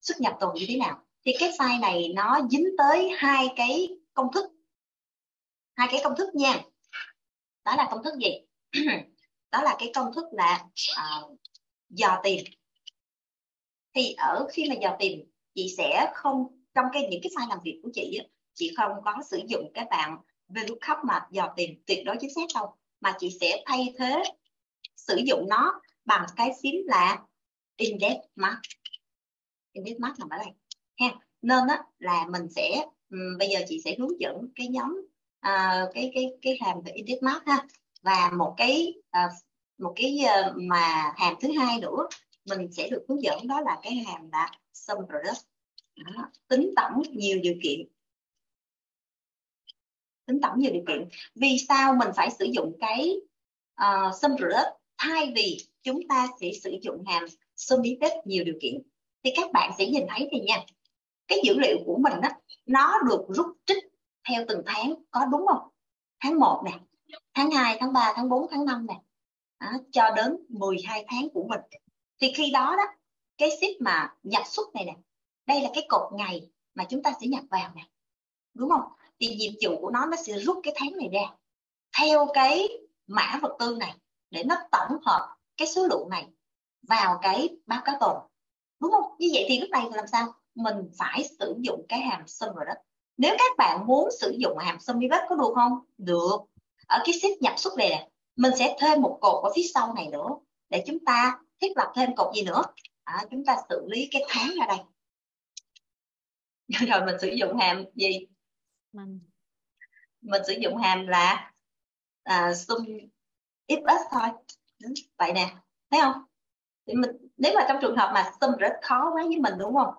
xuất nhập tồn như thế nào. Thì cái file này nó dính tới hai cái công thức hai cái công thức nha. Đó là công thức gì? [CLEARS THROAT] Đó là cái công thức là uh, dò tìm. Thì ở khi mà dò tìm chị sẽ không trong cái những cái file làm việc của chị chị không có sử dụng cái bạn VLOOKUP mà dò tìm tuyệt đối chính xác đâu mà chị sẽ thay thế sử dụng nó bằng cái phím là index mark index mark nằm ở đây ha. Nên á là mình sẽ um, bây giờ chị sẽ hướng dẫn cái nhóm uh, cái cái cái hàm về index mark ha. Và một cái uh, một cái uh, mà hàm thứ hai nữa mình sẽ được hướng dẫn đó là cái hàm là sum product. Đó, tính tổng nhiều điều kiện. Tính tổng nhiều điều kiện. Vì sao mình phải sử dụng cái uh, sum product? Thay vì chúng ta sẽ sử dụng hàm sum summative nhiều điều kiện. Thì các bạn sẽ nhìn thấy thì nha. Cái dữ liệu của mình đó, nó được rút trích theo từng tháng có đúng không? Tháng 1 nè tháng 2 tháng 3 tháng 4 tháng 5 nè. À, cho đến 12 tháng của mình. Thì khi đó đó cái ship mà nhập xuất này nè đây là cái cột ngày mà chúng ta sẽ nhập vào nè. Đúng không? Thì nhiệm vụ của nó nó sẽ rút cái tháng này ra. Theo cái mã vật tư này để nó tổng hợp cái số lượng này vào cái báo cáo tồn. Đúng không? Như vậy thì lúc này làm sao? Mình phải sử dụng cái hàm sum đó nếu các bạn muốn sử dụng hàm sum product có được không? Được. Ở cái sheet nhập xuất này nè mình sẽ thêm một cột ở phía sau này nữa để chúng ta thiết lập thêm cột gì nữa? À, chúng ta xử lý cái tháng ra đây. [LAUGHS] Rồi mình sử dụng hàm gì? Mình, mình sử dụng hàm là à, sum if us thôi vậy nè. Thấy không? Thì mình nếu mà trong trường hợp mà sum rất khó quá với mình đúng không?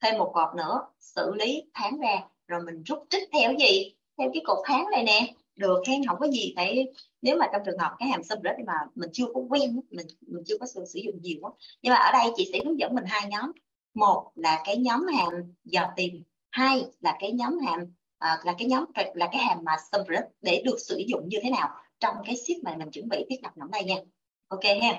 Thêm một cột nữa xử lý tháng ra rồi mình rút trích theo gì? Theo cái cột tháng này nè. Được khen không có gì phải nếu mà trong trường hợp cái hàm sum rất mà mình chưa có quen mình mình chưa có sự sử dụng nhiều quá nhưng mà ở đây chị sẽ hướng dẫn mình hai nhóm. Một là cái nhóm hàm dò tìm hai là cái nhóm hàm à, là cái nhóm là cái hàm mà sum để được sử dụng như thế nào trong cái sheet mà mình chuẩn bị thiết lập nhóm đây nha. Ok ha?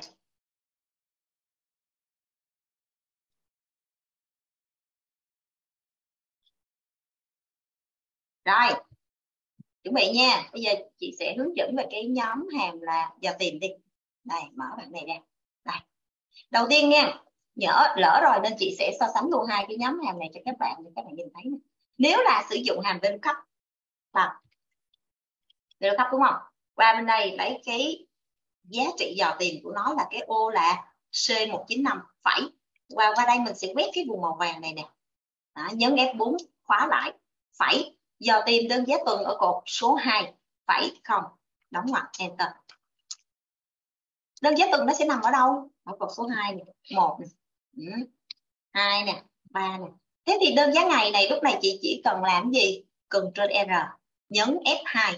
Rồi chuẩn bị nha. Bây giờ chị sẽ hướng dẫn về cái nhóm hàm là giờ tìm đi. Đây mở bạn này ra đây đầu tiên nha nhỡ lỡ rồi nên chị sẽ so sánh luôn hai cái nhóm hàm này cho các bạn để các bạn nhìn thấy này. nếu là sử dụng hàm VLOOKUP là cấp đúng không? Qua bên đây lấy cái giá trị dò tìm của nó là cái ô là C195 phải. Qua qua đây mình sẽ quét cái vùng màu vàng này nè. Đó, nhấn F4 khóa lại phải dò tìm đơn giá tuần ở cột số 2 phải không? Đóng ngoặc, enter. Đơn giá tuần nó sẽ nằm ở đâu? Ở cột số 2 này 1 này. 2 nè 3 ừ, nè. Thế thì đơn giá ngày này lúc này chị chỉ cần làm gì? Cần trên R, nhấn F2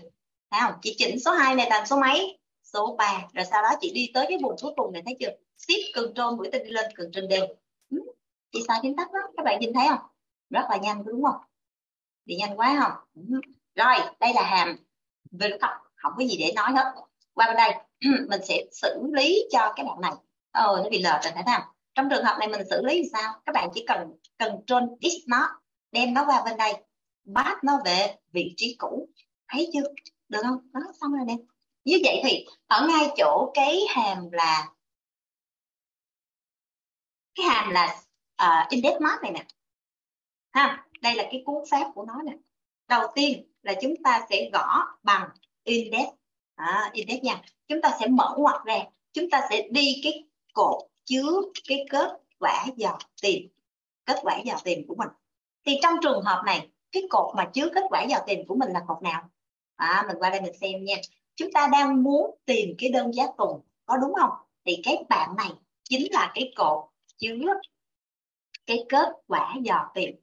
thấy không? Chị chỉnh số 2 này thành số mấy? Số 3 rồi sau đó chị đi tới cái vùng cuối cùng này, thấy chưa? Ship, control, mũi tên đi lên cần trên D chị xài chính tắc đó. Các bạn nhìn thấy không? Rất là nhanh, đúng không? Đi nhanh quá không? Rồi đây là hàm VLOOKUP không có gì để nói hết. Qua bên đây [CLEARS THROAT] mình sẽ xử lý cho cái bạn này. Ờ nó bị lệch rồi phải không? Trong trường hợp này mình xử lý thì sao? Các bạn chỉ cần control this nó đem nó qua bên đây bắt nó về vị trí cũ. Thấy chưa? Được không? Đó xong rồi nè. Như vậy thì ở ngay chỗ cái hàm là cái hàm là uh, index map này nè. Ha? Đây là cái cú pháp của nó nè. Đầu tiên là chúng ta sẽ gõ bằng index. À, index nha. Chúng ta sẽ mở ngoặc ra. Chúng ta sẽ đi cái cột chứa cái kết quả dò tìm. Kết quả dò tìm của mình. Thì trong trường hợp này cái cột mà chứa kết quả dò tìm của mình là cột nào? À, mình qua đây mình xem nha. Chúng ta đang muốn tìm cái đơn giá tuần có đúng không? Thì cái bạn này chính là cái cột chứa cái kết quả dò tìm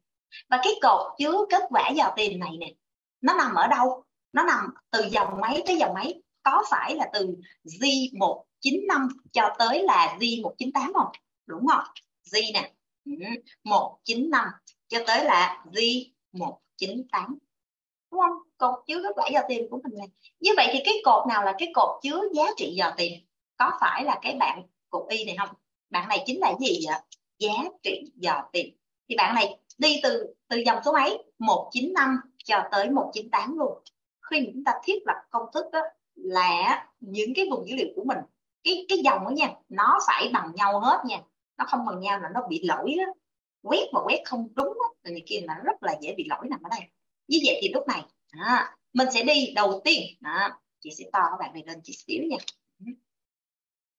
và cái cột chứa kết quả dò tiền này nè, nó nằm ở đâu? Nó nằm từ dòng máy tới dòng máy. Có phải là từ G195 cho tới là G198 không? Đúng không? Z nè. Ừ, 195 cho tới là G198 đúng không? Cột chứa kết quả dò tìm của mình này. Như vậy thì cái cột nào là cái cột chứa giá trị dò tìm có phải là cái bạn cục y này không? Bạn này chính là gì vậy giá trị dò tìm thì bạn này đi từ từ dòng số mấy? 195 cho tới 198 luôn. Khi mà chúng ta thiết lập công thức đó là những cái vùng dữ liệu của mình cái cái dòng đó nha nó phải bằng nhau hết nha. Nó không bằng nhau là nó bị lỗi đó quét mà quét không đúng đó, thì kia là rất là dễ bị lỗi nằm ở đây. Như vậy thì lúc này à, mình sẽ đi đầu tiên. À, chị sẽ to các bạn này lên chút xíu nha.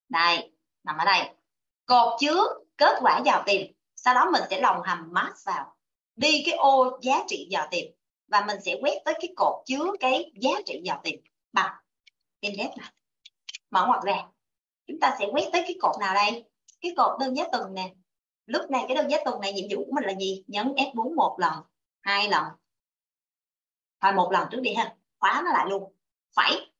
Đây nằm ở đây. Cột chứa kết quả vào tìm sau đó mình sẽ lòng hàm mask vào, đi cái ô giá trị dò tìm và mình sẽ quét tới cái cột chứa cái giá trị dò tìm bằng. Index này mở ngoặc ra. Chúng ta sẽ quét tới cái cột nào đây? Cái cột đơn giá tuần nè. Lúc này cái đơn giá tuần này nhiệm vụ của mình là gì? Nhấn F4 một lần, hai lần. Thôi, một lần trước đi ha. Khóa nó lại luôn. Phải.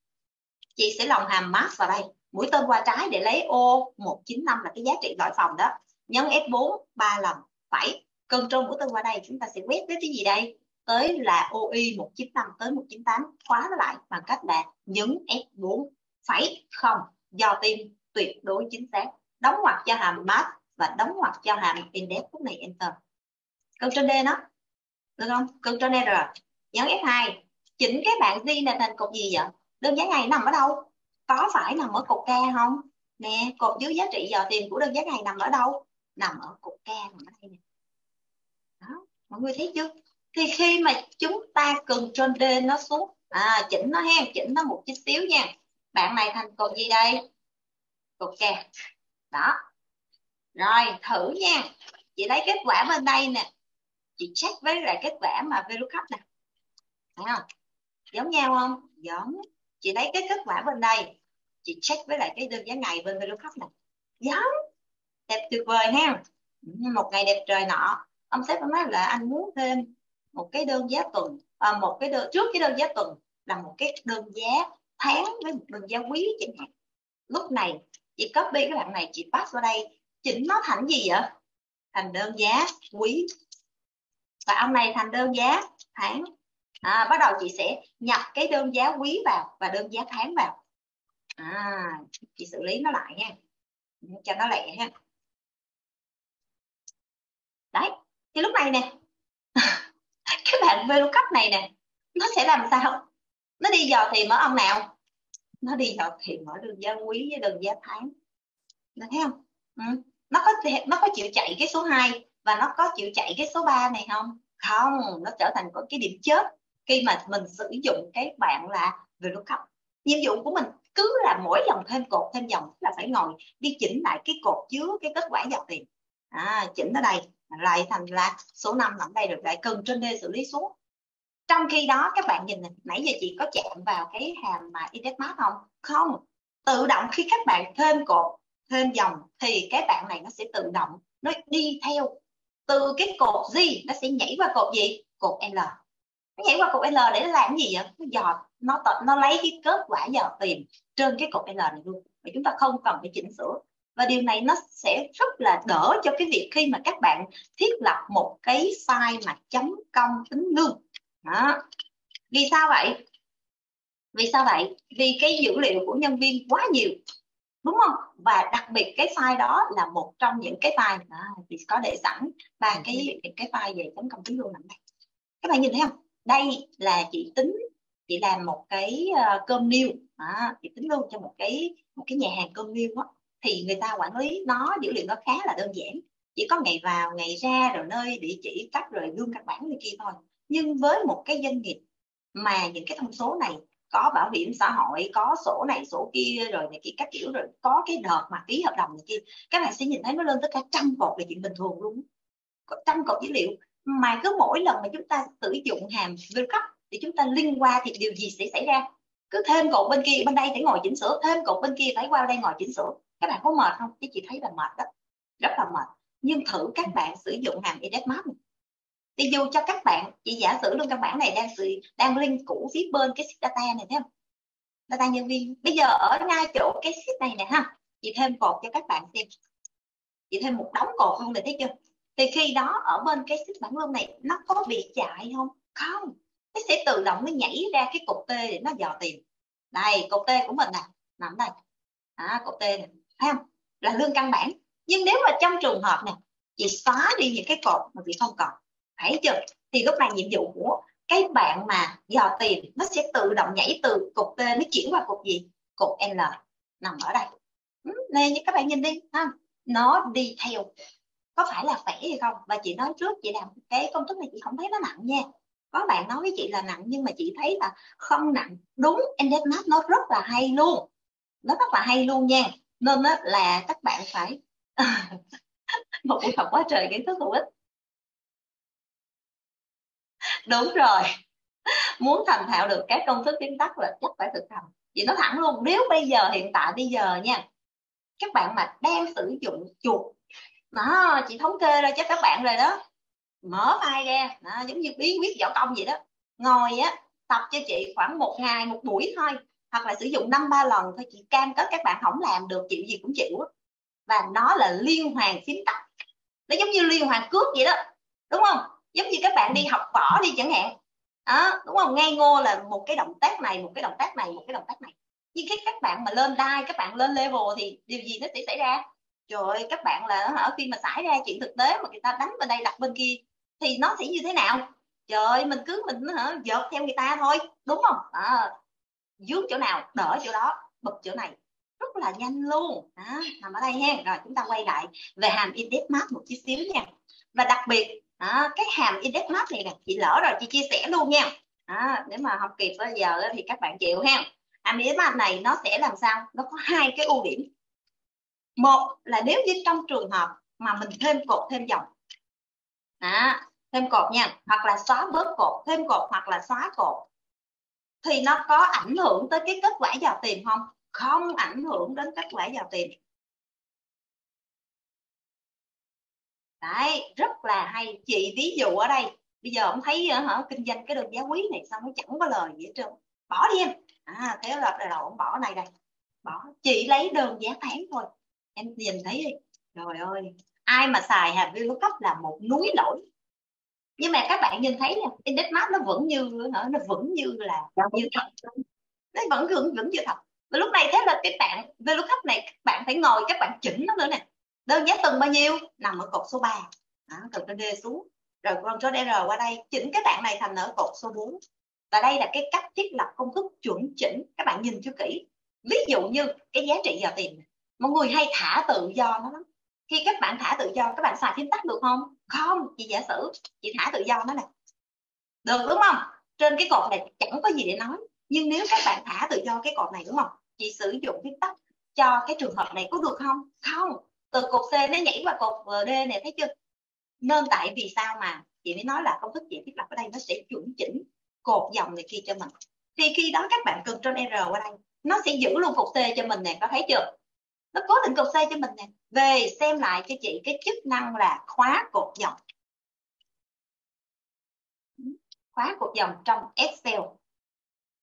Chị sẽ lòng hàm mask vào đây. Mũi tên qua trái để lấy ô 195 là cái giá trị loại phòng đó nhấn F4 ba lần. Phải. Control mũi tên qua đây, chúng ta sẽ quét tới cái gì đây? Tới là OI 195 tới 198 khóa nó lại bằng cách là nhấn F4 phải. Không. Do tim tuyệt đối chính xác. Đóng ngoặc cho hàm mask và đóng ngoặc cho hàm index. Lúc này enter. Control D nó. Được không? Control D rồi. Nhấn F2 chỉnh cái bạn di này thành cột gì vậy? Đơn giá ngày nằm ở đâu? Có phải nằm ở cột K không? Nè, cột dưới giá trị giờ tìm của đơn giá ngày nằm ở đâu? Nằm ở cột K nằm ở đây nè. Đó mọi người thấy chưa? Thì khi mà chúng ta cần trên D nó xuống à, chỉnh nó hen chỉnh nó một chút xíu nha. Bạn này thành cột gì đây? Cột K đó. Rồi thử nha. Chị lấy kết quả bên đây nè. Chị check với lại kết quả mà VLOOKUP nè. Thấy không? Giống nhau không? Giống. Chị lấy cái kết quả bên đây. Chị check với lại cái đơn giá ngày bên VLOOKUP này giống đẹp tuyệt vời ha. Một ngày đẹp trời nọ ông sếp nói là anh muốn thêm một cái đơn giá tuần à, một cái đơn trước cái đơn giá tuần là một cái đơn giá tháng với một đơn giá quý chẳng hạn. Lúc này chị copy cái bạn này chị pass vào đây. Chỉnh nó thành gì vậy? Thành đơn giá quý. Và ông này thành đơn giá tháng. À, bắt đầu chị sẽ nhập cái đơn giá quý vào và đơn giá tháng vào. À, chị xử lý nó lại nha. Cho nó lẹ ha thì lúc này nè [LAUGHS] cái bạn cấp này nè nó sẽ làm sao? Nó đi dò tìm ở ông nào? Nó đi dò tìm ở đường gia quý với đường gia tháng. Nó thấy không? Ừ. nó có nó có chịu chạy cái số 2 và nó có chịu chạy cái số 3 này không? Không nó trở thành có cái điểm chết khi mà mình sử dụng cái bạn là VLOOKUP nhiệm vụ của mình cứ là mỗi dòng thêm cột thêm dòng là phải ngồi đi chỉnh lại cái cột chứa cái kết quả dọc tiền. À, chỉnh ở đây lại thành là số 5 nằm đây được lại cần trên D xử lý xuống. Trong khi đó các bạn nhìn này, nãy giờ chị có chạm vào cái hàm mà indexmap không? Không. Tự động khi các bạn thêm cột thêm dòng thì cái bạn này nó sẽ tự động nó đi theo. Từ cái cột gì nó sẽ nhảy qua cột gì? Cột L. Nó nhảy qua cột L để nó làm gì vậy? Nó dò nó nó lấy cái kết quả dò tìm trên cái cột L này luôn. Và chúng ta không cần phải chỉnh sửa và điều này nó sẽ rất là đỡ cho cái việc khi mà các bạn thiết lập một cái file mà chấm công tính lương. Đó. vì sao vậy? Vì sao vậy? Vì cái dữ liệu của nhân viên quá nhiều đúng không? Và đặc biệt cái file đó là một trong những cái file đó, thì có để sẵn ba cái cái file về tấn công tính lương nằm đây. Các bạn nhìn thấy không? Đây là chị tính chị làm một cái uh, cơm niêu. À, chị tính luôn cho một cái một cái nhà hàng cơm niêu đó thì người ta quản lý nó, dữ liệu nó khá là đơn giản. Chỉ có ngày vào, ngày ra, rồi nơi, địa chỉ, cách, rồi lương các bản này kia thôi. Nhưng với một cái doanh nghiệp mà những cái thông số này có bảo hiểm xã hội, có sổ này, sổ kia, rồi này kia, các kiểu, rồi có cái đợt mà ký hợp đồng này kia, các bạn sẽ nhìn thấy nó lên tất cả trăm cột là chuyện bình thường luôn. Trăm cột dữ liệu. Mà cứ mỗi lần mà chúng ta sử dụng hàm VLOOKUP thì chúng ta liên qua thì điều gì sẽ xảy ra? Cứ thêm cột bên kia, bên đây phải ngồi chỉnh sửa, thêm cột bên kia phải qua đây ngồi chỉnh sửa các bạn có mệt không? Chứ chị thấy là mệt đó rất là mệt. Nhưng thử các bạn sử dụng hàm edmap này. Thì dù cho các bạn chỉ giả sử luôn căn bản này đang sự đang link cũ phía bên cái sheet data này thấy không? Data nhân viên. Bây giờ ở ngay chỗ cái sheet này nè ha. Chị thêm cột cho các bạn xem. Chị thêm một đống cột luôn này thấy chưa? Thì khi đó ở bên cái sheet bản luôn này nó có bị chạy không? Không. Nó sẽ tự động nó nhảy ra cái cột T để nó dò tìm. Đây cột T của mình nè. Nằm đây. À, cột T này thấy không? Là lương căn bản. Nhưng nếu mà trong trường hợp này, chị xóa đi những cái cột mà chị không còn, thấy chưa? Thì lúc này nhiệm vụ của cái bạn mà dò tìm, nó sẽ tự động nhảy từ cột T nó chuyển qua cột gì? Cột L. Nằm ở đây. Ừ, Nên như các bạn nhìn đi ha nó đi theo. Có phải là khỏe hay không? Và chị nói trước, chị làm cái công thức này chị không thấy nó nặng nha. Có bạn nói với chị là nặng, nhưng mà chị thấy là không nặng. Đúng EndMap nó rất là hay luôn. Nó rất là hay luôn nha nên đó là các bạn phải [LAUGHS] một buổi học quá trời kiến thức hữu ích đúng rồi. Muốn thành thạo được các công thức viết tắt là chắc phải thực hành. Chị nói thẳng luôn. Nếu bây giờ hiện tại bây giờ nha các bạn mà đang sử dụng chuột đó chị thống kê ra cho các bạn rồi đó mở file ra đó, giống như bí quyết võ công vậy đó ngồi á tập cho chị khoảng một ngày một buổi thôi hoặc là sử dụng năm ba lần thôi chị cam kết các bạn không làm được chịu gì cũng chịu và nó là liên hoàn phím tắt. Nó giống như liên hoàn cước vậy đó đúng không? Giống như các bạn đi học võ đi chẳng hạn. Đó, đúng không? Ngay ngô là một cái động tác này một cái động tác này một cái động tác này. Nhưng khi các bạn mà lên đai các bạn lên level thì điều gì nó sẽ xảy ra? Trời ơi các bạn là ở khi mà xảy ra chuyện thực tế mà người ta đánh bên đây đặt bên kia thì nó sẽ như thế nào? Trời ơi mình cứ mình hả? Dợt theo người ta thôi đúng không? À, dướng chỗ nào đỡ chỗ đó bật chỗ này. Rất là nhanh luôn. Đó, nằm ở đây ha. Rồi chúng ta quay lại về hàm index map một chút xíu nha. Và đặc biệt đó, cái hàm index map này nè chị lỡ rồi chị chia sẻ luôn nha. Đó, nếu mà không kịp bây giờ thì các bạn chịu ha. Hàm index map này nó sẽ làm sao? Nó có hai cái ưu điểm. Một là nếu như trong trường hợp mà mình thêm cột thêm dòng đó, thêm cột nha hoặc là xóa bớt cột thêm cột hoặc là xóa cột thì nó có ảnh hưởng tới cái kết quả vào tìm không? Không ảnh hưởng đến kết quả vào tìm. Đấy, rất là hay. Chị ví dụ ở đây, bây giờ ông thấy ờ, hả, kinh doanh cái đơn giá quý này sao nó chẳng có lời gì hết trơn. Bỏ đi em. À thế là đầu ông bỏ này đây. Bỏ, chị lấy đơn giá tháng thôi. Em nhìn thấy đi. Trời ơi, ai mà xài hàm cấp là một núi lỗi nhưng mà các bạn nhìn thấy nha index map nó vẫn như nó vẫn như là dạ, như thật. Nó vẫn vẫn vẫn như thật. Và lúc này thế là cái bạn VLOOKUP này các bạn phải ngồi các bạn chỉnh nó nữa nè. Đơn giá từng bao nhiêu? Nằm ở cột số 3 đó, từ trên D xuống. Rồi con số DR qua đây chỉnh cái bạn này thành ở cột số 4 và đây là cái cách thiết lập công thức chuẩn chỉnh. Các bạn nhìn cho kỹ. Ví dụ như cái giá trị giờ tiền mọi người hay thả tự do nó lắm. Khi các bạn thả tự do các bạn xài phím tắt được không không, chị giả sử, chị thả tự do nó này được đúng không? Trên cái cột này chẳng có gì để nói. Nhưng nếu các bạn thả tự do cái cột này, đúng không? Chị sử dụng viết tắt cho cái trường hợp này có được không? Không. Từ cột C nó nhảy qua cột D này, thấy chưa? Nên tại vì sao mà chị mới nói là công thức chị thiết lập ở đây nó sẽ chuẩn chỉnh cột dòng này kia cho mình. Thì khi đó các bạn cần trên R qua đây, nó sẽ giữ luôn cột C cho mình nè, có thấy chưa? Nó cố định cột C cho mình nè. Về xem lại cho chị cái chức năng là khóa cột dòng. Khóa cột dòng trong Excel.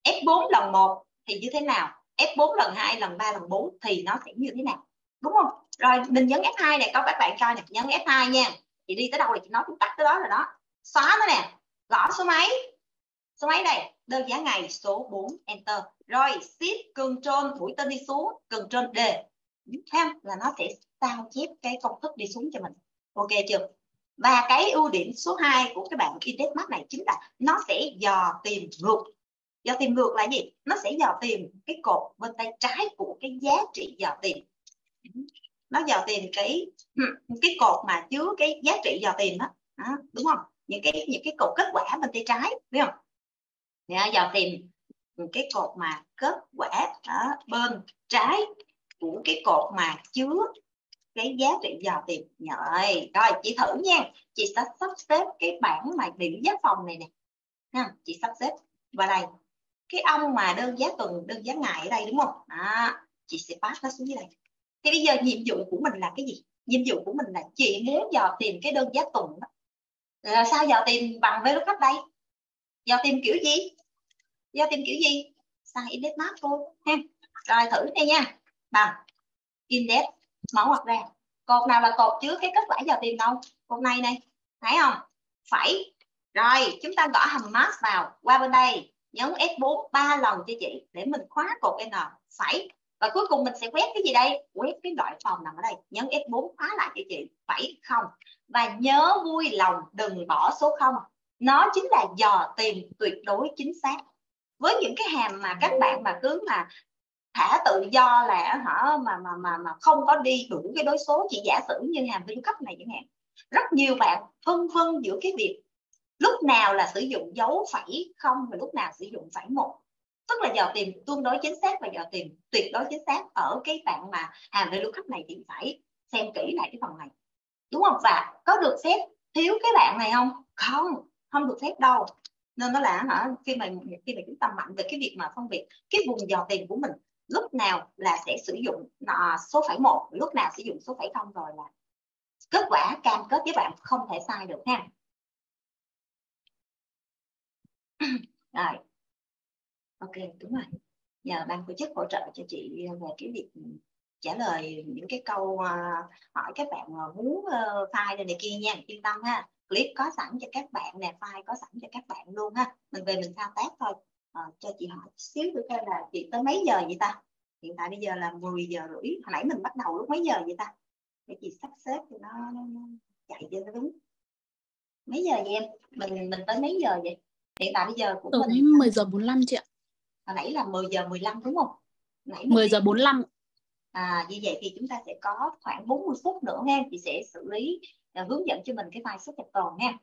F4 lần 1 thì như thế nào? F4 lần 2 lần 3 lần 4 thì nó sẽ như thế nào? Đúng không? Rồi, mình nhấn F2 này có các bạn coi nè nhấn F2 nha. Chị đi tới đâu là chị nói cũng tắt tới đó rồi đó. Xóa nó nè. Gõ số mấy số mấy đây. Đơn giá ngày số 4 enter. Rồi, shift, control, mũi tên đi xuống. Control D thêm là nó sẽ sao chép cái công thức đi xuống cho mình. Ok chưa? Và cái ưu điểm số 2 của cái bạn index map này chính là nó sẽ dò tìm ngược. Dò tìm ngược là gì? Nó sẽ dò tìm cái cột bên tay trái của cái giá trị dò tìm. Nó dò tìm cái [LAUGHS] cái cột mà chứa cái giá trị dò tìm đó, đó đúng không? Những cái những cái cột kết quả bên tay trái biết không? Dạ, dò tìm cái cột mà kết quả ở bên trái của cái cột mà chứa cái giá trị dò tìm rồi rồi, chị thử nha. Chị sẽ sắp xếp cái bảng mà điểm giá phòng này nè. Ha, chị sắp xếp. Vào đây, cái ông mà đơn giá tuần, đơn giá ngày ở đây, đúng không? Đó, chị sẽ pass nó xuống dưới đây. Thì bây giờ nhiệm vụ của mình là cái gì? Nhiệm vụ của mình là chị muốn dò tìm cái đơn giá tuần đó. Là sao dò tìm bằng với lúc đây? Dò tìm kiểu gì? Dò tìm kiểu gì? Sai index map cô ha, rồi thử đây nha bằng. Index máu hoặc ra cột nào là cột chứa cái kết quả giờ tìm đâu? Cột này này. Thấy không? Phải. Rồi, chúng ta gõ hàm mask vào. Qua bên đây, nhấn F4 ba lần cho chị để mình khóa cột N. Phải. Và cuối cùng mình sẽ quét cái gì đây? Quét cái loại phòng nằm ở đây. Nhấn F4 khóa lại cho chị. Phải không? Và nhớ vui lòng đừng bỏ số 0 nó chính là dò tìm tuyệt đối chính xác. Với những cái hàm mà các bạn mà cứ mà thả tự do là hả, mà mà mà mà không có đi đủ cái đối số chỉ giả sử như hàm vinh cấp này chẳng hạn. Rất nhiều bạn phân vân giữa cái việc lúc nào là sử dụng dấu phẩy không và lúc nào sử dụng phẩy một. Tức là dò tìm tương đối chính xác và dò tìm tuyệt đối chính xác ở cái bạn mà hàm VLOOKUP này thì phải xem kỹ lại cái phần này. Đúng không? Và có được phép thiếu cái bạn này không? Không không được phép đâu. Nên nó là hả, khi mà khi mà chúng ta mạnh về cái việc mà phân biệt cái vùng dò tìm của mình lúc nào là sẽ sử dụng à, số phẩy một lúc nào sử dụng số phẩy không rồi là kết quả cam kết với bạn không thể sai được ha. [CLEARS THROAT] Rồi. Ok đúng rồi. Nhờ ban tổ chức hỗ trợ cho chị à, về cái việc trả lời những cái câu à, hỏi các bạn à, muốn ờ, file này, này kia nha yên tâm ha. Clip có sẵn cho các bạn nè file có sẵn cho các bạn luôn ha. Mình về mình thao tác thôi à, cho chị hỏi xíu nữa coi là chị tới mấy giờ vậy ta? Hiện tại bây giờ là 10 giờ rưỡi. Hồi nãy mình bắt đầu lúc mấy giờ vậy ta? Để chị sắp xếp cho nó, nó, nó chạy cho nó đúng. Mấy giờ vậy em? Mình mình tới mấy giờ vậy? Hiện tại bây giờ của tới mình 10 giờ 45 chị ạ. Hồi nãy là 10 giờ 15 đúng không? Nãy 10 giờ 45 à như vậy thì chúng ta sẽ có khoảng 40 phút nữa ha chị sẽ xử lý uh, hướng dẫn cho mình cái file xuất nhập toàn nha.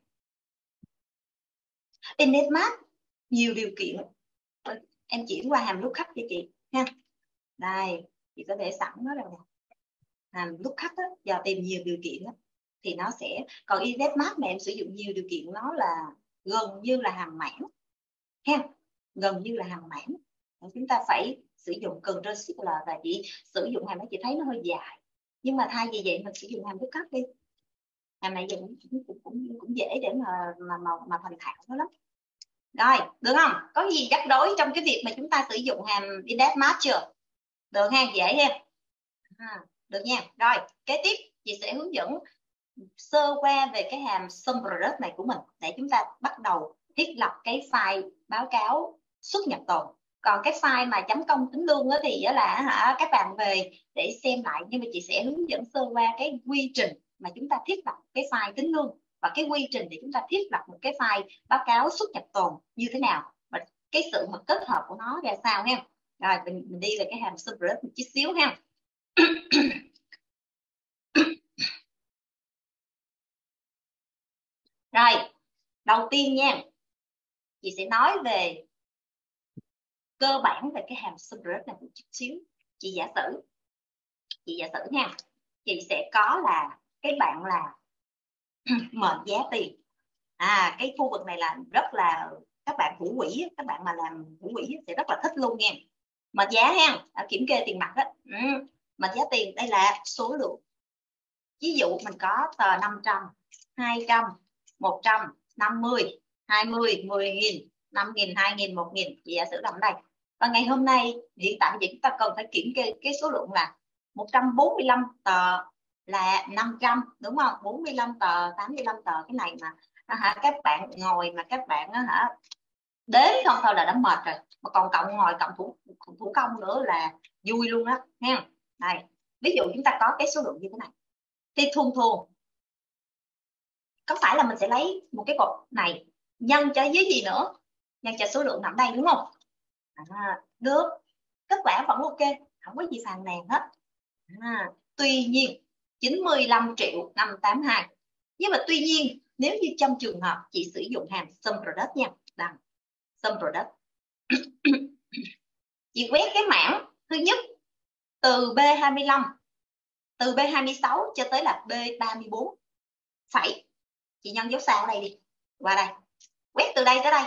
InDesign nhiều điều kiện em chuyển qua hàm lookup cho chị ha. Đây chị có để sẵn nó rồi nè. Hàm lookup á, giờ tìm nhiều điều kiện á, thì nó sẽ còn InDesign mà em sử dụng nhiều điều kiện nó là gần như là hàm mảng ha. Gần như là hàm mảng. Chúng ta phải sử dụng cần Shift là và chị sử dụng hàm đó chị thấy nó hơi dài. Nhưng mà thay vì vậy mình sử dụng hàm lookup đi. Hàm này cũng cũng cũng, cũng dễ để mà mà mà, mà thành thạo nó lắm rồi được không? Có gì rắc rối trong cái việc mà chúng ta sử dụng hàm index map chưa? Được ha dễ ha. À, được nha. Rồi kế tiếp chị sẽ hướng dẫn sơ qua về cái hàm sum product này của mình để chúng ta bắt đầu thiết lập cái file báo cáo xuất nhập tồn. Còn cái file mà chấm công tính lương đó thì là hả các bạn về để xem lại. Nhưng mà chị sẽ hướng dẫn sơ qua cái quy trình mà chúng ta thiết lập cái file tính lương và cái quy trình để chúng ta thiết lập một cái file báo cáo xuất nhập tồn như thế nào và cái sự mà kết hợp của nó ra sao ha rồi mình, mình đi về cái hàm subret một chút xíu ha [COUGHS] rồi đầu tiên nha chị sẽ nói về cơ bản về cái hàm subret này một chút xíu. Chị giả sử chị giả sử nha chị sẽ có là cái bạn là [COUGHS] mệnh giá tiền. À cái khu vực này là rất là, các bạn thủ quỹ các bạn mà làm thủ quỹ sẽ rất là thích luôn nha. Mệnh giá ha ở kiểm kê tiền mặt đó ừ. mệnh giá tiền, đây là số lượng. Ví dụ mình có tờ 500 200 100 50 20 10 nghìn 5 nghìn 2 nghìn 1 nghìn. Chị giả sử làm đây và ngày hôm nay, hiện tại thì chúng ta cần phải kiểm kê cái số lượng là 145 tờ là 500 đúng không? 45 tờ 85 tờ cái này mà à, hả các bạn ngồi mà các bạn hả đến không thôi là đã mệt rồi. Mà còn cộng ngồi cộng thủ thủ công nữa là vui luôn đó nha này ví dụ chúng ta có cái số lượng như thế này. Thì thường thường có phải là mình sẽ lấy một cái cột này nhân cho với gì nữa? Nhân cho số lượng nằm đây đúng không? À, được. Kết quả vẫn ok không có gì phàn nàn hết. À, tuy nhiên 95 triệu 582 nhưng mà tuy nhiên, nếu như trong trường hợp chị sử dụng hàm sum product nha đằng sum product, [COUGHS] chị quét cái mảng thứ nhất từ B25 từ B26 cho tới là B34 phải, chị nhân dấu sao ở đây đi. Qua đây. Quét từ đây tới đây,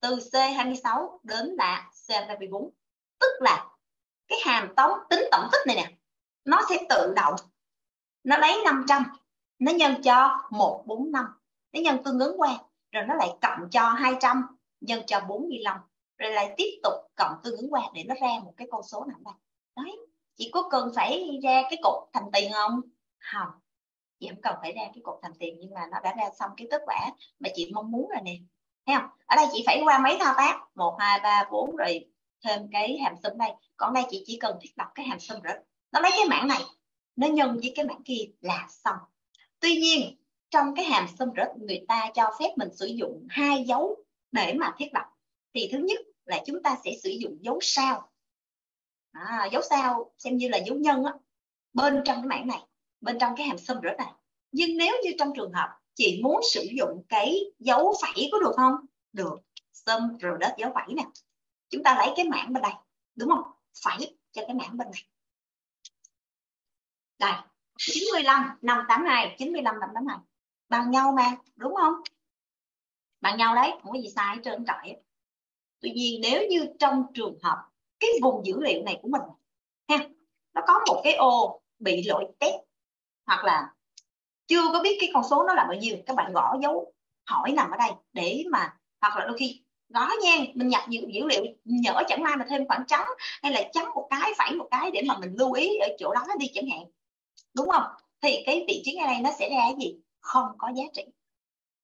từ C26 đến là C34 tức là cái hàm tống tính tổng tích này nè, nó sẽ tự động nó lấy 500 nó nhân cho 145 nó nhân tương ứng qua, rồi nó lại cộng cho 200 nhân cho 45 rồi lại tiếp tục cộng tương ứng qua để nó ra một cái con số nào đây đấy, chị có cần phải ra cái cột thành tiền không? Không, chị không cần phải ra cái cột thành tiền, nhưng mà nó đã ra xong cái kết quả mà chị mong muốn rồi nè. Thấy không? Ở đây chị phải qua mấy thao tác? Một, hai, ba, bốn, rồi thêm cái hàm sum đây. Còn đây chị chỉ cần thiết lập cái hàm sum rồi. Nó lấy cái mảng này nó nhân với cái mảng kia là xong. Tuy nhiên trong cái hàm sum rất người ta cho phép mình sử dụng hai dấu để mà thiết lập. Thì thứ nhất là chúng ta sẽ sử dụng dấu sao. À, dấu sao xem như là dấu nhân á bên trong cái mảng này bên trong cái hàm sum rất này. Nhưng nếu như trong trường hợp chị muốn sử dụng cái dấu phẩy có được không? Được. Sum product dấu phẩy nè. Chúng ta lấy cái mảng bên đây đúng không? Phẩy cho cái mảng bên này đây 95 582 95 582 bằng nhau mà đúng không? Bằng nhau đấy không có gì sai hết trơn trọi tuy nhiên nếu như trong trường hợp cái vùng dữ liệu này của mình ha nó có một cái ô bị lỗi test hoặc là chưa có biết cái con số nó là bao nhiêu các bạn gõ dấu hỏi nằm ở đây để mà hoặc là đôi khi gõ nha mình nhập dữ, dữ liệu nhỡ chẳng may mà thêm khoảng trắng hay là chấm một cái phẩy một cái để mà mình lưu ý ở chỗ đó đi chẳng hạn đúng không? Thì cái vị trí ngay đây nó sẽ ra cái gì? Không có giá trị.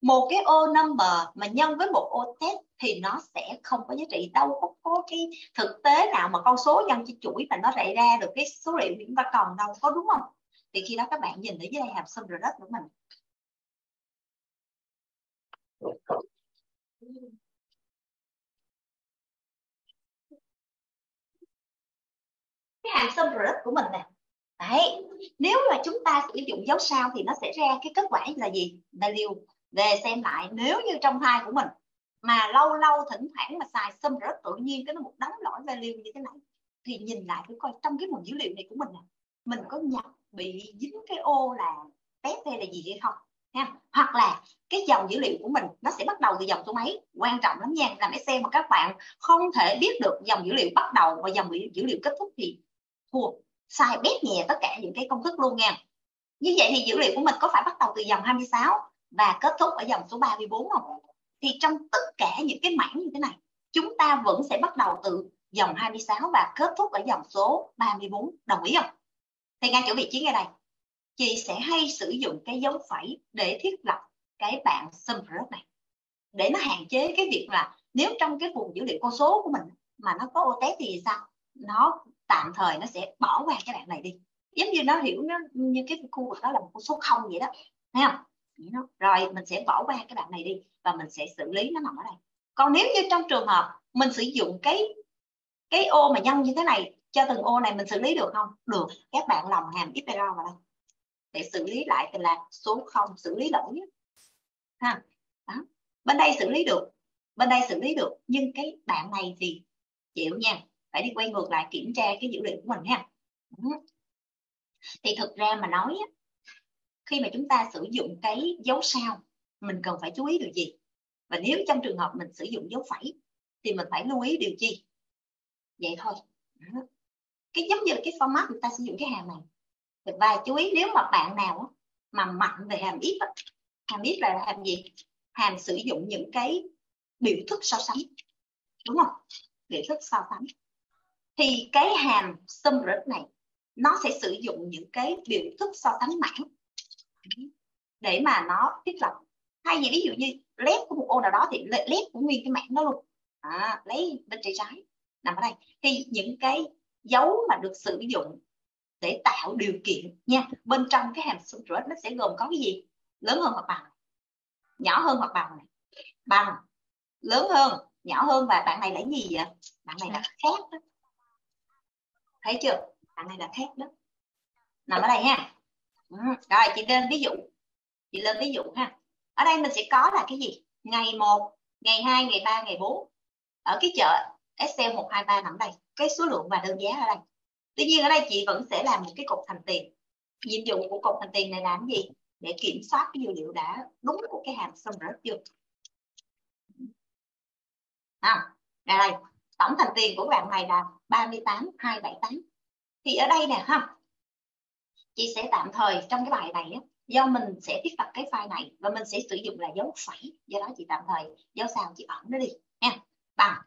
Một cái ô number mà nhân với một ô test thì nó sẽ không có giá trị. Đâu có, có cái thực tế nào mà con số nhân cho chuỗi mà nó lại ra được cái số liệu chúng ta còn đâu có đúng không? Thì khi đó các bạn nhìn ở dưới đây hàm sum product của mình cái hàm sum product của mình nè đấy, nếu mà chúng ta sử dụng dấu sao thì nó sẽ ra cái kết quả là gì? Value về xem lại nếu như trong file của mình. Mà lâu lâu thỉnh thoảng mà xài xâm rất tự nhiên, cái nó một đống lỗi value như thế này, thì nhìn lại phải coi trong cái nguồn dữ liệu này của mình nè, mình có nhập bị dính cái ô là test hay là gì hay không, ha? Hoặc là cái dòng dữ liệu của mình, nó sẽ bắt đầu từ dòng số mấy? Quan trọng lắm nha, làm xem mà các bạn không thể biết được dòng dữ liệu bắt đầu và dòng dữ liệu kết thúc thì thua sai bét nhẹ tất cả những cái công thức luôn nha. Như vậy thì dữ liệu của mình có phải bắt đầu từ dòng 26 và kết thúc ở dòng số 34 không? Thì trong tất cả những cái mảng như thế này, chúng ta vẫn sẽ bắt đầu từ dòng 26 và kết thúc ở dòng số 34 đồng ý không? Thì ngay chỗ vị trí ngay đây, chị sẽ hay sử dụng cái dấu phẩy để thiết lập cái bạn sum này. Để nó hạn chế cái việc là nếu trong cái vùng dữ liệu con số của mình mà nó có ô té thì sao? Nó tạm thời nó sẽ bỏ qua cái bạn này đi. Giống như nó hiểu nó, như cái khu vực đó là một con số không vậy đó. Thấy không? Rồi, mình sẽ bỏ qua cái bạn này đi và mình sẽ xử lý nó nằm ở đây. Còn nếu như trong trường hợp mình sử dụng cái cái ô mà nhân như thế này, cho từng ô này mình xử lý được không? Được. Các bạn lòng hàm ipero vào đây. Để xử lý lại thì là số không, xử lý lỗi ha. Đó. Bên đây xử lý được. Bên đây xử lý được. Nhưng cái bạn này thì chịu nha phải đi quay ngược lại kiểm tra cái dữ liệu của mình ha. Thì thực ra mà nói khi mà chúng ta sử dụng cái dấu sao, mình cần phải chú ý điều gì? Và nếu trong trường hợp mình sử dụng dấu phẩy, thì mình phải lưu ý điều gì vậy thôi. Cái giống như là cái format người ta sử dụng cái hàm này. Và chú ý nếu mà bạn nào mà mạnh về hàm if hàm if là hàm gì? Hàm sử dụng những cái biểu thức so sánh. Đúng không? Biểu thức so sánh thì cái hàm summary này nó sẽ sử dụng những cái biểu thức so sánh mảng. Để mà nó thiết lập. Hay gì ví dụ như led của một ô nào đó thì led của nguyên cái mảng đó luôn. À, lấy bên trái trái. Nằm ở đây. Thì những cái dấu mà được sử dụng để tạo điều kiện nha bên trong cái hàm summary nó sẽ gồm có cái gì? Lớn hơn hoặc bằng. Nhỏ hơn hoặc bằng này. Bằng. Lớn hơn nhỏ hơn và bạn này là gì vậy? Bạn này là khác đó thấy chưa? Bạn này là khác đó. Nằm ở đây ha. Ừ. rồi chị lên ví dụ. Chị lên ví dụ ha. Ở đây mình sẽ có là cái gì? Ngày 1 ngày 2 ngày 3 ngày 4 ở cái chợ Excel 123 nằm đây. Cái số lượng và đơn giá ở đây. Tuy nhiên ở đây chị vẫn sẽ làm một cái cột thành tiền. Nhiệm vụ của cột thành tiền này làm gì? Để kiểm soát cái dữ liệu đã đúng của cái hàm xong rớt chưa? À, đây tổng thành tiền của bạn này là 38 278 thì ở đây nè ha. Chị sẽ tạm thời trong cái bài này á, do mình sẽ thiết lập cái file này và mình sẽ sử dụng là dấu phẩy. Do đó chị tạm thời dấu sao chị ẩn nó đi nha. Bằng.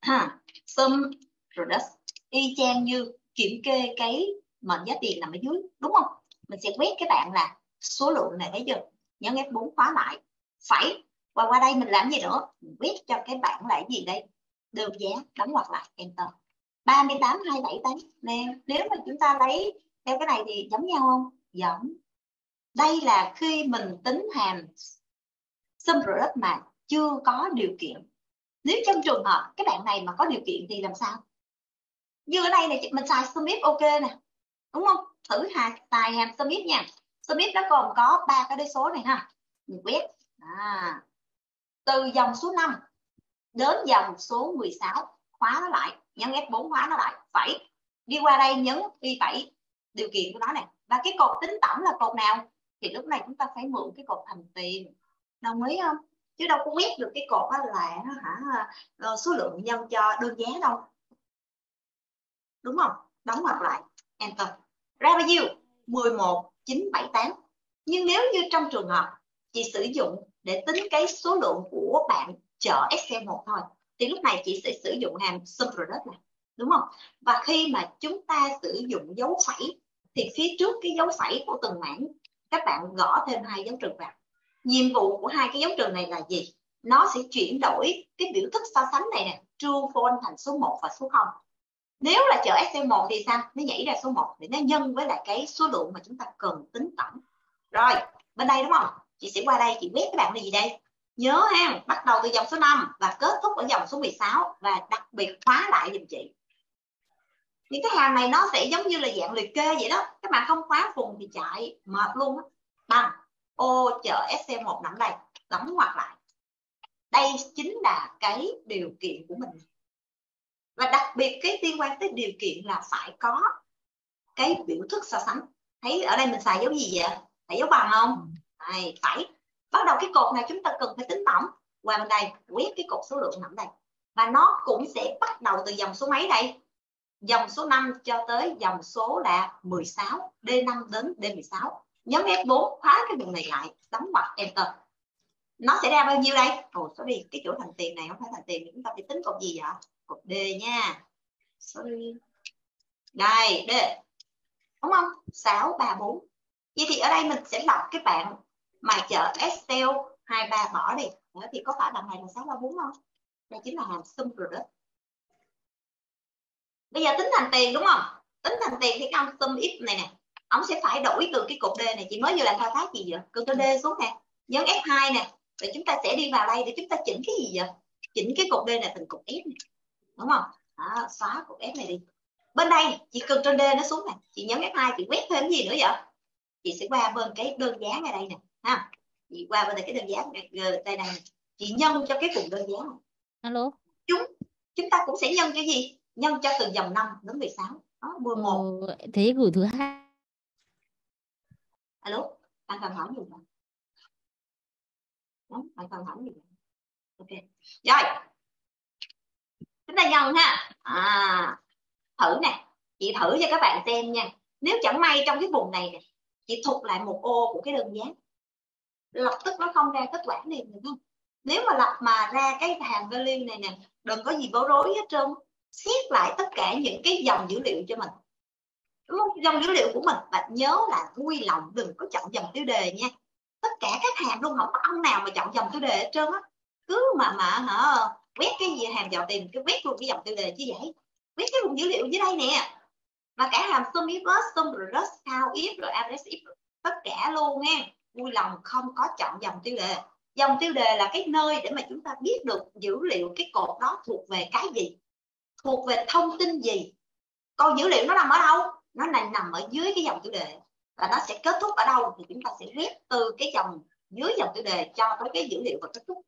Ha, sum product y chang như kiểm kê cái mệnh giá tiền nằm ở dưới đúng không? Mình sẽ quét cái bạn là số lượng này thấy chưa? Nhấn F4 khóa lại. Phải và qua đây mình làm gì nữa? Mình quét cho cái bạn là gì đây? Được giá đóng ngoặc lại enter 38 278 Nên nếu mà chúng ta lấy theo cái này thì giống nhau không? Giống. Đây là khi mình tính hàm sum product mà chưa có điều kiện. Nếu trong trường hợp cái bạn này mà có điều kiện thì làm sao? Như ở đây này mình xài sum if ok nè. Đúng không? Thử hà tài hàm sum if nha. Sum if nó gồm có ba cái đế số này ha. Mình quét. À, từ dòng số 5 đến dòng số 16 khóa nó lại, nhấn F4 khóa nó lại. Phải đi qua đây nhấn đi phải điều kiện của nó này. Và cái cột tính tổng là cột nào? Thì lúc này chúng ta phải mượn cái cột thành tiền. Đồng ý không? Chứ đâu có quét được cái cột là nó hả ờ, số lượng nhân cho đơn giá đâu. Đúng không? Đóng ngoặc lại. Enter. Ra bao nhiêu? 11 978 nhưng nếu như trong trường hợp chị sử dụng để tính cái số lượng của bạn chợ Excel 1 thôi. Thì lúc này chị sẽ sử dụng hàm subproduct này, đúng không? Và khi mà chúng ta sử dụng dấu phẩy, thì phía trước cái dấu phẩy của từng mảng, các bạn gõ thêm hai dấu trừ vào. Nhiệm vụ của hai cái dấu trừ này là gì? Nó sẽ chuyển đổi cái biểu thức so sánh này nè, true, false thành số 1 và số 0 nếu là chợ SC1 thì sao? Nó nhảy ra số 1 để nó nhân với lại cái số lượng mà chúng ta cần tính tổng rồi, bên đây đúng không? Chị sẽ qua đây, chị quét các bạn là gì đây? Nhớ ha, bắt đầu từ dòng số 5 và kết thúc ở dòng số 16 và đặc biệt khóa lại giùm chị. Những cái hàng này nó sẽ giống như là dạng liệt kê vậy đó. Các bạn không khóa vùng thì chạy mệt luôn bằng ô, chợ SC1 nằm đây, đóng ngoặc lại. Đây chính là cái điều kiện của mình. Và đặc biệt cái liên quan tới điều kiện là phải có cái biểu thức so sánh. Thấy ở đây mình xài dấu gì vậy? Phải dấu bằng không? Phải bắt đầu cái cột này chúng ta cần phải tính tổng. Qua bên đây, quét cái cột số lượng nằm đây. Và nó cũng sẽ bắt đầu từ dòng số mấy đây? Dòng số 5 cho tới dòng số là 16 D5 đến D16 nhóm F4 khóa cái đường này lại, đóng ngoặc, enter. Nó sẽ ra bao nhiêu đây? Ồ, sorry, cái chỗ thành tiền này không phải thành tiền, chúng ta phải tính cột gì vậy? Cột D nha. Sorry. Đây, D. Đúng không? 6 3 4 vậy thì ở đây mình sẽ lọc cái bạn mà chợ Excel 23 bỏ đi. Thì có phải bằng này là 634 không? Đây chính là hàm sum product bây giờ tính thành tiền đúng không? Tính thành tiền thì cái ông sum x này nè. Ông sẽ phải đổi từ cái cột D này. Chị mới vừa làm thao tác gì vậy? Từ cái D xuống nè. Nhấn F2 nè. Rồi chúng ta sẽ đi vào đây để chúng ta chỉnh cái gì vậy? Chỉnh cái cột D này thành cột F này. đúng không? Đó, xóa cột F này đi. Bên đây chị cần trên D nó xuống nè. Chị nhấn F2 chị quét thêm gì nữa vậy? Chị sẽ qua bên cái đơn giá ngay đây nè ha chị qua bên đây cái đơn giá đây này chị nhân cho cái cùng đơn giá này. Alo? Chúng chúng ta cũng sẽ nhân cho gì? Nhân cho từ dòng 5 đến 16 đó 11 ừ, thế gửi thứ hai. Alo anh còn hỏi gì không đó, anh còn hỏi gì không? ok. Rồi. Chúng ta nhân ha. À, thử nè. Chị thử cho các bạn xem nha. Nếu chẳng may trong cái vùng này nè chị thụt lại một ô của cái đơn giá lập tức nó không ra kết quả liền được không? Nếu mà lập mà ra cái hàng value này nè, đừng có gì bối rối hết trơn. Xét lại tất cả những cái dòng dữ liệu cho mình. Đúng không? dòng dữ liệu của mình. Và nhớ là vui lòng đừng có chọn dòng tiêu đề nha. Tất cả các hàng luôn, không có ông nào mà chọn dòng tiêu đề hết trơn á. Cứ mà mà, hả, quét cái gì hàm dò tìm, cứ quét luôn cái dòng tiêu đề chứ vậy quét cái vùng dữ liệu dưới đây nè. Mà cả hàm sum if plus sum plus how if, rồi address if, tất cả luôn nha vui lòng không có chọn dòng tiêu đề. Dòng tiêu đề là cái nơi để mà chúng ta biết được dữ liệu cái cột đó thuộc về cái gì, thuộc về thông tin gì. Còn dữ liệu nó nằm ở đâu? Nó này nằm ở dưới cái dòng tiêu đề. Và nó sẽ kết thúc ở đâu thì chúng ta sẽ ghép từ cái dòng, dưới dòng tiêu đề cho tới cái dữ liệu và kết thúc.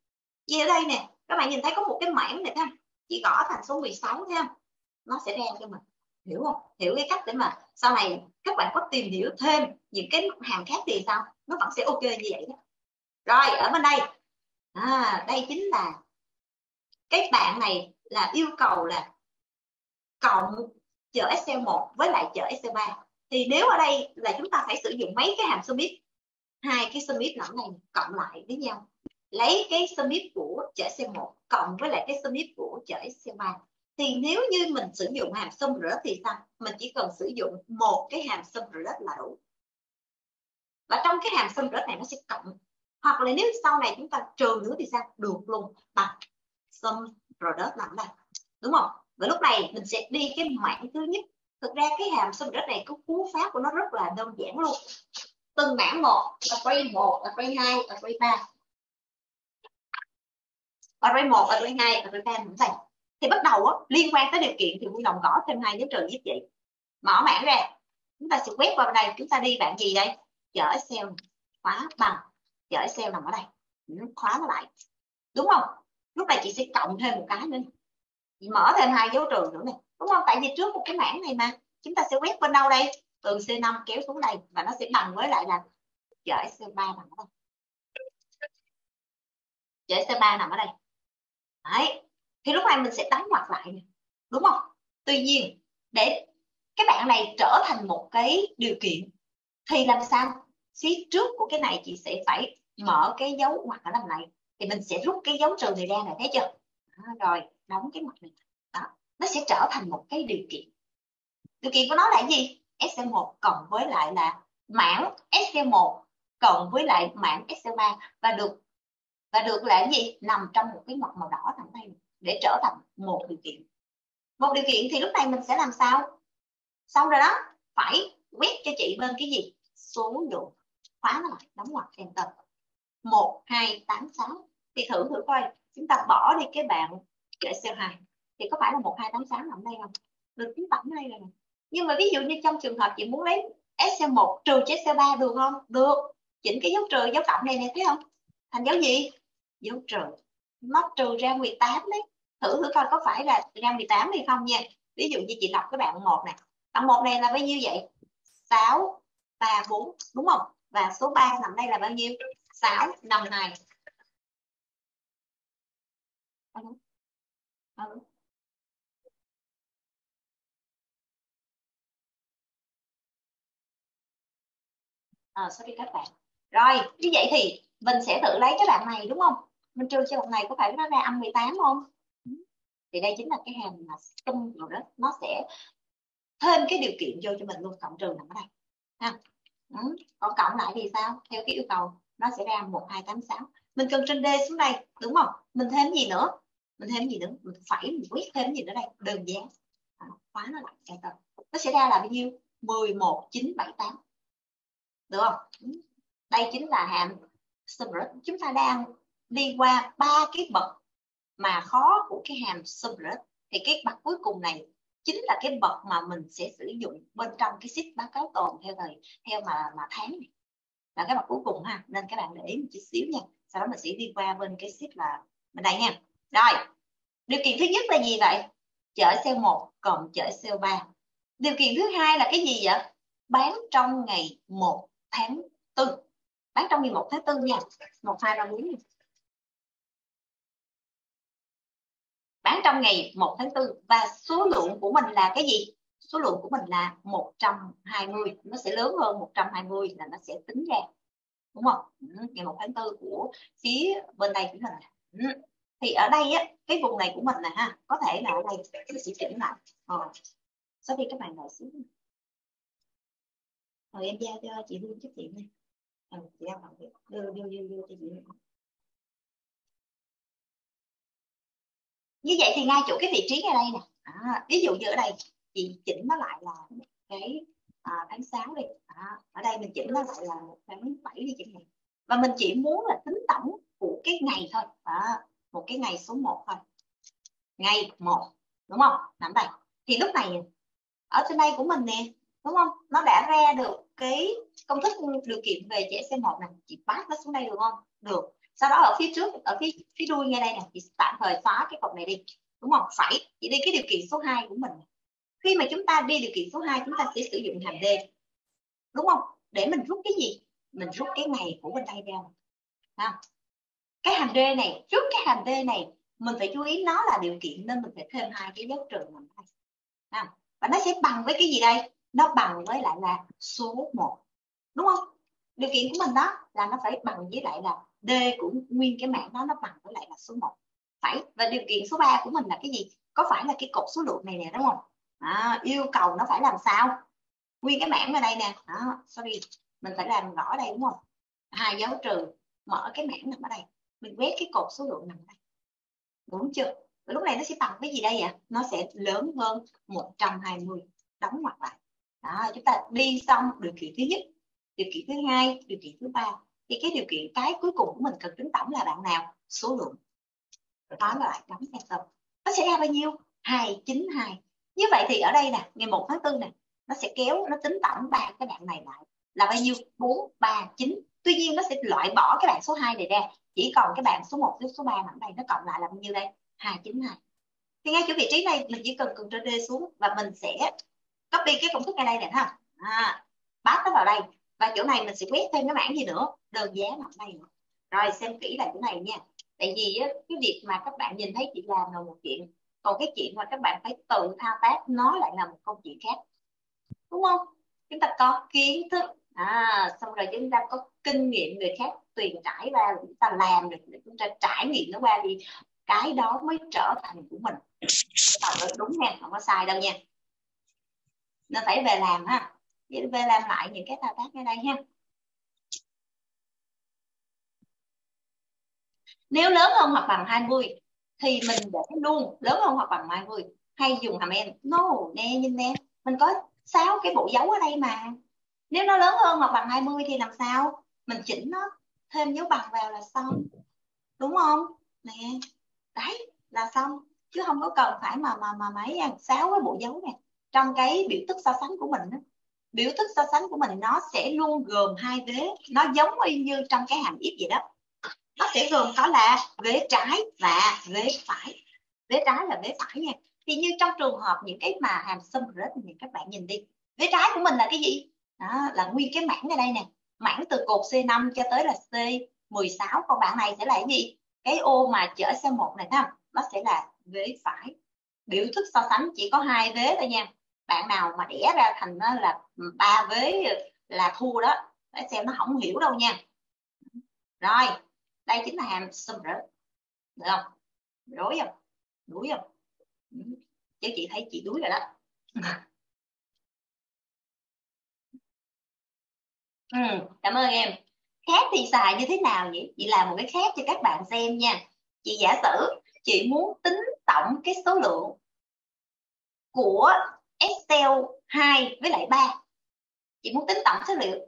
Vì ở đây nè, các bạn nhìn thấy có một cái mảng này ha không? Chỉ gõ thành số 16 thấy nó sẽ đen cho mình hiểu không? Hiểu cái cách để mà sau này các bạn có tìm hiểu thêm những cái hàm khác thì sao? Nó vẫn sẽ ok như vậy đó. Rồi ở bên đây. À, đây chính là cái bạn này là yêu cầu là cộng chở Excel 1 với lại chở Excel 3 thì nếu ở đây là chúng ta phải sử dụng mấy cái hàm sum if hai cái sum if này cộng lại với nhau. Lấy cái sum if của chở Excel 1 cộng với lại cái sum if của chở Excel 3 thì nếu như mình sử dụng hàm sum rửa thì sao? Mình chỉ cần sử dụng một cái hàm sum rửa là đủ. Và trong cái hàm sum rửa này nó sẽ cộng. Hoặc là nếu sau này chúng ta trừ nữa thì sao? Được luôn, bằng sum product làm đây đúng không? Và lúc này mình sẽ đi cái mảng thứ nhất. Thực ra cái hàm sum rửa này, cái cú pháp của nó rất là đơn giản luôn. Từng mảng một array một array hai array ba. Array một array hai array ba cũng vậy thì bắt đầu á, liên quan tới điều kiện thì vui lòng gõ thêm hai dấu trừ giúp chị. Mở mảng ra chúng ta sẽ quét qua bên đây. Chúng ta đi bạn gì đây? Chở Excel khóa bằng. Chở Excel nằm ở đây. Khóa nó lại. Đúng không? Lúc này chị sẽ cộng thêm một cái nữa chị mở thêm hai dấu trừ nữa này đúng không? Tại vì trước một cái mảng này mà. Chúng ta sẽ quét bên đâu đây? Từ C5 kéo xuống đây. Và nó sẽ bằng với lại là chở C3 nằm ở đây. Chở C3 nằm ở đây. Đấy thì lúc này mình sẽ đóng mặt lại đúng không? Tuy nhiên để cái bạn này trở thành một cái điều kiện thì làm sao? Phía trước của cái này chị sẽ phải mở cái dấu ngoặc ở đằng này thì mình sẽ rút cái dấu trừ này ra này thấy chưa? Đó, rồi đóng cái mặt này. Đó nó sẽ trở thành một cái điều kiện. Điều kiện của nó là gì? Sc1 cộng với lại là mảng sc1 cộng với lại mảng sc3 và được và được là gì? Nằm trong một cái mặt màu đỏ thẳng đây để trở thành một điều kiện. Một điều kiện thì lúc này mình sẽ làm sao? Xong rồi đó, phải quét cho chị bên cái gì? Số lượng khóa nó lại, đóng ngoặc enter một, hai, tám, sáu. Thì thử thử coi. Chúng ta bỏ đi cái bạn để Excel 2 thì có phải là một, hai, tám, sáu nằm đây không? Được tính tổng đây rồi. Nhưng mà ví dụ như trong trường hợp chị muốn lấy SC1 trừ cho SC3 được không? Được. Chỉnh cái dấu trừ, dấu cộng này này thấy không? Thành dấu gì? Dấu trừ. Nó trừ ra 18 đấy thử thử coi có phải là ra 18 hay không nha. Ví dụ như chị lọc cái bạn một này bạn một này là bao nhiêu vậy? 6 3 4 đúng không? Và số 3 nằm đây là bao nhiêu? 6 5 2 alo. Alo. À, sorry các bạn. Rồi như vậy thì mình sẽ tự lấy cái bạn này đúng không? Mình trừ cho bạn này có phải nó ra âm 18 không? Thì đây chính là cái hàm mà sum rồi đó nó sẽ thêm cái điều kiện vô cho mình luôn cộng trừ nằm ở đây. Ha. Ừ. còn cộng lại thì sao? Theo cái yêu cầu nó sẽ ra 1286 mình cần trên D xuống đây đúng không? Mình thêm gì nữa? Mình thêm gì nữa? Mình phải mình quyết thêm gì nữa đây? Đơn giản à, khóa nó lại chạy tờ nó sẽ ra là bao nhiêu? 11978 được không? Ừ. đây chính là hàm subret chúng ta đang đi qua ba cái bậc mà khó của cái hàm subret thì cái bậc cuối cùng này chính là cái bậc mà mình sẽ sử dụng bên trong cái sheet báo cáo tồn theo thời, theo mà mà tháng này. Là cái bậc cuối cùng ha, nên các bạn để ý một chút xíu nha. Sau đó mình sẽ đi qua bên cái sheet là bên đây nha. Rồi, điều kiện thứ nhất là gì vậy? Chở cell 1 cộng chở cell 3 điều kiện thứ hai là cái gì vậy? Bán trong ngày 1 tháng 4 bán trong ngày 1 tháng 4 nha. 1 2 3 4 bán trong ngày 1 tháng 4 và số lượng của mình là cái gì? Số lượng của mình là 120 nó sẽ lớn hơn 120 là nó sẽ tính ra. Đúng không? Ừ, ngày 1 tháng 4 của phía bên đây của mình. Ừ, thì ở đây á cái vùng này của mình là ha có thể là ở đây. Tôi sẽ chỉnh lại. Ờ. sau khi các bạn ngồi xuống. Rồi em giao cho chị Hương chút chuyện nha. Ừ, chị giao đưa đưa đưa đưa cho chị như vậy thì ngay chỗ cái vị trí ngay đây nè. À, ví dụ như ở đây chị chỉnh nó lại là cái à, tháng 6 đi. À, ở đây mình chỉnh nó lại là một tháng 7 đi chẳng hạn và mình chỉ muốn là tính tổng của cái ngày thôi. À, một cái ngày số 1 thôi. Ngày 1 đúng không? Nằm đây. Thì lúc này ở trên đây của mình nè đúng không? Nó đã ra được cái công thức điều kiện về trẻ c 1 này chị bắt nó xuống đây được không? Được sau đó ở phía trước, ở phía phía đuôi ngay đây nè chị tạm thời xóa cái cột này đi, đúng không? Phải chỉ đi cái điều kiện số 2 của mình. Khi mà chúng ta đi điều kiện số 2 chúng ta sẽ sử dụng hàm D, đúng không? Để mình rút cái gì? Mình rút cái ngày của bên đây ra. À. cái hàm D này rút cái hàm D này, mình phải chú ý nó là điều kiện nên mình phải thêm hai cái dấu trừ nằm đây à, và nó sẽ bằng với cái gì đây? Nó bằng với lại là số 1 đúng không? Điều kiện của mình đó là nó phải bằng với lại là D của nguyên cái mạng đó nó bằng với lại là số 1 phải. Và điều kiện số 3 của mình là cái gì? Có phải là cái cột số lượng này nè đúng không? À, yêu cầu nó phải làm sao? Nguyên cái mảng ở đây nè. Đó, sorry. Mình phải làm rõ đây đúng không? Hai dấu trừ mở cái mảng nằm ở đây. Mình quét cái cột số lượng nằm ở đây. Đúng chưa? Và lúc này nó sẽ bằng cái gì đây ạ? Nó sẽ lớn hơn 120 đóng ngoặc lại. Đó, chúng ta đi xong điều kiện thứ nhất điều kiện thứ hai điều kiện thứ ba thì cái điều kiện cái cuối cùng của mình cần tính tổng là bạn nào? Số lượng. Đó là lại đóng enter nó sẽ ra bao nhiêu? 292 như vậy thì ở đây nè ngày 1 tháng 4 nè nó sẽ kéo nó tính tổng ba cái bạn này lại là bao nhiêu? 4 3 9 tuy nhiên nó sẽ loại bỏ cái bạn số 2 này ra. Chỉ còn cái bạn số 1 với số 3 nằm đây nó cộng lại là bao nhiêu đây? 292 thì ngay chỗ vị trí này mình chỉ cần cần trên D xuống và mình sẽ copy cái công thức ngay đây nè ha à, bát nó vào đây và chỗ này mình sẽ quét thêm cái mảng gì nữa đơn giá mặt này nữa. rồi xem kỹ lại chỗ này nha. Tại vì á, cái việc mà các bạn nhìn thấy chị làm là một chuyện còn cái chuyện mà các bạn phải tự thao tác nó lại là một câu chuyện khác. Đúng không? Chúng ta có kiến thức. À xong rồi chúng ta có kinh nghiệm người khác truyền trải ra chúng ta làm được để chúng ta trải nghiệm nó qua đi. Cái đó mới trở thành của mình. Đúng nha không có sai đâu nha. Nên phải về làm ha về làm lại những cái thao tác ở đây ha. Nếu lớn hơn hoặc bằng 20 thì mình để luôn lớn hơn hoặc bằng 20 hay dùng hàm em. No, nè, nhìn nè. Mình có sáu cái bộ dấu ở đây mà. Nếu nó lớn hơn hoặc bằng 20 thì làm sao? Mình chỉnh nó thêm dấu bằng vào là xong. Đúng không? Nè. Đấy, là xong. Chứ không có cần phải mà mà mà mấy sáu cái bộ dấu này trong cái biểu thức so sánh của mình đó biểu thức so sánh của mình, nó sẽ luôn gồm hai vế. Nó giống y như trong cái hàm if vậy đó. Nó sẽ gồm có là vế trái và vế phải. Vế trái là vế phải nha. Thì như trong trường hợp những cái mà hàm sum rớt thì các bạn nhìn đi. Vế trái của mình là cái gì? Đó, là nguyên cái mảng ở đây nè. Mảng từ cột C5 cho tới là C16 còn bạn này sẽ là cái gì? Cái ô mà chở C1 này ha nó sẽ là vế phải. Biểu thức so sánh chỉ có hai vế thôi nha bạn nào mà đẻ ra thành nó là ừ, ba vế ừ, là thua đó. Để xem nó không hiểu đâu nha. Rồi đây chính là hàm sum rớt được không? Rối không? Đuối không? Ừ. Chứ chị thấy chị đuối rồi đó. [LAUGHS] Ừ, cảm ơn em. Khác thì xài như thế nào nhỉ chị làm một cái khác cho các bạn xem nha. Chị giả sử chị muốn tính tổng cái số lượng của Excel 2 với lại 3 chị muốn tính tổng số liệu.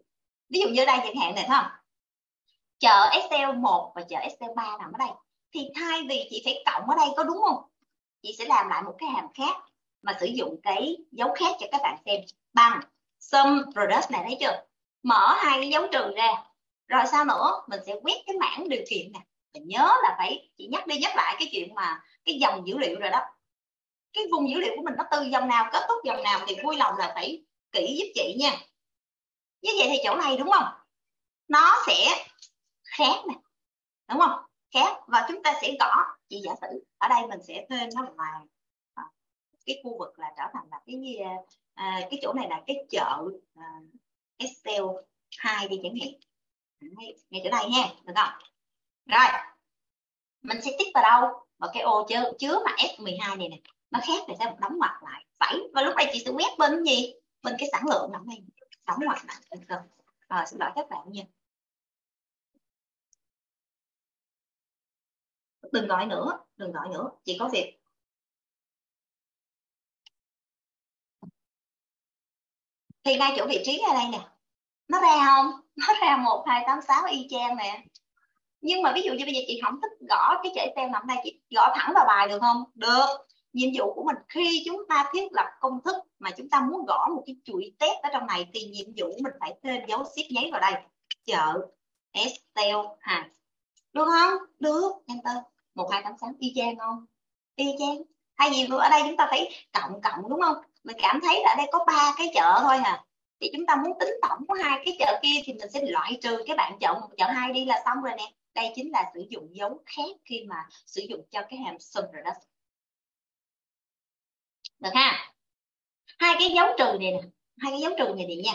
Ví dụ như đây, chẳng hạn này phải không? Chợ Excel 1 và chợ Excel 3 nằm ở đây. Thì thay vì chị phải cộng ở đây, có đúng không? Chị sẽ làm lại một cái hàm khác mà sử dụng cái dấu khác cho các bạn xem. Bằng sum product này, thấy chưa? Mở hai cái dấu trừ ra. Rồi sau nữa? Mình sẽ quét cái mảng điều kiện nè. Mình nhớ là phải, chị nhắc đi nhắc lại cái chuyện mà cái dòng dữ liệu rồi đó cái vùng dữ liệu của mình nó từ dòng nào kết thúc dòng nào thì vui lòng là phải kỹ giúp chị nha. Như vậy thì chỗ này đúng không? Nó sẽ khác nè đúng không? Khác và chúng ta sẽ gõ chị giả sử ở đây mình sẽ thêm nó là cái khu vực là trở thành là cái gì à, à cái chỗ này là cái chợ à, Excel 2 đi chẳng hạn. Ngay chỗ này ha được không? Rồi mình sẽ tích vào đâu? Vào cái ô chứa, chứa mà F12 này nè nó khác thì sẽ đóng ngoặc lại. Phải, và lúc này chị sẽ quét bên gì? Bên cái sản lượng đóng này đóng ngoặc lại được thường. Rồi, xin lỗi các bạn nha. Đừng gọi nữa, đừng gọi nữa. Chị có việc. Thì ngay chỗ vị trí ở đây nè. Nó ra không? [LAUGHS] Nó ra một, hai, tám, sáu y chang nè. Nhưng mà ví dụ như bây giờ chị không thích gõ cái chữ Excel nằm đây, chị gõ thẳng vào bài được không? Được nhiệm vụ của mình. Khi chúng ta thiết lập công thức mà chúng ta muốn gõ một cái chuỗi test ở trong này, thì nhiệm vụ mình phải thêm dấu xếp giấy vào đây. Chợ Excel ha được không? Được. Enter. Một, hai, tám sáu y chang không? Y chang. Hay gì ở đây chúng ta thấy cộng cộng, đúng không? Mình cảm thấy là ở đây có ba cái chợ thôi hả thì chúng ta muốn tính tổng của hai cái chợ kia thì mình sẽ loại trừ cái bạn chợ một, chợ hai đi là xong rồi nè. Đây chính là sử dụng dấu khác khi mà sử dụng cho cái hàm sum rồi đó được ha? Hai cái dấu trừ này nè hai cái dấu trừ này này nha.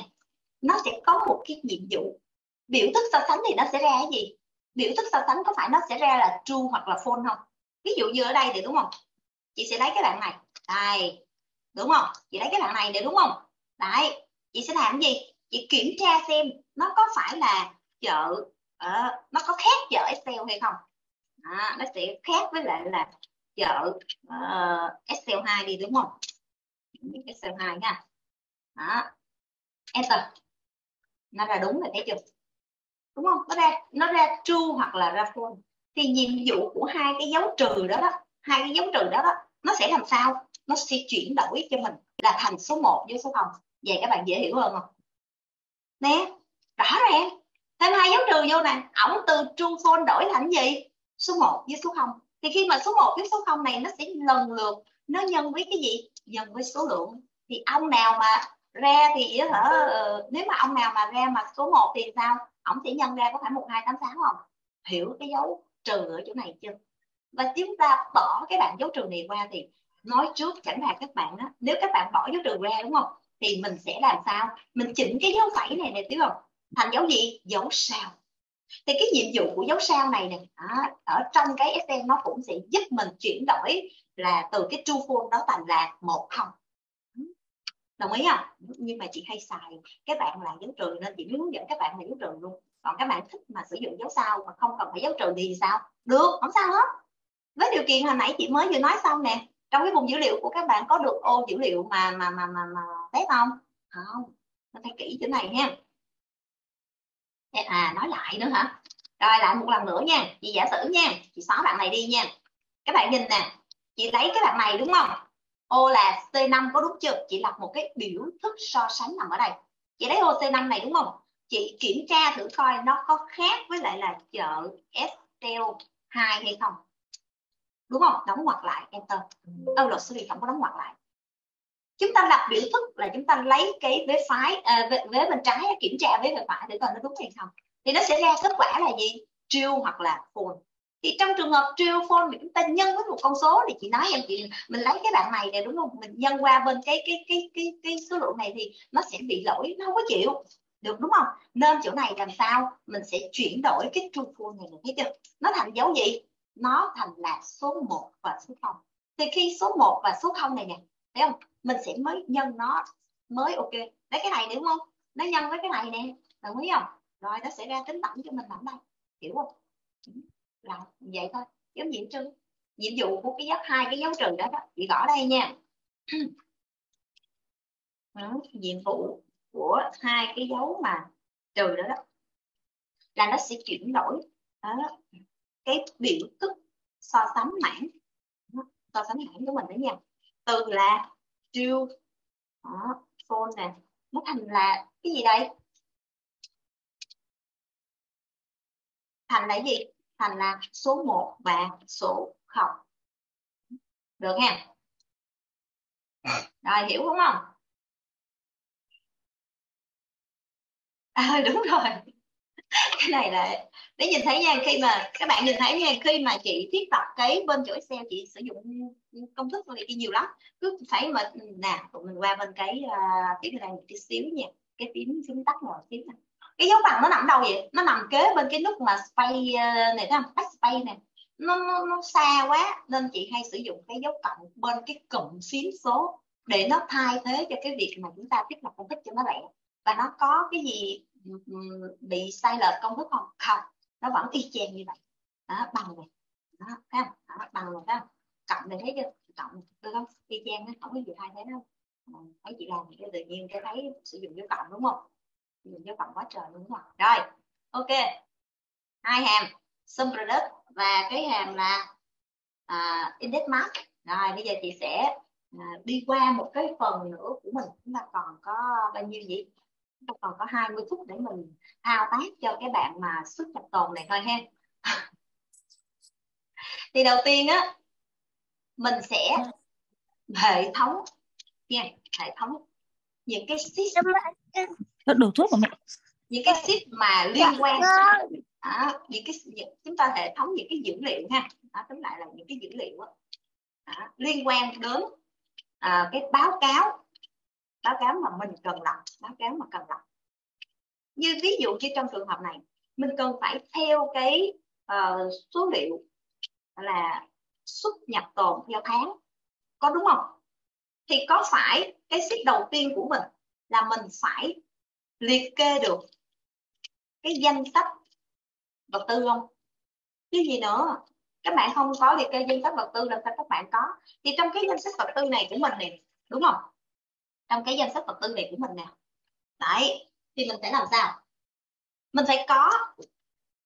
Nó sẽ có một cái nhiệm vụ. Biểu thức so sánh thì nó sẽ ra cái gì? Biểu thức so sánh có phải nó sẽ ra là true hoặc là false không? Ví dụ như ở đây thì đúng không? Chị sẽ lấy cái bạn này. Đây. Đúng không? Chị lấy cái bạn này để đúng không? Đấy. Chị sẽ làm cái gì? Chị kiểm tra xem nó có phải là chợ uh, nó có khác chợ Excel hay không? À, nó sẽ khác với lại là chở uh, ờ, Excel 2 đi đúng không? Excel 2 nha. Đó. enter. Nó ra đúng rồi thấy chưa? Đúng không? Nó ra nó ra true hoặc là ra false. Thì nhiệm vụ của hai cái dấu trừ đó đó hai cái dấu trừ đó đó nó sẽ làm sao? Nó sẽ chuyển đổi cho mình là thành số 1 với số 0 vậy các bạn dễ hiểu hơn không? Nè rõ ràng. Thêm hai dấu trừ vô nè. Ổng từ true false đổi thành gì? Số 1 với số 0 thì khi mà số 1 với số 0 này, nó sẽ lần lượt, nó nhân với cái gì? Nhân với số lượng. Thì ông nào mà ra thì hả nếu mà ông nào mà ra mà số 1 thì sao? Ông sẽ nhân ra có phải một, hai, tám, sáu không? Hiểu cái dấu trừ ở chỗ này chưa? Và chúng ta bỏ cái bạn dấu trừ này qua thì nói trước chẳng hạn các bạn á, nếu các bạn bỏ dấu trừ ra, đúng không? Thì mình sẽ làm sao? Mình chỉnh cái dấu phẩy này này tiếp không? Thành dấu gì? Dấu sao thì cái nhiệm vụ của dấu sao này nè ở trong cái Excel nó cũng sẽ giúp mình chuyển đổi là từ cái true false đó thành là một không. Đồng ý không? Nhưng mà chị hay xài các bạn là dấu trừ nên chị hướng dẫn các bạn là dấu trừ luôn. Còn các bạn thích mà sử dụng dấu sao mà không cần phải dấu trừ thì sao? Được không sao hết. Với điều kiện hồi nãy chị mới vừa nói xong nè trong cái vùng dữ liệu của các bạn có được ô dữ liệu mà mà mà mà, mà test không? Không nó phải kỹ chỗ này nha à nói lại nữa hả? Rồi, lại một lần nữa nha. Chị giả sử nha. Chị xóa bạn này đi nha. Các bạn nhìn nè. Chị lấy cái bạn này đúng không? Ô là C5 có đúng chưa? Chị lập một cái biểu thức so sánh nằm ở đây. Chị lấy ô C5 này đúng không? Chị kiểm tra thử coi nó có khác với lại là chợ STL 2 hay không. Đúng không? Đóng ngoặc lại, enter. Đâu là sorry không có đóng ngoặc lại chúng ta lập biểu thức là chúng ta lấy cái vế phái à, vế, vế bên trái kiểm tra vế bên phải để coi nó đúng hay không. Thì nó sẽ ra kết quả là gì? True hoặc là false. Thì trong trường hợp true false thì chúng ta nhân với một con số thì chị nói em chị mình lấy cái bạn này này đúng không? Mình nhân qua bên cái cái cái cái cái số lượng này thì nó sẽ bị lỗi nó không có chịu. Được đúng không? Nên chỗ này làm sao? Mình sẽ chuyển đổi cái true false này thấy chưa? Nó thành dấu gì? Nó thành là số 1 và số 0 thì khi số 1 và số 0 này nè thấy không? Mình sẽ mới nhân nó mới ok. Lấy cái này đúng không? Nó nhân với cái này nè. Đồng ý không? Rồi nó sẽ ra tính tổng cho mình làm đây hiểu không? Là vậy thôi. Giống nhiệm trừ nhiệm vụ của cái dấu hai cái dấu trừ đó, đó. Chị gõ đây nha. [CLEARS THROAT] Đó, nhiệm vụ của hai cái dấu mà trừ đó, đó là nó sẽ chuyển đổi đó, cái biểu thức so sánh mảng so sánh mảng của mình đó nha. Từ là true đó, phone nè. Nó thành là cái gì đây? Thành là gì? Thành là số 1 và số 0 được ha? Rồi hiểu không không? À, [LAUGHS] đúng rồi cái này là để nhìn thấy nha khi mà các bạn nhìn thấy nha khi mà chị thiết lập cái bên chỗ Excel chị sử dụng công thức này nhiều lắm. Cứ phải mà nè tụi mình qua bên cái uh, cái này một tí xíu nha. Cái phím phím tắt rồi xíu này cái dấu bằng nó nằm đâu vậy? Nó nằm kế bên cái nút mà space uh, này thấy không? Space này nó, nó nó xa quá nên chị hay sử dụng cái dấu cộng bên cái cụm phím số để nó thay thế cho cái việc mà chúng ta thiết lập công thức cho nó lẹ và nó có cái gì bị sai lệch công thức không không? Nó vẫn y chang như vậy. Đó, bằng này. Đó, thấy không? Đó, bằng này đó cộng này thấy chưa? Cộng được không y chang nó không có gì thay thế đâu. Ờ, thấy chị làm cái tự nhiên cái thấy sử dụng dấu cộng đúng không? Sử dụng dấu cộng quá trời đúng không rồi ok. Hai hàm sum product và cái hàm là uh, index mark. Rồi bây giờ chị sẽ uh, đi qua một cái phần nữa của mình. Chúng ta còn có bao nhiêu gì ta còn có 20 phút để mình thao tác cho cái bạn mà xuất nhập tồn này thôi ha [LAUGHS] thì đầu tiên á mình sẽ hệ thống nha hệ thống những cái sheet đổ thuốc của mẹ. Những cái sheet mà liên quan. à, những cái những, chúng ta hệ thống những cái dữ liệu ha. À, tóm lại là những cái dữ liệu đó, à, liên quan đến à, cái báo cáo báo cáo mà mình cần lập báo cáo mà cần lập như ví dụ như trong trường hợp này mình cần phải theo cái uh, số liệu là xuất nhập tồn theo tháng có đúng không? Thì có phải cái sheet đầu tiên của mình là mình phải liệt kê được cái danh sách vật tư không? Chứ gì nữa các bạn không có liệt kê danh sách vật tư làm sao các bạn có? Thì trong cái danh sách vật tư này của mình này đúng không? Trong cái danh sách vật tư này của mình nè. Đấy thì mình phải làm sao? Mình phải có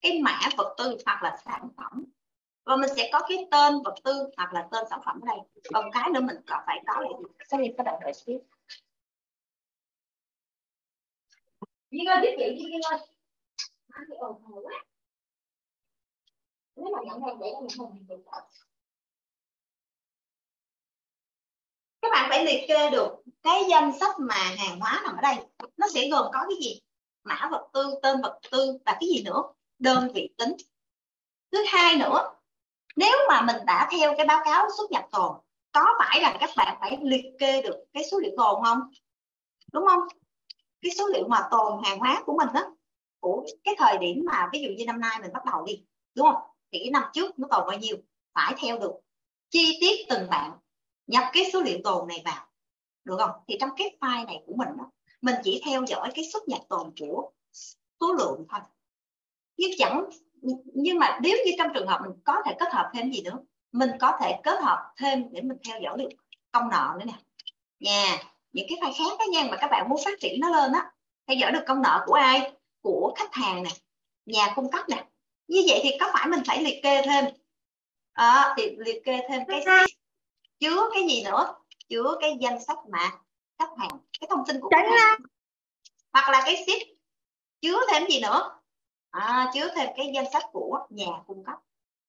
cái mã vật tư hoặc là sản phẩm. Và mình sẽ có cái tên vật tư hoặc là tên sản phẩm ở đây. Còn cái nữa mình còn phải có là gì? Sorry có đợi đợi xíu. Duyên ơi, tiếp chuyện Duyên ơi. Nói thì ồn ào quá. Nếu mà nhận hàng để nhận hàng thì các bạn phải liệt kê được cái danh sách mà hàng hóa nằm ở đây. Nó sẽ gồm có cái gì? Mã vật tư, tên vật tư và cái gì nữa? Đơn vị tính. Thứ hai nữa, nếu mà mình đã theo cái báo cáo xuất nhập tồn, có phải là các bạn phải liệt kê được cái số liệu tồn không? Đúng không? Cái số liệu mà tồn hàng hóa của mình đó của cái thời điểm mà ví dụ như năm nay mình bắt đầu đi, đúng không? Thì cái năm trước nó tồn bao nhiêu? Phải theo được chi tiết từng bạn nhập cái số liệu tồn này vào được không? Thì trong cái file này của mình đó, mình chỉ theo dõi cái xuất nhập tồn của số lượng thôi. Nhưng chẳng nhưng mà nếu như trong trường hợp mình có thể kết hợp thêm gì nữa mình có thể kết hợp thêm để mình theo dõi được công nợ nữa nè. Nha những cái file khác đó nha mà các bạn muốn phát triển nó lên á theo dõi được công nợ của ai? Của khách hàng nè nhà cung cấp nè. Như vậy thì có phải mình phải liệt kê thêm? À, thì liệt kê thêm cái chứa cái gì nữa? Chứa cái danh sách mà khách hàng cái thông tin của khách hàng. hoặc là cái sheet chứa thêm gì nữa? À, chứa thêm cái danh sách của nhà cung cấp.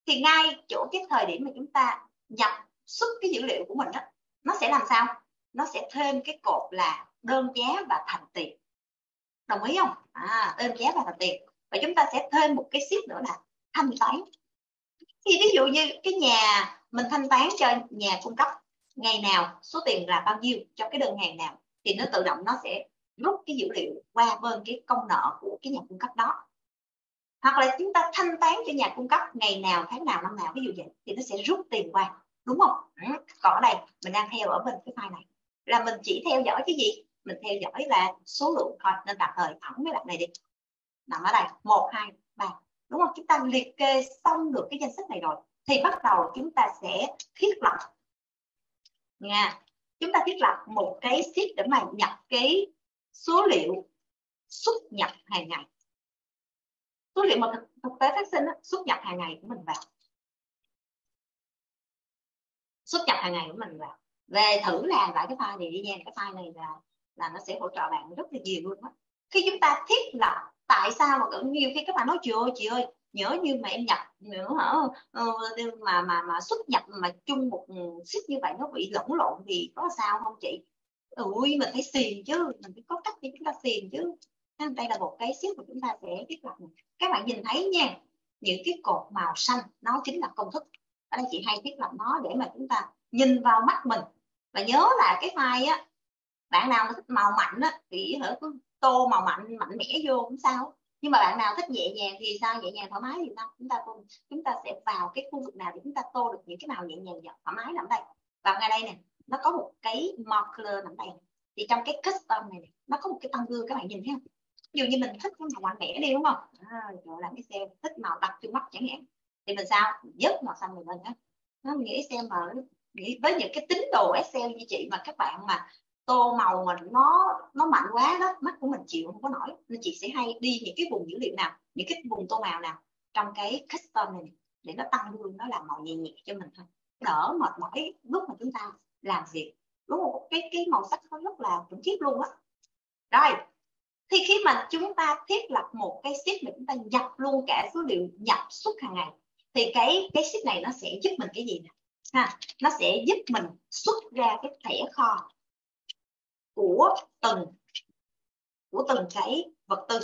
Thì ngay chỗ cái thời điểm mà chúng ta nhập xuất cái dữ liệu của mình đó nó sẽ làm sao? Nó sẽ thêm cái cột là đơn giá và thành tiền. Đồng ý không? À đơn giá và thành tiền. Và chúng ta sẽ thêm một cái sheet nữa là thanh toán thì ví dụ như cái nhà mình thanh toán cho nhà cung cấp ngày nào, số tiền là bao nhiêu cho cái đơn hàng nào, thì nó tự động nó sẽ rút cái dữ liệu qua bên cái công nợ của cái nhà cung cấp đó. Hoặc là chúng ta thanh toán cho nhà cung cấp ngày nào, tháng nào, năm nào, ví dụ vậy, thì nó sẽ rút tiền qua, đúng không? Ừ. còn ở đây, mình đang theo ở bên cái file này. Là mình chỉ theo dõi cái gì? Mình theo dõi là số lượng thôi, nên tạm thời thẳng cái bạn này đi. Nằm ở đây, một, hai, ba đúng không? Chúng ta liệt kê xong được cái danh sách này rồi thì bắt đầu chúng ta sẽ thiết lập. Nha chúng ta thiết lập một cái sheet để mà nhập cái số liệu xuất nhập hàng ngày. Số liệu mà thực, thực tế phát sinh đó, xuất nhập hàng ngày của mình vào. Xuất nhập hàng ngày của mình vào. Về thử làm lại cái file này đi nha cái file này là là nó sẽ hỗ trợ bạn rất là nhiều luôn đó khi chúng ta thiết lập tại sao mà nhiều khi các bạn nói chị ơi chị ơi nhớ như mà em nhập nữa hả? Ờ, mà mà mà xuất nhập mà chung một xích như vậy nó bị lẫn lộn thì có sao không chị? Ui mình phải xiền chứ, mình phải có cách để chúng ta xiền chứ. Đây là một cái xíu mà chúng ta sẽ thiết lập. Các bạn nhìn thấy nha, những cái cột màu xanh, nó chính là công thức. Ở đây chị hay thiết lập nó để mà chúng ta nhìn vào mắt mình. Và nhớ là cái file á, bạn nào mà thích màu mạnh á, thì hả tô màu mạnh mạnh mẽ vô cũng sao. Nhưng mà bạn nào thích nhẹ nhàng thì sao? Nhẹ nhàng thoải mái thì sao? Chúng ta cùng chúng ta sẽ vào cái khu vực nào để chúng ta tô được những cái màu nhẹ nhàng và thoải mái nằm đây. Và ngay đây nè nó có một cái marker nằm đây. Thì trong cái custom này, này nó có một cái tăng gương các bạn nhìn thấy không? Ví dụ như mình thích cái màu mạnh mẽ đi đúng không? À, rồi làm cái xe thích màu đặc trưng mắt chẳng hạn. Thì mình sao? Dứt màu xanh mình lên á nó nghĩ xem mà nghĩ với những cái tín đồ Excel như chị mà các bạn mà tô màu mình nó nó mạnh quá đó, mắt của mình chịu không có nổi. Nên chị sẽ hay đi những cái vùng dữ liệu nào, những cái vùng tô màu nào trong cái custom này để nó tăng lương nó làm màu nhẹ nhẹ cho mình thôi. Đỡ mệt mỏi lúc mà chúng ta làm việc. Đúng không? Cái cái màu sắc nó rất là khủng khiếp luôn á. Rồi, thì khi mà chúng ta thiết lập một cái sheet mà chúng ta nhập luôn cả số liệu nhập suốt hàng ngày, thì cái cái sheet này nó sẽ giúp mình cái gì nè? Ha, nó sẽ giúp mình xuất ra cái thẻ kho của từng của từng cái vật tư.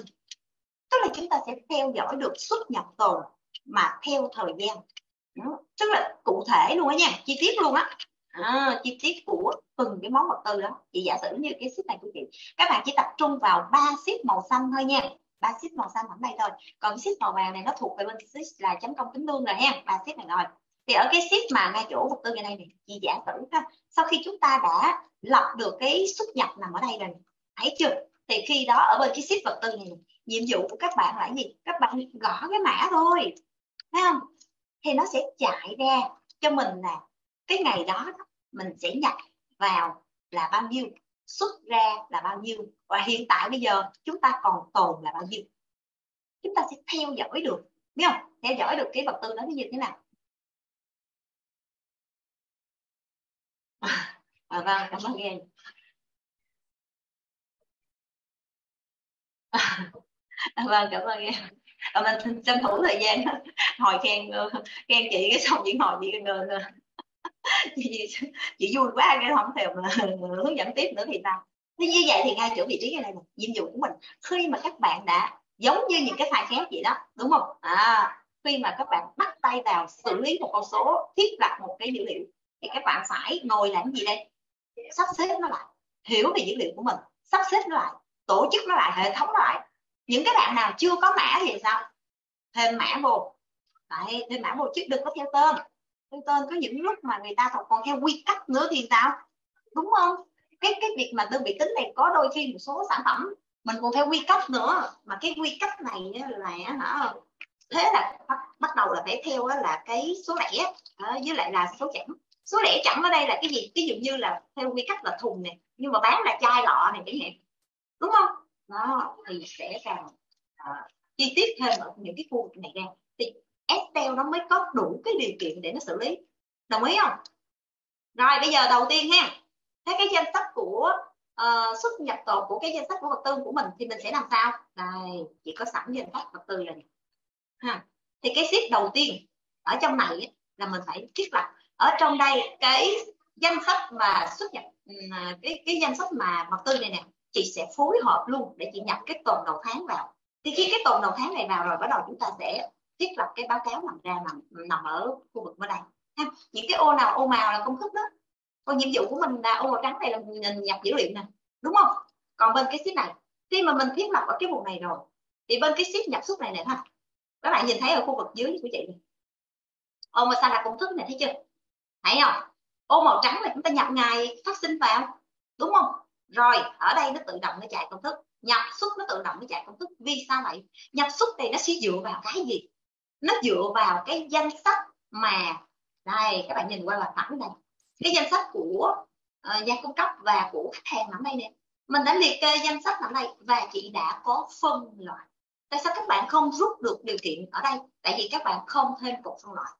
Tức là chúng ta sẽ theo dõi được xuất nhập tồn mà theo thời gian. Tức là cụ thể luôn á nha chi tiết luôn á. À, chi tiết của từng cái món vật tư đó. Chị giả sử như cái ship này của chị các bạn chỉ tập trung vào ba ship màu xanh thôi nha. Ba ship màu xanh ở đây thôi. Còn ship màu vàng này nó thuộc về bên ship là chấm công tính lương rồi ha ba ship này rồi. Thì ở cái ship mà ngay chỗ vật tư ngày nay này chị giả sử ha sau khi chúng ta đã lập được cái xuất nhập nằm ở đây rồi thấy chưa? Thì khi đó ở bên cái ship vật tư này, nhiệm vụ của các bạn là gì? Các bạn gõ cái mã thôi thấy không? Thì nó sẽ chạy ra cho mình là cái ngày đó mình sẽ nhập vào là bao nhiêu? Xuất ra là bao nhiêu? Và hiện tại bây giờ chúng ta còn tồn là bao nhiêu? Chúng ta sẽ theo dõi được biết không? Theo dõi được cái vật tư đó như thế nào à, vâng cảm ơn em à, vâng cảm ơn em à, vâng, mình tranh thủ thời gian hồi khen ờ, khen chị cái xong chị hồi chị ngờ chị, chị vui quá cái không thèm [LAUGHS] hướng dẫn tiếp nữa thì sao? Thế như vậy thì ngay chỗ vị trí này là nhiệm vụ của mình. Khi mà các bạn đã giống như những cái file khác vậy đó đúng không? À khi mà các bạn bắt tay vào xử lý một con số thiết lập một cái dữ liệu thì các bạn phải ngồi làm gì đây? Sắp xếp nó lại hiểu về dữ liệu của mình sắp xếp nó lại tổ chức nó lại hệ thống nó lại. Những cái bạn nào chưa có mã thì sao? Thêm mã vô. Đấy, thêm mã vô chứ đừng có theo tên. Theo tên có những lúc mà người ta còn theo quy cách nữa thì sao? Đúng không? Cái cái việc mà đơn vị tính này có đôi khi một số sản phẩm mình còn theo quy cách nữa. Mà cái quy cách này là hả thế là bắt, bắt đầu là phải theo là cái số lẻ với lại là số chẵn số lẻ chẵn ở đây là cái gì? Ví dụ như là theo quy cách là thùng này nhưng mà bán là chai lọ này chẳng hạn. Đúng không? Đó thì sẽ càng uh, chi tiết thêm ở những cái khu vực này ra. Thì Excel nó mới có đủ cái điều kiện để nó xử lý. Đồng ý không? Rồi bây giờ đầu tiên ha. Thấy cái danh sách của uh, xuất nhập tồn của cái danh sách của vật tư của mình thì mình sẽ làm sao? Đây chỉ có sẵn danh sách vật tư rồi ha. Thì cái sheet đầu tiên ở trong này là mình phải thiết lập ở trong đây, cái danh sách mà xuất nhập à, cái cái danh sách mà vật tư này nè, chị sẽ phối hợp luôn để chị nhập cái tuần đầu tháng vào. Thì khi cái tuần đầu tháng này vào rồi, bắt đầu chúng ta sẽ thiết lập cái báo cáo nằm ra nằm nằm ở khu vực bên đây. Ha. những cái ô nào ô màu là công thức đó. Còn nhiệm vụ của mình là, ô màu trắng này là mình nhập dữ liệu nè, đúng không? Còn bên cái sheet này, khi mà mình thiết lập ở cái vùng này rồi, thì bên cái sheet nhập xuất này này ha. Các bạn nhìn thấy ở khu vực dưới của chị này ô màu xanh là công thức này, thấy chưa? Thấy không? Ô màu trắng là chúng ta nhập ngày phát sinh vào đúng không? Rồi ở đây nó tự động nó chạy công thức. Nhập xuất nó tự động nó chạy công thức. Vì sao vậy? Nhập xuất thì nó sẽ dựa vào cái gì? Nó dựa vào cái danh sách mà đây các bạn nhìn qua là thẳng này. Cái danh sách của uh, nhà cung cấp và của khách hàng nằm đây nè. Mình đã liệt kê danh sách nằm đây và chị đã có phân loại. Tại sao các bạn không rút được điều kiện ở đây? Tại vì các bạn không thêm cột phân loại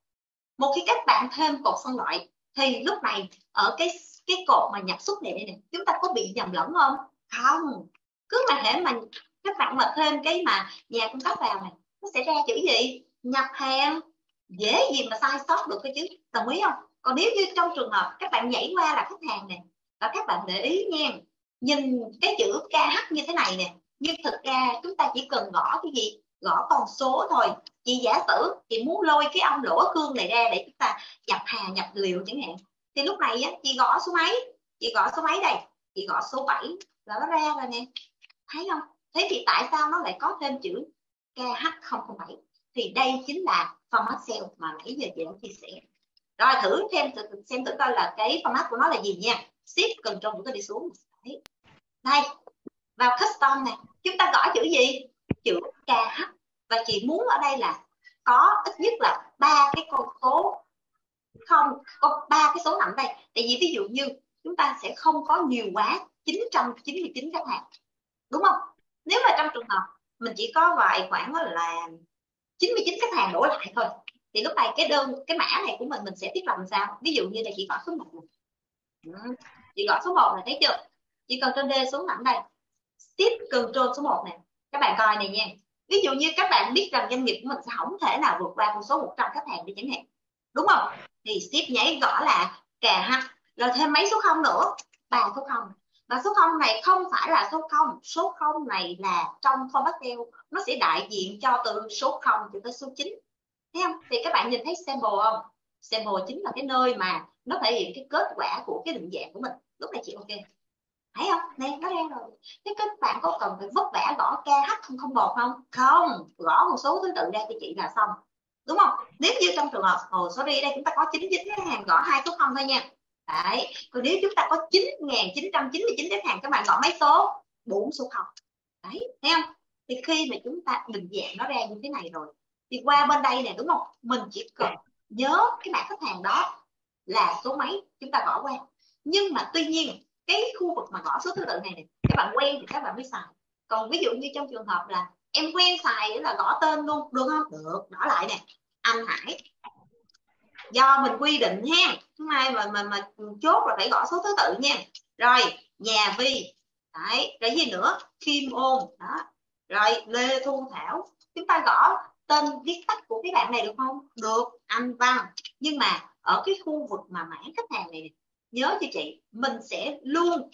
một khi các bạn thêm cột phân loại, thì lúc này ở cái cái cột mà nhập xuất này này, chúng ta có bị nhầm lẫn không? Không. Cứ mà thể mà các bạn mà thêm cái mà nhà cung cấp vào này, nó sẽ ra chữ gì? Nhập hàng. Dễ gì mà sai sót được cái chứ, đồng ý không? Còn nếu như trong trường hợp các bạn nhảy qua là khách hàng nè và các bạn để ý nha, nhìn cái chữ KH như thế này nè, nhưng thực ra chúng ta chỉ cần gõ cái gì? Gõ con số thôi. Chị giả sử chị muốn lôi cái ông lỗ cương này ra để chúng ta nhập hàng nhập liệu chẳng hạn. Thì lúc này á, chị gõ số mấy? Chị gõ số mấy đây? Chị gõ số 7 là nó ra rồi nè. Thấy không? Thế thì tại sao nó lại có thêm chữ KH007 thì đây chính là format cell mà nãy giờ chị đã chia sẻ. Rồi thử thêm xem thử coi là cái format của nó là gì nha. Shift control chúng ta đi xuống. Đấy. đây. Vào custom này. Chúng ta gõ chữ gì? Chữ KH và chị muốn ở đây là có ít nhất là ba cái con số không, có ba cái số nằm đây. Tại vì ví dụ như chúng ta sẽ không có nhiều quá 999 khách hàng, đúng không? Nếu mà trong trường hợp mình chỉ có vài khoảng là 99 khách hàng đổ lại thôi, thì lúc này cái đơn, cái mã này của mình mình sẽ thiết lập làm sao? Ví dụ như là chị gọi số 1 chị gọi số 1 này thấy chưa? Chỉ cần trên D xuống thẳng đây. Tiếp control số 1 này các bạn coi này nha ví dụ như các bạn biết rằng doanh nghiệp của mình sẽ không thể nào vượt qua con số 100 khách hàng đi chẳng hạn. Đúng không? Thì ship nháy gõ là kè ha rồi thêm mấy số không nữa, ba số không. Và số không này không phải là số không số không này là trong format sale nó sẽ đại diện cho từ số không cho tới số 9 thấy không? Thì các bạn nhìn thấy sample không? Sample chính là cái nơi mà nó thể hiện cái kết quả của cái định dạng của mình. Lúc này chị ok thấy không nè nó đang rồi thế các bạn có cần phải vất vả gõ KH không một không không gõ một số thứ tự ra cho chị là xong đúng không nếu như trong trường hợp ồ oh, sorry đây chúng ta có 99 cái hàng gõ hai số không thôi nha Đấy. Còn nếu chúng ta có 9.999 khách hàng các bạn gõ mấy số? bốn số không. Đấy, thấy không? Thì khi mà chúng ta định dạng nó ra như thế này rồi thì qua bên đây nè đúng không? Mình chỉ cần nhớ cái mã khách hàng đó là số mấy chúng ta gõ qua. Nhưng mà tuy nhiên cái khu vực mà gõ số thứ tự này này các bạn quen thì các bạn mới xài. Còn ví dụ như trong trường hợp là em quen xài là gõ tên luôn được không? Được, đỏ lại nè. Anh Hải. Do mình quy định ha hôm nay mà mà mà chốt là phải gõ số thứ tự nha. Rồi nhà vi. Đấy cái gì nữa? Kim ôn. Đó. Rồi lê thu thảo. Chúng ta gõ tên viết tắt của cái bạn này được không? Được anh văn. Nhưng mà ở cái khu vực mà mã khách hàng này nhớ cho chị, mình sẽ luôn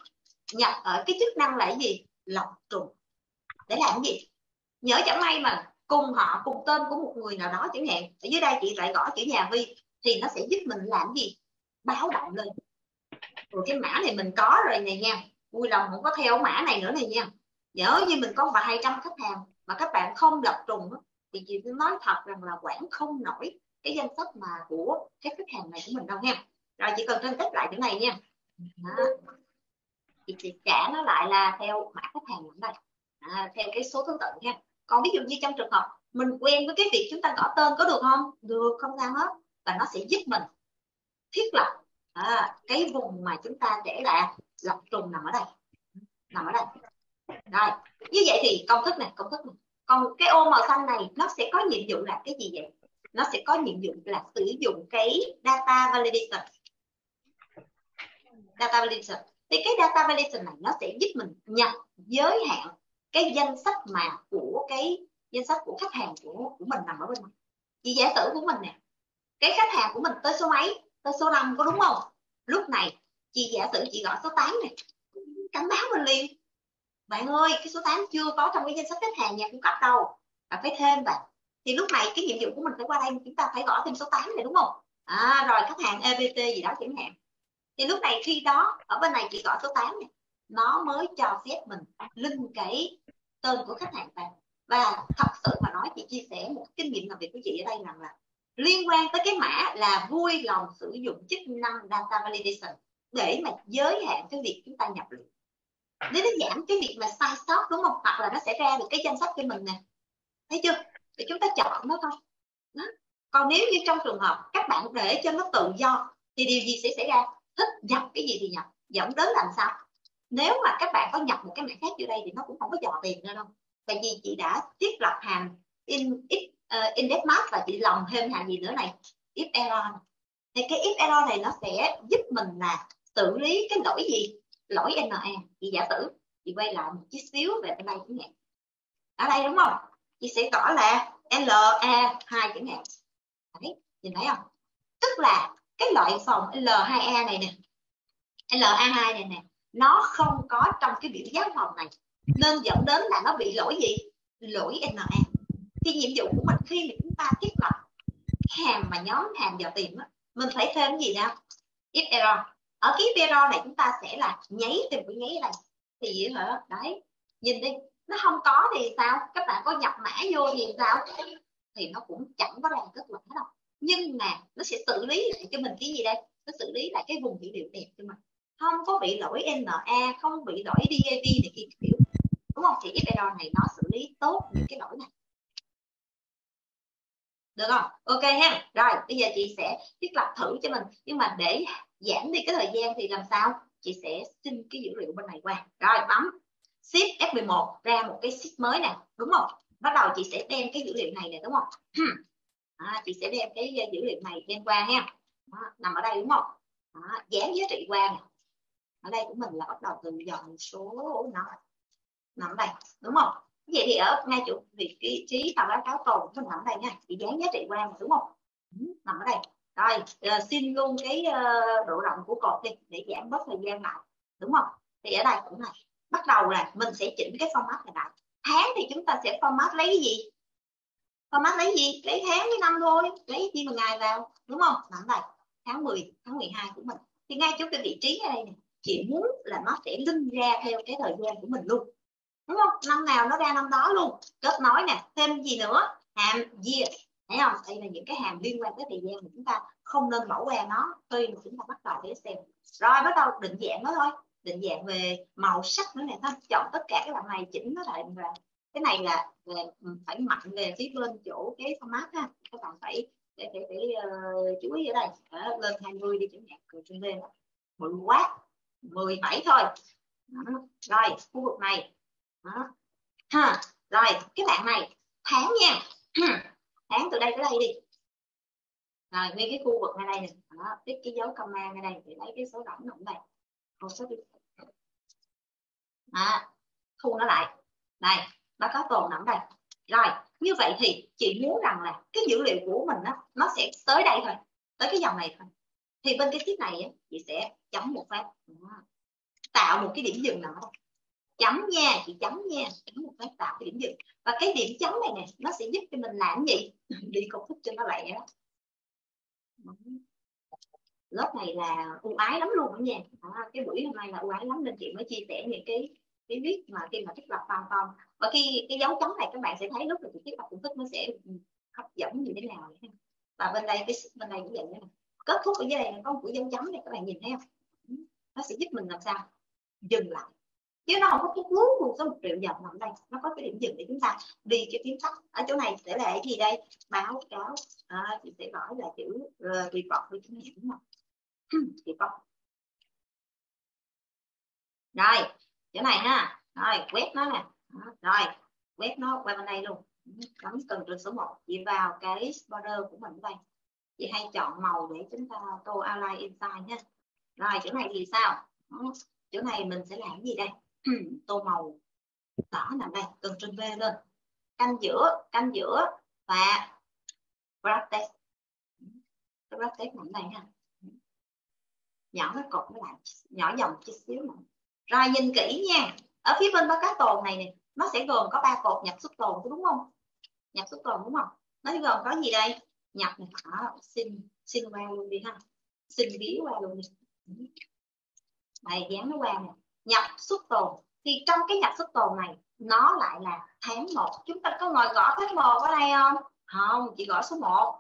nhập ở cái chức năng là cái gì? Lọc trùng. Để làm cái gì? Nhớ chẳng may mà cùng họ, cùng tên của một người nào đó chẳng hạn, ở dưới đây chị lại gõ chữ nhà vi thì nó sẽ giúp mình làm gì? Báo động lên. Rồi cái mã này mình có rồi này nha. Vui lòng không có theo mã này nữa này nha. Nhớ như mình có vài trăm khách hàng mà các bạn không lập trùng thì chị nói thật rằng là quản không nổi cái danh sách mà của các khách hàng này của mình đâu nha rồi chỉ cần phân tích lại cái này nha. Đó. chị trả nó lại là theo mã khách hàng ở đây à, theo cái số thứ tự nha. Còn ví dụ như trong trường hợp mình quen với cái việc chúng ta gõ tên có được không? Được không sao hết. Và nó sẽ giúp mình thiết lập à, cái vùng mà chúng ta để là lọc trùng nằm ở đây. Nằm ở đây. Rồi như vậy thì công thức này công thức này. Còn cái ô màu xanh này nó sẽ có nhiệm vụ là cái gì vậy? Nó sẽ có nhiệm vụ là sử dụng cái data validation data validation. Thì cái data validation này nó sẽ giúp mình nhập giới hạn cái danh sách mà của cái danh sách của khách hàng của của mình nằm ở bên này. Chị giả sử của mình nè cái khách hàng của mình tới số mấy tới số 5 có đúng không? Lúc này chị giả sử chị gọi số 8 này cảnh báo mình liền. Bạn ơi cái số 8 chưa có trong cái danh sách khách hàng nhà cung cấp đâu. Bạn phải thêm vào thì lúc này cái nhiệm vụ của mình phải qua đây chúng ta phải gõ thêm số 8 này đúng không? À, rồi khách hàng EBT gì đó chẳng hạn thì lúc này khi đó, ở bên này chị gọi số 8 này nó mới cho phép mình linh cái tên của khách hàng vào. Và thật sự mà nói, chị chia sẻ một kinh nghiệm làm việc của chị ở đây rằng là liên quan tới cái mã là vui lòng sử dụng chức năng data validation để mà giới hạn cái việc chúng ta nhập liệu. Để nó giảm cái việc mà sai sót, đúng không? Hoặc là nó sẽ ra được cái danh sách cho mình nè. Thấy chưa? Thì chúng ta chọn nó thôi. Đó. còn nếu như trong trường hợp các bạn để cho nó tự do, thì điều gì sẽ xảy ra? Thích nhập cái gì thì nhập dẫn đến làm sao? Nếu mà các bạn có nhập một cái mã khác vô đây thì nó cũng không có dò tiền ra đâu. Tại vì chị đã thiết lập hàng in x uh, ờ, index match và chị lòng thêm hàng gì nữa này if error. Thì cái if error này nó sẽ giúp mình là xử lý cái lỗi gì? Lỗi NA chị giả sử chị quay lại một chút xíu về bên đây chẳng hạn ở đây đúng không? Chị sẽ tỏ là LA2 chẳng hạn Đấy, nhìn thấy không? Tức là cái loại phòng L2A này nè LA2 này nè, nó không có trong cái biểu giá phòng này, nên dẫn đến là nó bị lỗi gì? Lỗi NA thì nhiệm vụ của mình khi mà chúng ta thiết lập hàng mà nhóm hàng vào tìm á, mình phải thêm gì nào? If error. Ở cái if error này chúng ta sẽ là nháy tìm cái nháy này. Thì gì hả? Đấy, nhìn đi. Nó không có thì sao? Các bạn có nhập mã vô thì sao? Thì nó cũng chẳng có ra kết luận hết đâu nhưng mà nó sẽ xử lý lại cho mình cái gì đây? Nó xử lý lại cái vùng dữ liệu đẹp cho mình. Không có bị lỗi NA không bị lỗi DAV này kia kiểu. Đúng không? Thì if error này nó xử lý tốt những cái lỗi này. Được không? Ok ha. Rồi, bây giờ chị sẽ thiết lập thử cho mình. Nhưng mà để giảm đi cái thời gian thì làm sao? Chị sẽ xin cái dữ liệu bên này qua. Rồi, bấm shift F11 ra một cái sheet mới nè. Đúng không? Bắt đầu chị sẽ đem cái dữ liệu này nè, đúng không? [CLEARS THROAT] à, chị sẽ đem cái ờ, dữ liệu này đem qua ha. Đó, nằm ở đây đúng không? Đó, dán giá trị qua ở đây của mình là bắt đầu từ dòng số nó nằm đây đúng không? Vậy thì ở ngay chỗ vị trí tàu báo cáo tồn mình nằm ở đây nha. Chị dán giá trị qua đúng không? Ừ, nằm ở đây. Rồi uh, xin luôn cái uh, độ rộng của cột đi để giảm bớt thời gian lại đúng không? Thì ở đây cũng này bắt đầu là mình sẽ chỉnh cái format này lại. Tháng thì chúng ta sẽ format lấy cái gì? Format lấy gì? Lấy tháng với năm thôi. Lấy chi mà ngày vào, đúng không? Bạn vậy, tháng 10 tháng 12 của mình. Thì ngay chỗ cái vị trí ở đây này chị muốn là nó sẽ linh ra theo cái thời gian của mình luôn. Đúng không? Năm nào nó ra năm đó luôn. Kết nối nè, thêm gì nữa? Hàm year thấy không? Đây là những cái hàm liên quan tới thời gian mà chúng ta không nên bỏ qua nó khi mà chúng ta bắt đầu để xem. Rồi, bắt đầu định dạng nó thôi. Định dạng về màu sắc nữa nè. Thôi, chọn tất cả các bạn này chỉnh nó lại và cái này là về, ừ, phải mạnh về phía bên chỗ cái format ha. Các bạn phải để để, để uh, chú ý ở đây. Ở lên 20 đi chẳng hạn rồi trên lên mười quá 17 thôi. Đó. rồi khu vực này. Đó. ha rồi cái bạn này tháng nha. [CLEARS THROAT] Tháng từ đây tới đây đi. Rồi ngay cái khu vực ngay đây nè. Đó tiếp cái dấu comma ngay đây để lấy cái số rỗng ở đây số đi đó thu nó lại. Đây nó có tồn nằm đây. Rồi như vậy thì chị muốn rằng là cái dữ liệu của mình đó, nó sẽ tới đây thôi tới cái dòng này thôi. Thì bên cái tiết này á, chị sẽ chấm một phát. Tạo một cái điểm dừng nào đó. Chấm nha chị chấm nha chấm một phát tạo cái điểm dừng. Và cái điểm chấm này nè nó sẽ giúp cho mình làm gì? [LAUGHS] Đi công thức cho nó lẹ đó. Lớp này là ưu ái lắm luôn đó nha. À, cái buổi hôm nay là ưu ái lắm nên chị mới chia sẻ những cái cái viết mà khi mà thiết lập hoàn toàn và khi cái dấu chấm này các bạn sẽ thấy lúc mà chị tiếp lập công thức nó sẽ ừ, hấp dẫn như thế nào và bên đây cái bên đây cũng vậy nha kết thúc ở dưới đây có một cái dấu chấm này các bạn nhìn thấy không? Ừ, nó sẽ giúp mình làm sao? Dừng lại. Chứ nó không có cái cuốn cùng số một triệu dòng nằm đây nó có cái điểm dừng để chúng ta đi cái tiếng tắt ở chỗ này sẽ là cái gì đây? Báo cáo à, chị sẽ gọi là chữ uh, report với chúng hạn đúng không report rồi chỗ này ha. Rồi quét nó nè rồi, quét nó qua bên đây luôn. Bấm cần trường số 1 chị vào cái border của mình đây. Chị hay chọn màu để chúng ta tô outline inside nha. Rồi, chỗ này thì sao? Chỗ này mình sẽ làm gì đây? [CLEARS THROAT] Tô màu đỏ nằm đây cần trên V lên. Canh giữa canh giữa và grab text grab text nằm đây ha. Nhỏ cái cột nó lại, nhỏ dòng chút xíu nữa. Rồi, nhìn kỹ nha. Ở phía bên báo cá tồn này nè nó sẽ gồm có ba cột nhập xuất tồn đúng không? Nhập xuất tồn đúng không? Nó gồm có gì đây? Nhập này đó, xin xin qua luôn đi ha. Xin ví qua luôn đi. Đây dán nó qua nè. Nhập xuất tồn. Thì trong cái nhập xuất tồn này nó lại là tháng 1 chúng ta có ngồi gõ tháng 1 ở đây không? Không chị gõ số 1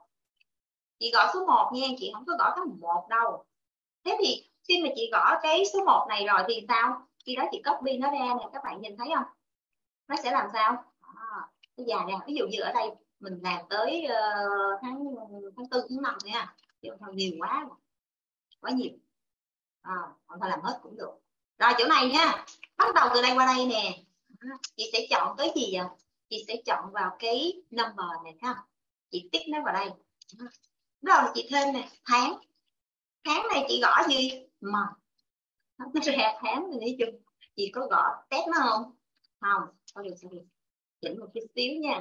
chị gõ số 1 nha chị không có gõ tháng 1 đâu. Thế thì khi mà chị gõ cái số 1 này rồi thì sao? Khi đó chị copy nó ra nè các bạn nhìn thấy không? Nó sẽ làm sao? À, nó dài ra ví dụ như ở đây mình làm tới uh, tháng tháng tư tháng năm nha chứ không nhiều quá quá nhiều. À, không phải làm hết cũng được. Rồi chỗ này nha bắt đầu từ đây qua đây nè. À, chị sẽ chọn cái gì vậy? Chị sẽ chọn vào cái number này không chị tích nó vào đây. À, Rồi chị thêm nè tháng. Tháng này chị gõ gì? Mà nó ra tháng này đi chung. Chị có gõ test nó không? Không thôi được thôi được. Chỉnh một chút xíu nha.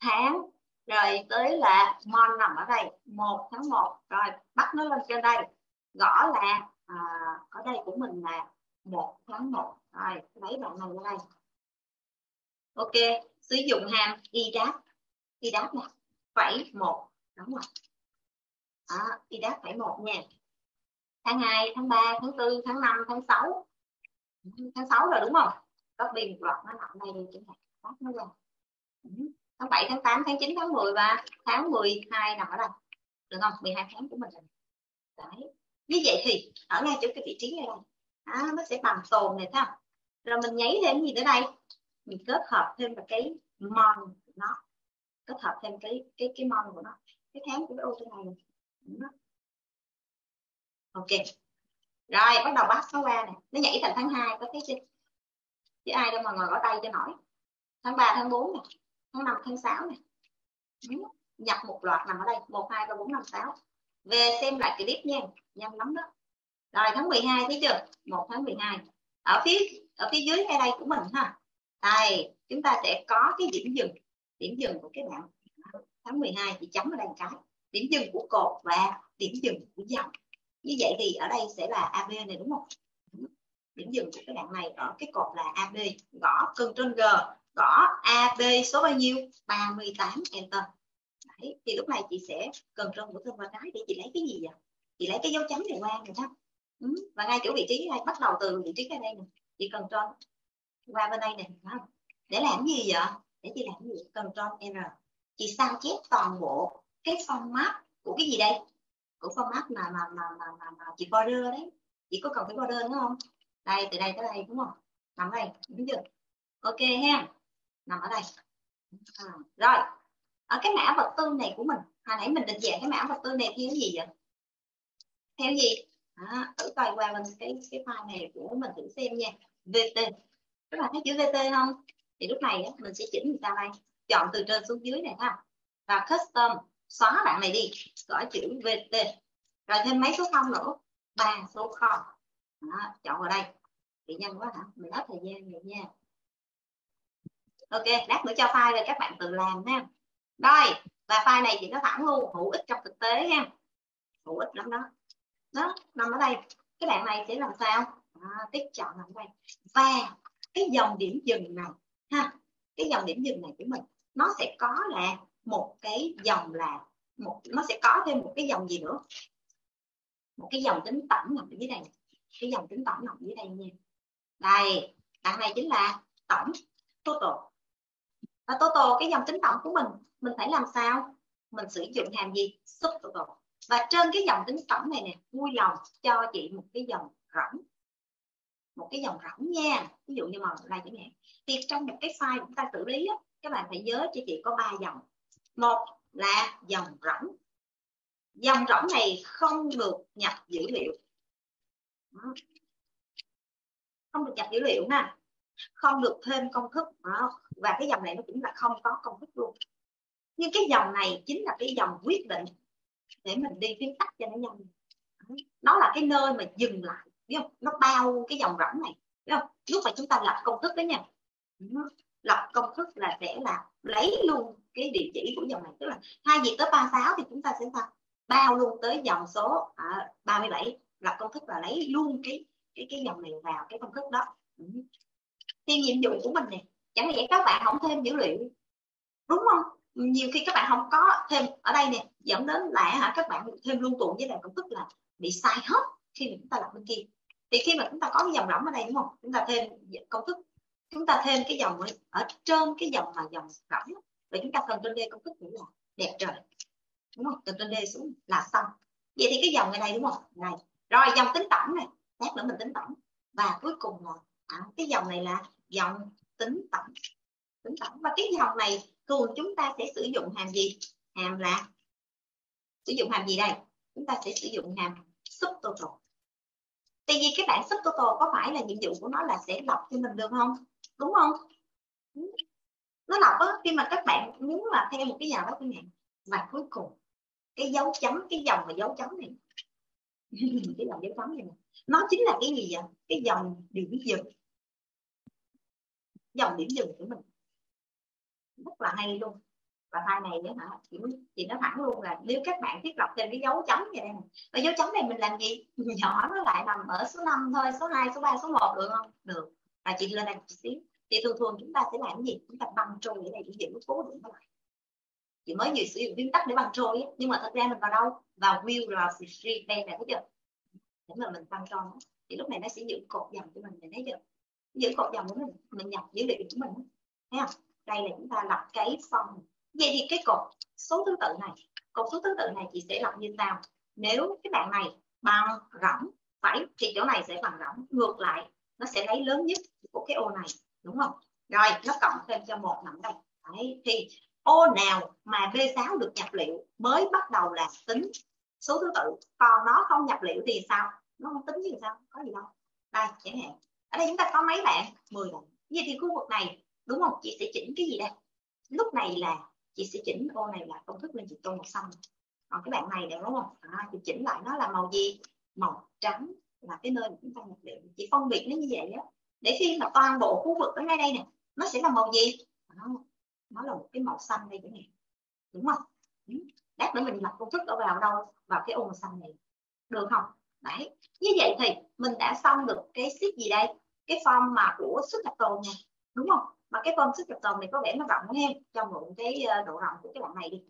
Tháng rồi tới là mon nằm ở đây 1 tháng 1 rồi bắt nó lên trên đây. Gõ là à, ở đây của mình là 1 tháng 1 rồi lấy bạn này ra đây. Ok sử dụng hàm y đáp y đáp nè phẩy một đúng rồi đó, y đáp phẩy một nha. Tháng 2, tháng 3, tháng 4, tháng 5, tháng 6 tháng 6 rồi đúng không? Có bị một loạt nó nằm đây chẳng hạn ta nó ra tháng 7, tháng 8, tháng 9, tháng 10 và tháng 12 nằm ở đây. Được không? 12 tháng của mình rồi. Đấy. Như vậy thì ở ngay chỗ cái vị trí này. Đây à, nó sẽ bằng tồn này thấy không? Rồi mình nháy thêm gì nữa đây? Mình kết hợp thêm vào cái mon của nó. Kết hợp thêm cái cái cái mon của nó. Cái tháng của cái ô trên này. Này ok. Rồi bắt đầu bắt nó qua nè nó nhảy thành tháng 2 có thấy chưa? Chứ ai đâu mà ngồi gõ tay cho nổi. Tháng 3 tháng 4 này tháng 5 tháng 6 này nhập một loạt nằm ở đây 1 2 3 4 5 6 về xem lại clip nha, nhanh lắm đó. Rồi, tháng 12 thấy chưa? 1 tháng 12 ở phía ở phía dưới hay đây của mình ha. Đây, chúng ta sẽ có cái điểm dừng điểm dừng của các bạn. Tháng 12 thì chấm ở đây một cái điểm dừng của cột và điểm dừng của dòng. Như vậy thì ở đây sẽ là AB này đúng không? Điểm dừng của các bạn này ở cái cột là AB gõ Ctrl G gõ AB số bao nhiêu? 38 enter. Đấy, thì lúc này chị sẽ cần trong của thân và cái để chị lấy cái gì vậy? Chị lấy cái dấu chấm này qua rồi đó. Ừ. và ngay chỗ vị trí này bắt đầu từ vị trí cái đây nè. Chị cần tròn qua bên đây nè để làm gì vậy? Để chị làm gì? Cần tròn r. Chị sao chép toàn bộ cái format của cái gì đây? Của format mà mà mà mà, mà, mà chị border đấy. Chị có cần cái border nữa không? Đây từ đây tới đây đúng không? Nằm đây đúng chưa ok ha. Nằm ở đây. À, rồi. Ở cái mã vật tư này của mình. Hồi nãy mình định dạng cái mã vật tư này theo gì vậy? Theo gì? À, thử coi qua lên cái cái file này của mình thử xem nha. Vt các bạn thấy chữ vt không? Thì lúc này mình sẽ chỉnh người ta đây. Chọn từ trên xuống dưới này ha. Và custom. Xóa bạn này đi. Gõ chữ vt rồi thêm mấy số không nữa? Ba số không đó, chọn vào đây. Bị nhanh quá hả? Mình hết thời gian rồi nha. Ok lát nữa cho file rồi các bạn tự làm ha. Rồi và file này thì nó thẳng luôn hữu ích trong thực tế ha. Hữu ích lắm đó. Đó nằm ở đây. Cái bạn này sẽ làm sao? À, tiếp chọn nằm đây. Và cái dòng điểm dừng này ha. Cái dòng điểm dừng này của mình nó sẽ có là một cái dòng là một nó sẽ có thêm một cái dòng gì nữa? Một cái dòng tính tổng nằm ở dưới đây cái dòng tính tổng nằm dưới đây nha. Đây đằng này chính là tổng total. Và total cái dòng tính tổng của mình mình phải làm sao? Mình sử dụng hàm gì? Subtotal và trên cái dòng tính tổng này nè vui lòng cho chị một cái dòng rỗng. Một cái dòng rỗng nha. Ví dụ như mà là chẳng hạn. Thì trong một cái file chúng ta xử lý á, các bạn phải nhớ cho chị có ba dòng. Một là dòng rỗng. Dòng rỗng này không được nhập dữ liệu không được nhập dữ liệu nè, không được thêm công thức. Đó. và cái dòng này nó cũng là không có công thức luôn. Nhưng cái dòng này chính là cái dòng quyết định để mình đi viết tắt cho nó nhanh. Nó là cái nơi mà dừng lại. Biết không? Nó bao cái dòng rỗng này. Biết không? Lúc mà chúng ta lập công thức đó nha. Lập công thức là sẽ là lấy luôn cái địa chỉ của dòng này. Tức là hai gì tới 36 thì chúng ta sẽ sao? Bao luôn tới dòng số à, 37 lập công thức là lấy luôn cái cái cái dòng này vào cái công thức đó. Ừ. Thì nhiệm vụ của mình nè, chẳng lẽ các bạn không thêm dữ liệu? Đúng không? Nhiều khi các bạn không có thêm, ở đây nè, dẫn đến là hả, các bạn thêm luôn tuần với lại công thức là bị sai hết khi mà chúng ta làm bên kia. Thì khi mà chúng ta có cái dòng rỗng ở đây, đúng không? Chúng ta thêm công thức, chúng ta thêm cái dòng ở trên cái dòng mà dòng rỗng và chúng ta cần trên đây công thức cũng là đẹp trời. Đúng không? Từ trên đây xuống là xong. Vậy thì cái dòng này, đúng không? Này rồi dòng tính tổng này lát nữa mình tính tổng. Và cuối cùng là à, cái dòng này là dòng tính tổng. Tính tổng. Và cái dòng này thường chúng ta sẽ sử dụng hàm gì? Hàm là sử dụng hàm gì đây? Chúng ta sẽ sử dụng hàm subtotal. Tại vì cái bảng subtotal có phải là nhiệm vụ của nó là sẽ lọc cho mình được không? Đúng không? Ừ. Nó lọc á khi mà các bạn muốn là theo một cái nào đó các bạn và cuối cùng cái dấu chấm cái dòng và dấu chấm này [LAUGHS] cái dòng dấu chấm này nó chính là cái gì vậy? Cái dòng điểm dừng. Dòng điểm dừng của mình. Rất là hay luôn. Và file này nữa hả, chị thì nó thẳng luôn là nếu các bạn thiết lập thêm cái dấu chấm vậy này và dấu chấm này mình làm gì? Nhỏ nó lại nằm ở số 5 thôi, số 2 số 3 số 1 được không? Được. Và chị lên đây một xíu. Thì thường thường chúng ta sẽ làm cái gì? Chúng ta băng trôi cái này để giữ cố định nó lại chị mới vừa sử dụng phím tắt để bằng trôi nhưng mà thật ra mình vào đâu? Vào view rồi free đây này thấy chưa? Để mà mình bằng trôi thì lúc này nó sẽ giữ cột dòng cho mình thấy chưa? Giữ cột dòng của mình mình nhập dữ liệu của mình thấy không? Đây là chúng ta lập cái form. Vậy thì cái cột số thứ tự này, cột số thứ tự này chị sẽ lập như sau nếu cái bạn này bằng rỗng, phải thì chỗ này sẽ bằng rỗng. Ngược lại, nó sẽ lấy lớn nhất của cái ô này, đúng không? Rồi, nó cộng thêm cho một nằm đây. Đấy. thì ô nào mà B6 được nhập liệu mới bắt đầu là tính số thứ tự. Còn nó không nhập liệu thì sao? Nó không tính thì sao? Có gì đâu. Đây chẳng hạn. Ở đây chúng ta có mấy bạn? 10 bạn. Vậy thì khu vực này đúng không? Chị sẽ chỉnh cái gì đây? Lúc này là chị sẽ chỉnh ô này là công thức lên chị tô màu xanh. Còn cái bạn này đúng không? À, chị chỉnh lại nó là màu gì? Màu trắng là cái nơi mà chúng ta nhập liệu. Chị phân biệt nó như vậy đó để khi mà toàn bộ khu vực ở ngay đây nè nó sẽ là màu gì? Nó, nó là một cái màu xanh đây chẳng hạn. Đúng không? Ừ. Lát nữa mình lập công thức ở vào đâu vào cái ô màu xanh này. Được không? Đấy. Như vậy thì mình đã xong được cái sheet gì đây? Cái form mà của xuất nhập tồn này. Đúng không? Mà cái form xuất nhập tồn này có vẻ nó rộng hơn cho mượn cái ờ, độ rộng của cái bạn này đi.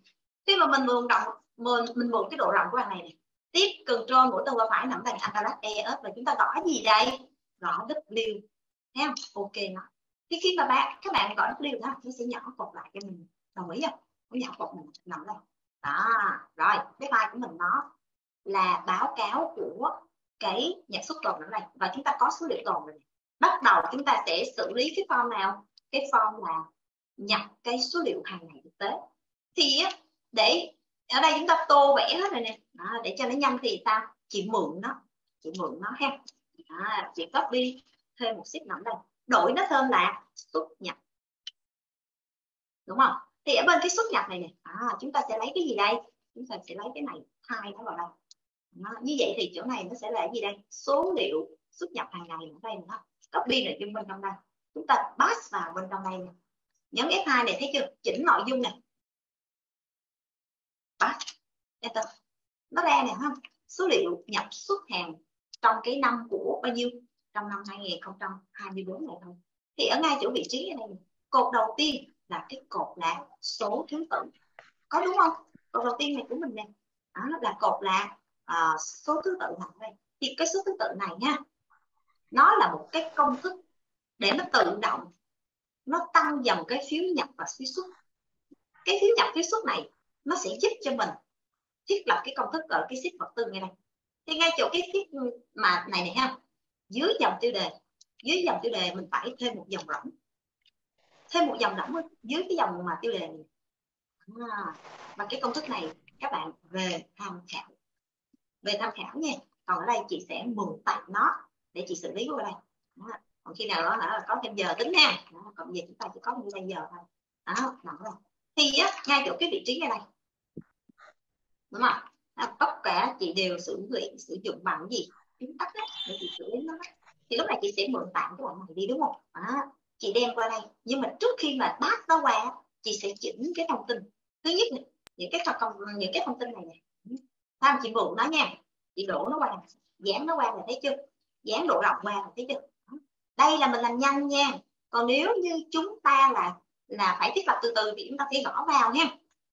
Khi mà mình mượn rộng mình, mình mượn cái độ rộng của bạn này này. Tiếp control mũi tên qua phải nằm thành Atalat E và chúng ta gõ gì đây? Gõ W. Ha ok nó thì khi mà bạn các bạn gọi W đó nó sẽ nhỏ cột lại cho mình. Đồng ý không? Nó nhỏ cột mình nằm đây. Đó rồi cái file của mình nó là báo cáo của cái nhà xuất tồn ở đây. Và chúng ta có số liệu tồn rồi bắt đầu chúng ta sẽ xử lý cái form nào? Cái form là nhập cái số liệu hàng ngày thực tế. Thì để ở đây chúng ta tô vẽ hết rồi nè. Đó, để cho nó nhanh thì sao? Chị mượn nó. Chị mượn nó ha. Đó, chị copy thêm một sheet nằm đây đổi nó thêm là xuất nhập. Đúng không? Thì ở bên cái xuất nhập này nè à, chúng ta sẽ lấy cái gì đây? Chúng ta sẽ lấy cái này hai nó vào đây. Đó. như vậy thì chỗ này nó sẽ là gì đây? Số liệu xuất nhập hàng ngày ở đây nữa copy này bên trong đây. Chúng ta pass vào bên trong đây này. nhấn F2 này thấy chưa? Chỉnh nội dung này pass. Enter. Nó ra nè không số liệu nhập xuất hàng trong cái năm của bao nhiêu? Trong năm 2024 này thôi. Thì ở ngay chỗ vị trí này, cột đầu tiên là cái cột là số thứ tự. Có đúng không? Cột đầu tiên này của mình nè đó là cột là uh, số thứ tự này đây. Thì cái số thứ tự này nha nó là một cái công thức để nó tự động nó tăng dần cái phiếu nhập và phiếu xuất. Cái phiếu nhập phiếu xuất này nó sẽ giúp cho mình thiết lập cái công thức ở cái sheet vật tư ngay đây. Thì ngay chỗ cái sheet mà này này ha dưới dòng tiêu đề dưới dòng tiêu đề mình phải thêm một dòng rỗng thêm một dòng rỗng dưới cái dòng mà tiêu đề này. À, và cái công thức này các bạn về tham khảo. Về tham khảo nha còn ở đây chị sẽ mượn tặng nó để chị xử lý qua đây. Đó. còn khi nào đó là có thêm giờ tính nha. Đó. còn giờ chúng ta chỉ có như bây giờ thôi. Đó nằm đây thì á, ngay chỗ cái vị trí này đây. Đúng không? Tất cả chị đều sử dụng sử dụng bằng gì? Phím tắt đấy. Để chị xử lý nó thì lúc này chị sẽ mượn tạm cái bọn này đi đúng không? À, chị đem qua đây. Nhưng mà trước khi mà bác nó qua chị sẽ chỉnh cái thông tin. Thứ nhất này, những cái thông những cái thông tin này nè. Tham chị mượn nó nha. Chị đổ nó qua. Dán nó qua là thấy chưa? Dán độ rộng qua là thấy chưa? Đây là mình làm nhanh nha. Còn nếu như chúng ta là là phải thiết lập từ từ thì chúng ta phải gõ vào nha.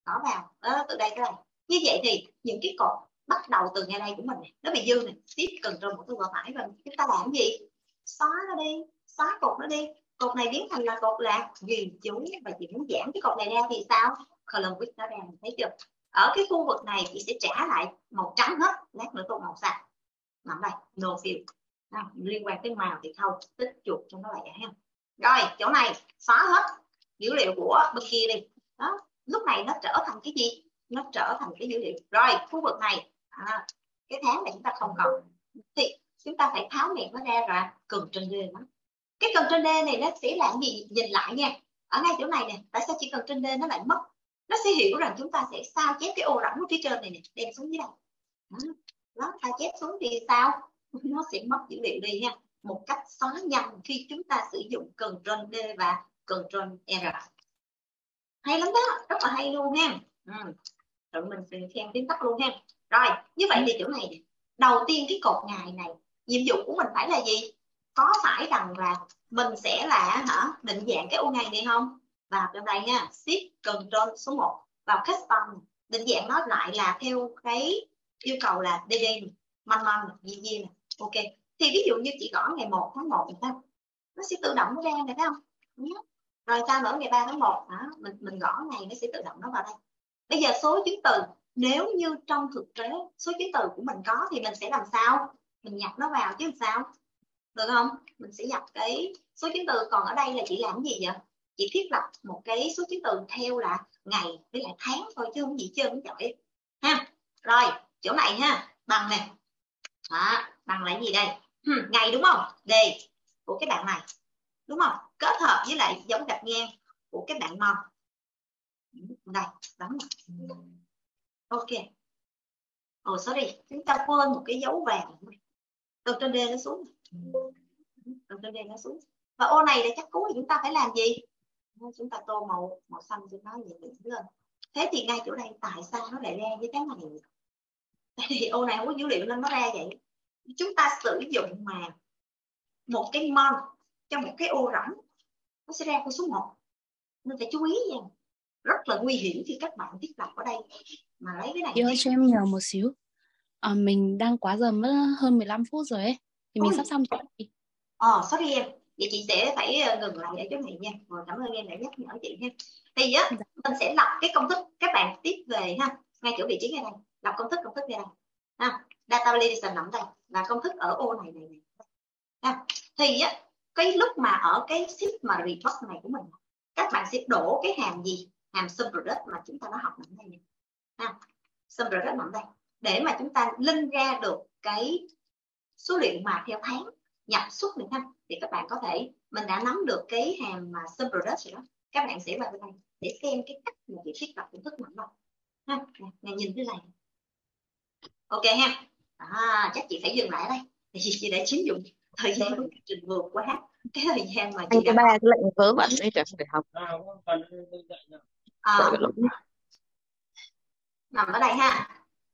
Gõ vào. Đó, từ đây cái này. như vậy thì những cái cột bắt đầu từ ngay đây của mình này. nó bị dư này tiếp cần rồi một cái vừa phải và chúng ta làm gì? Xóa nó đi. Xóa cột nó đi. Cột này biến thành là cột là ghi chú và chị muốn giảm cái cột này ra thì sao? Column width nó ra thấy chưa? Ở cái khu vực này chị sẽ trả lại màu trắng hết lát nữa tô màu xanh. Nằm đây no fill. À, liên quan tới màu thì không tích chuột cho nó lại ha. Rồi chỗ này xóa hết dữ liệu của bên kia đi. Đó lúc này nó trở thành cái gì? Nó trở thành cái dữ liệu. Rồi khu vực này à, cái tháng này chúng ta không còn. Thì chúng ta phải tháo miệng nó ra rồi cần trên D nó. Cái cần trên D này nó sẽ làm gì? Nhìn lại nha. Ở ngay chỗ này nè tại sao chỉ cần trên D nó lại mất? Nó sẽ hiểu rằng chúng ta sẽ sao chép cái ô rỗng ở phía trên này nè đem xuống dưới đây. Đó, sao chép xuống thì sao? [LAUGHS] Nó sẽ mất dữ liệu đi nha. Một cách xóa nhanh khi chúng ta sử dụng Ctrl D và Ctrl R. Hay lắm đó rất là hay luôn ha ừ. rồi mình sẽ khen tiếng tắt luôn ha rồi như vậy thì chỗ này đầu tiên cái cột ngày này nhiệm vụ của mình phải là gì? Có phải rằng là mình sẽ là hả định dạng cái ô ngày này không? Và trong đây nha shift control số 1 vào custom định dạng nó lại là theo cái yêu cầu là dd man man gì gì nè, ok thì ví dụ như chị gõ ngày 1 tháng 1 thì sao? nó sẽ tự động nó ra này phải không? Ừ. Rồi sao nữa? Ngày 3 tháng 1 hả mình mình gõ ngày nó sẽ tự động nó vào đây. Bây giờ số chứng từ nếu như trong thực tế số chứng từ của mình có thì mình sẽ làm sao? Mình nhập nó vào chứ làm sao? Được không? Mình sẽ nhập cái số chứng từ còn ở đây là chị làm gì vậy? Chị thiết lập một cái số chứng từ theo là ngày với lại tháng thôi chứ không gì chơi không giỏi. Ha rồi chỗ này ha bằng này đó, bằng là gì đây? Ngày đúng không? D của cái bạn này đúng không? Kết hợp với lại giống gạch ngang của cái bạn mầm đây đóng ok. Oh sorry. Chúng ta quên một cái dấu vàng từ trên D nó xuống. Từ trên D nó xuống. Và ô này là chắc cú thì chúng ta phải làm gì? Ờ, chúng ta tô màu màu xanh cho nó nhẹ được lên. Thế thì ngay chỗ đây, tại sao nó lại ra với cái này? Tại vì ô này không có dữ liệu nên nó ra vậy. Chúng ta sử dụng mà một cái mon cho một cái ô rỗng. Nó sẽ ra con số 1 nên phải chú ý nha rất là nguy hiểm khi các bạn thiết lập ở đây. Mà lấy cái này Chị ơi cho em nhờ một xíu. À, mình đang quá giờ mất hơn 15 phút rồi ấy. Thì mình Ôi. sắp xong rồi ờ sorry em. Vậy chị sẽ phải ờ, ngừng lại ở chỗ này nha. Rồi cảm ơn em đã nhắc nhở chị ha. Thì á dạ. mình sẽ lập cái công thức các bạn tiếp về ha. Ngay chỗ vị trí ngay đây. Lập công thức công thức đây ha data validation nằm đây. Là công thức ở ô này này này. Ha. thì á cái lúc mà ở cái sheet mà report này của mình các bạn sẽ đổ cái hàm gì hàm sum product mà chúng ta đã học nằm đây này ha sum product nằm đây. Để mà chúng ta linh ra được cái số liệu mà theo tháng nhập xuất này ha thì các bạn có thể mình đã nắm được cái hàm mà sum product rồi đó. Các bạn sẽ vào bên đây để xem cái cách mà chị thiết lập công thức nằm đâu ha nè, nhìn cái này. Ok ha. À, chắc chị phải dừng lại đây. Thì chị đã chiếm dụng thời gian của trình vượt quá cái thời gian mà chị ba cái lệnh vớ vẩn đấy chẳng để học à, nằm ở đây ha.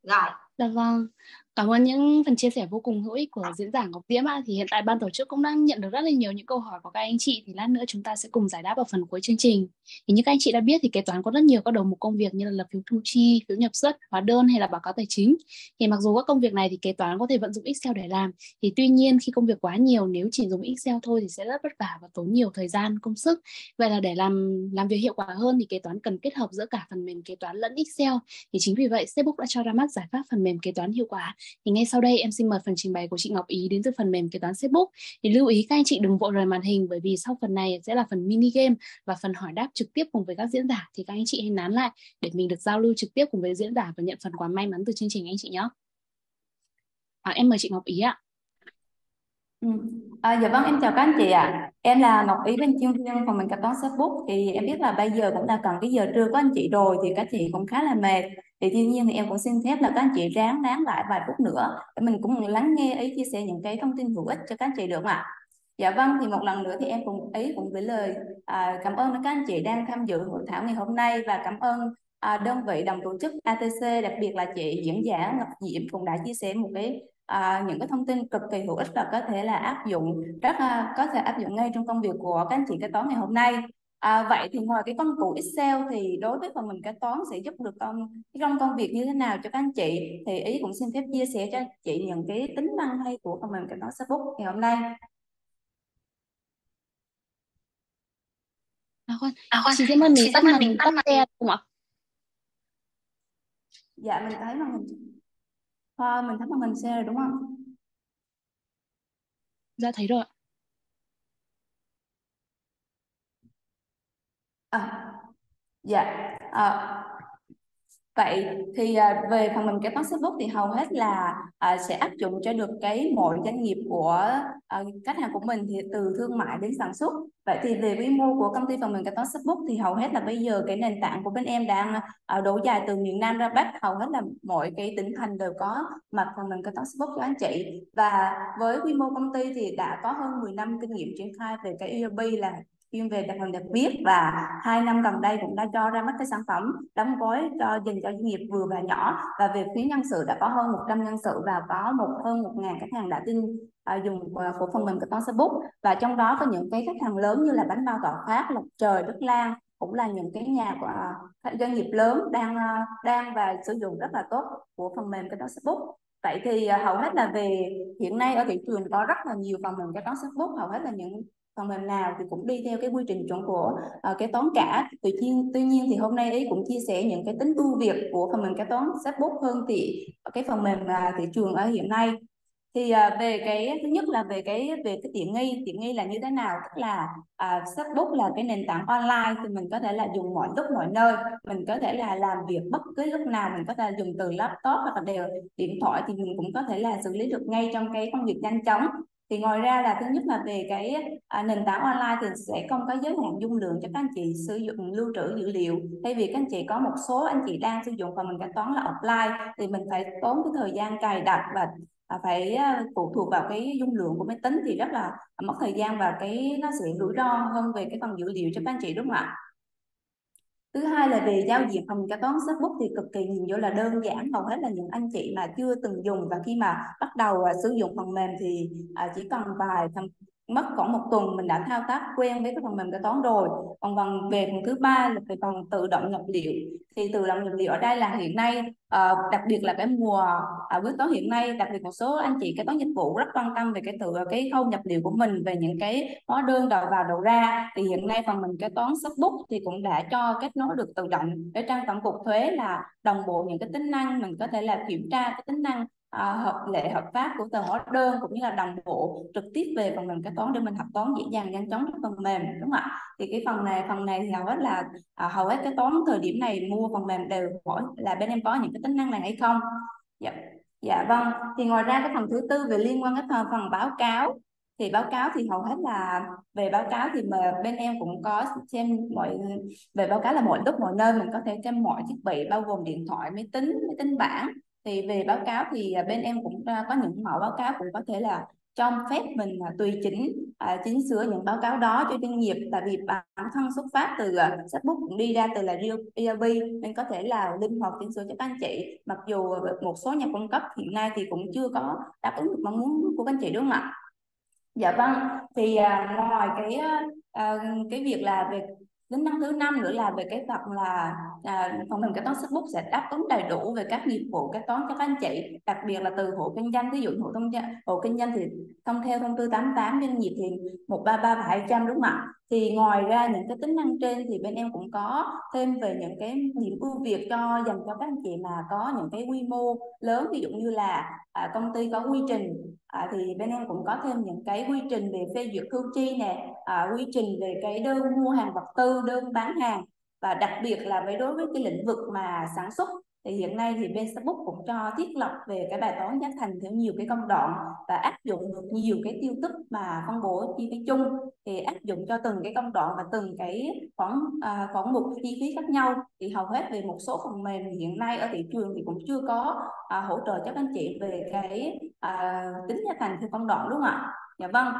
Rồi. Dạ vâng Cảm ơn những phần chia sẻ vô cùng hữu ích của diễn giả Ngọc Diễm ạ. Thì hiện tại ban tổ chức cũng đang nhận được rất là nhiều những câu hỏi của các anh chị thì lát nữa chúng ta sẽ cùng giải đáp ở phần cuối chương trình. Thì như các anh chị đã biết thì kế toán có rất nhiều các đầu mục công việc như là lập phiếu thu chi, phiếu nhập xuất, hóa đơn hay là báo cáo tài chính. Thì mặc dù các công việc này thì kế toán có thể vận dụng Excel để làm thì tuy nhiên khi công việc quá nhiều nếu chỉ dùng Excel thôi thì sẽ rất vất vả và tốn nhiều thời gian, công sức. Vậy là để làm làm việc hiệu quả hơn thì kế toán cần kết hợp giữa cả phần mềm kế toán lẫn Excel. Thì chính vì vậy Stepbook đã cho ra mắt giải pháp phần mềm kế toán hiệu quả thì ngay sau đây em xin mời phần trình bày của chị Ngọc Ý đến từ phần mềm kế toán Facebook. Thì lưu ý các anh chị đừng vội rời màn hình bởi vì sau phần này sẽ là phần mini game và phần hỏi đáp trực tiếp cùng với các diễn giả thì các anh chị hãy nán lại để mình được giao lưu trực tiếp cùng với diễn giả và nhận phần quà may mắn từ chương trình anh chị nhé. À, em mời chị Ngọc Ý ạ. Ừ. À, dạ vâng em chào các anh chị ạ à. em là Ngọc Ý bên chuyên viên phòng mình kế toán Facebook thì em biết là bây giờ cũng đã cần cái giờ trưa của anh chị rồi thì các chị cũng khá là mệt thì tuy nhiên thì em cũng xin phép là các anh chị ráng nán lại vài phút nữa để mình cũng lắng nghe ý chia sẻ những cái thông tin hữu ích cho các anh chị được không ạ Dạ vâng, thì một lần nữa thì em cũng ý cũng gửi lời à, cảm ơn các anh chị đang tham dự hội thảo ngày hôm nay và cảm ơn à, đơn vị đồng tổ chức ATC, đặc biệt là chị diễn giả Ngọc Diệm cũng đã chia sẻ một cái à, những cái thông tin cực kỳ hữu ích và có thể là áp dụng rất à, có thể áp dụng ngay trong công việc của các anh chị kế toán ngày hôm nay. À, vậy thì ngoài cái công cụ Excel thì đối với phần mình kế toán sẽ giúp được con trong công việc như thế nào cho các anh chị thì ý cũng xin phép chia sẻ cho anh chị những cái tính năng hay của phần mềm kế toán Facebook ngày hôm nay. À khoan, à khoan, chị Diễm ơi mình tắt màn mình tắt xe không ạ? Dạ mình thấy màn hình Thôi mình thấy màn hình xe rồi đúng không? Dạ thấy rồi ạ. À, dạ. À, Vậy thì à, về phần mình kế toán Facebook thì hầu hết là à, sẽ áp dụng cho được cái mọi doanh nghiệp của à, khách hàng của mình thì từ thương mại đến sản xuất. Vậy thì về quy mô của công ty phần mềm kế toán Facebook thì hầu hết là bây giờ cái nền tảng của bên em đang à, đổ dài từ miền Nam ra Bắc, hầu hết là mọi cái tỉnh thành đều có mặt phần mềm kế toán Facebook cho anh chị. Và với quy mô công ty thì đã có hơn 10 năm kinh nghiệm triển khai về cái ERP là chuyên về đặt hàng đặc biệt và hai năm gần đây cũng đã cho ra mắt cái sản phẩm đóng gói cho dành cho doanh nghiệp vừa và nhỏ. Và về phía nhân sự đã có hơn 100 nhân sự và có một hơn 1.000 khách hàng đã tin à, dùng uh, của phần mềm kế toán Facebook. Và trong đó có những cái khách hàng lớn như là bánh bao tọa phát, lộc trời, đất lan cũng là những cái nhà của uh, doanh nghiệp lớn đang uh, đang và sử dụng rất là tốt của phần mềm kế toán Facebook. Vậy thì uh, hầu hết là về hiện nay ở thị trường có rất là nhiều phần mềm kế toán Facebook hầu hết là những phần mềm nào thì cũng đi theo cái quy trình chuẩn của uh, kế toán cả. Tuy nhiên tuy nhiên thì hôm nay ý cũng chia sẻ những cái tính ưu việt của phần mềm kế toán Facebook hơn thì cái phần mềm uh, thị trường ở hiện nay. Thì uh, về cái thứ nhất là về cái về cái tiện nghi tiện nghi là như thế nào? Tức là à, Facebook là cái nền tảng online thì mình có thể là dùng mọi lúc mọi nơi. Mình có thể là làm việc bất cứ lúc nào mình có thể dùng từ laptop hoặc là đều điện thoại thì mình cũng có thể là xử lý được ngay trong cái công việc nhanh chóng thì ngoài ra là thứ nhất là về cái à, nền tảng online thì sẽ không có giới hạn dung lượng cho các anh chị sử dụng lưu trữ dữ liệu. Thay vì các anh chị có một số anh chị đang sử dụng và mình kế toán là offline thì mình phải tốn cái thời gian cài đặt và à, phải à, phụ thuộc vào cái dung lượng của máy tính thì rất là mất thời gian và cái nó sẽ rủi ro hơn về cái phần dữ liệu cho các anh chị đúng không ạ? Thứ hai là về giao diện phần kế toán Facebook thì cực kỳ nhìn vô là đơn giản, hầu hết là những anh chị mà chưa từng dùng và khi mà bắt đầu à, sử dụng phần mềm thì à, chỉ cần vài thằng mất khoảng một tuần mình đã thao tác quen với cái phần mềm kế toán rồi. Còn phần về phần thứ ba là về phần tự động nhập liệu. Thì tự động nhập liệu ở đây là hiện nay uh, đặc biệt là cái mùa uh, quyết toán hiện nay đặc biệt một số anh chị kế toán dịch vụ rất quan tâm về cái tự cái khâu nhập liệu của mình về những cái hóa đơn đầu vào đầu ra. Thì hiện nay phần mình kế toán book thì cũng đã cho kết nối được tự động. Để trang tổng cục thuế là đồng bộ những cái tính năng mình có thể là kiểm tra cái tính năng à, hợp lệ hợp pháp của tờ hóa đơn cũng như là đồng bộ trực tiếp về phần mềm kế toán để mình học toán dễ dàng nhanh chóng trong phần mềm đúng không ạ? Thì cái phần này phần này thì hầu hết là à, hầu hết kế toán thời điểm này mua phần mềm đều hỏi là bên em có những cái tính năng này hay không? Dạ dạ vâng. Thì ngoài ra cái phần thứ tư về liên quan đến phần, phần báo cáo thì báo cáo thì hầu hết là về báo cáo thì mà bên em cũng có xem mọi về báo cáo là mọi lúc mọi nơi mình có thể xem mọi thiết bị bao gồm điện thoại máy tính máy tính bảng thì về báo cáo thì à, bên em cũng có những mẫu báo cáo cũng có thể là cho phép mình à, tùy chỉnh à, chỉnh sửa những báo cáo đó cho doanh nghiệp. Tại vì bản thân xuất phát từ sách sách cũng đi ra từ là ERP nên có thể là linh hoạt chỉnh sửa cho các anh chị. Mặc dù một số nhà cung cấp hiện nay thì cũng chưa có đáp ứng được mong muốn của các anh chị, đúng không ạ? Dạ vâng. Thì ngoài cái cái việc là về đến năm thứ năm nữa là về cái phần là à, phần mềm kế toán bút sẽ đáp ứng đầy đủ về các nghiệp vụ kế toán cho các anh chị đặc biệt là từ hộ kinh doanh ví dụ hộ thông hộ kinh doanh thì thông theo thông tư 88 doanh nghiệp thì 133 và 200 đúng không ạ? Thì ngoài ra những cái tính năng trên thì bên em cũng có thêm về những cái điểm ưu việt cho dành cho các anh chị mà có những cái quy mô lớn ví dụ như là à, công ty có quy trình à, thì bên em cũng có thêm những cái quy trình về phê duyệt thu chi nè à, quy trình về cái đơn mua hàng vật tư đơn bán hàng. Và đặc biệt là với đối với cái lĩnh vực mà sản xuất thì hiện nay thì Facebook cũng cho thiết lập về cái bài toán giá thành theo nhiều cái công đoạn và áp dụng được nhiều cái tiêu thức mà phân bổ chi phí chung thì áp dụng cho từng cái công đoạn và từng cái khoản à, khoản mục chi phí khác nhau thì hầu hết về một số phần mềm hiện nay ở thị trường thì cũng chưa có à, hỗ trợ cho các anh chị về cái à, tính giá thành theo công đoạn đúng không ạ? Dạ vâng.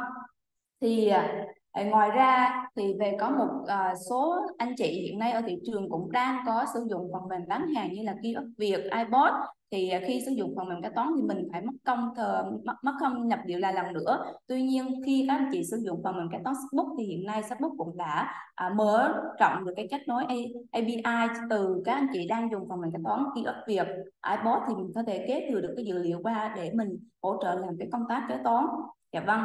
Thì à, ngoài ra thì về có một uh, số anh chị hiện nay ở thị trường cũng đang có sử dụng phần mềm bán hàng như là kiosk Việt, iBot. Thì ờ, khi sử dụng phần mềm kế toán thì mình phải mất công thờ, mất, mất công nhập liệu lại lần nữa. Tuy nhiên khi các anh chị sử dụng phần mềm kế toán SBOOK thì hiện nay SBOOK cũng đã à, mở rộng được cái kết nối API từ các anh chị đang dùng phần mềm kế toán kiosk Việt, iBot thì mình có thể kết thừa được cái dữ liệu qua để mình hỗ trợ làm cái công tác kế toán. Dạ vâng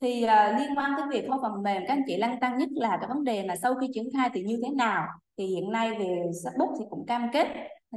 thì uh, liên quan tới việc khâu phần mềm các anh chị lăn tăng nhất là cái vấn đề là sau khi triển khai thì như thế nào? Thì hiện nay về Facebook thì cũng cam kết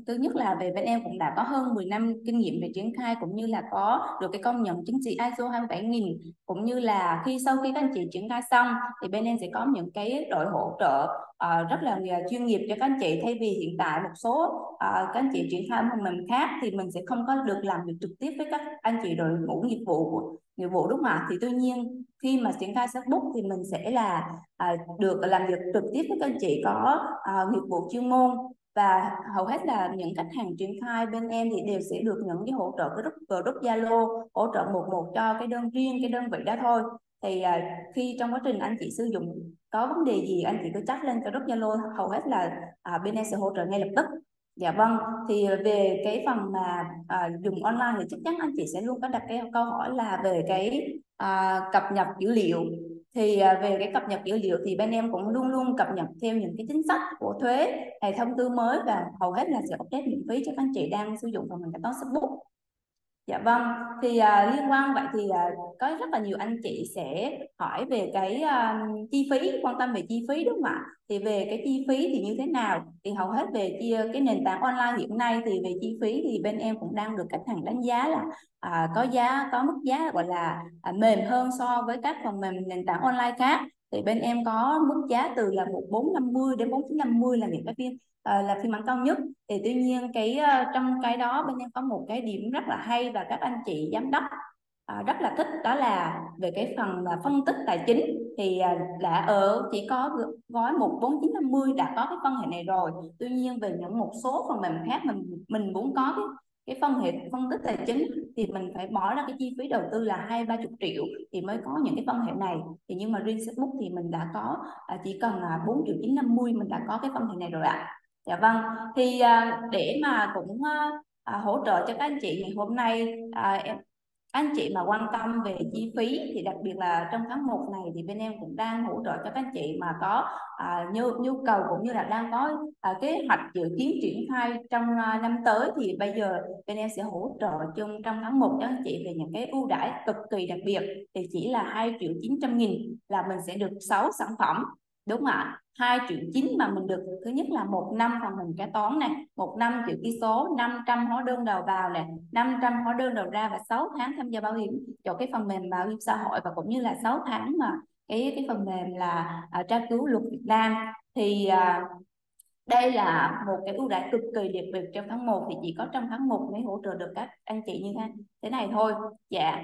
thứ nhất là về bên em cũng đã có hơn 10 năm kinh nghiệm về triển khai cũng như là có được cái công nhận chứng chỉ ISO 27000 cũng như là khi sau khi các anh chị triển khai xong thì bên em sẽ có những cái đội hỗ trợ uh, rất là ờ, chuyên nghiệp cho các anh chị. Thay vì hiện tại một số uh, các anh chị triển khai một mình khác thì mình sẽ không có được làm việc trực tiếp với các anh chị đội ngũ nghiệp vụ của nghiệp vụ đúng không ạ? Thì tuy nhiên khi mà triển khai Facebook thì mình sẽ là à, được làm việc trực tiếp với các anh chị có à, nghiệp vụ chuyên môn và hầu hết là những khách hàng triển khai bên em thì đều sẽ được những cái hỗ trợ cái group ờ, group Zalo hỗ trợ một một cho cái đơn riêng cái đơn vị đó thôi. Thì à, khi trong quá trình anh chị sử dụng có vấn đề gì anh chị cứ chat lên cái group Zalo hầu hết là à, bên em sẽ hỗ trợ ngay lập tức. Dạ vâng, thì về cái phần mà à, dùng online thì chắc chắn anh chị sẽ luôn có đặt cái câu hỏi là về cái à, cập nhật dữ liệu thì à, về cái cập nhật dữ liệu thì bên em cũng luôn luôn cập nhật theo những cái chính sách của thuế hay thông tư mới và hầu hết là sẽ update miễn phí cho các anh chị đang sử dụng phần mềm kế toán Facebook Dạ vâng, thì uh, liên quan vậy thì uh, có rất là nhiều anh chị sẽ hỏi về cái uh, chi phí, quan tâm về chi phí đúng không ạ? Thì về cái chi phí thì như thế nào? Thì hầu hết về chia ờ, cái nền tảng online hiện nay thì về chi phí thì bên em cũng đang được khách hàng đánh giá là uh, có giá có mức giá gọi là uh, mềm hơn so với các phần mềm nền tảng online khác. Thì bên em có mức giá từ là 1450 đến 4950 là những cái phiên uh, ờ, là phiên bản cao nhất. Thì tuy nhiên cái uh, trong cái đó bên em có một cái điểm rất là hay và các anh chị giám đốc uh, rất là thích đó là về cái phần là phân tích tài chính. Thì uh, đã ở chỉ có gói một bốn chín năm mươi đã có cái phân hệ này rồi. Tuy nhiên về những một số phần mềm khác mình mình muốn có cái cái phân hệ phân tích tài chính thì mình phải bỏ ra cái chi phí đầu tư là hai ba chục triệu thì mới có những cái phân hệ này thì nhưng mà riêng Facebook thì mình đã có à, chỉ cần là bốn triệu chín năm mươi mình đã có cái phân hệ này rồi ạ à. Dạ vâng, thì à, để mà cũng à, à, hỗ trợ cho các anh chị ngày hôm nay à, em anh chị mà quan tâm về chi phí thì đặc biệt là trong tháng 1 này thì bên em cũng đang hỗ trợ cho các anh chị mà có à, nhu, nhu cầu cũng như là đang có à, kế hoạch dự kiến triển khai trong à, năm tới thì bây giờ bên em sẽ hỗ trợ chung trong tháng 1 cho anh chị về những cái ưu đãi cực kỳ đặc biệt. Thì chỉ là 2 triệu 900 nghìn là mình sẽ được 6 sản phẩm đúng ạ. Hai triệu chín mà mình được thứ nhất là một năm phần hình kế toán này một năm chữ ký số 500 hóa đơn đầu vào này 500 hóa đơn đầu ra và 6 tháng tham gia bảo hiểm. Cho cái phần mềm bảo hiểm xã hội và cũng như là 6 tháng mà cái cái phần mềm là à, tra cứu luật Việt Nam. Thì à, đây là một cái ưu đãi cực kỳ đặc biệt trong tháng 1 thì chỉ có trong tháng 1 mới hỗ trợ được các anh chị như thế này thôi. Dạ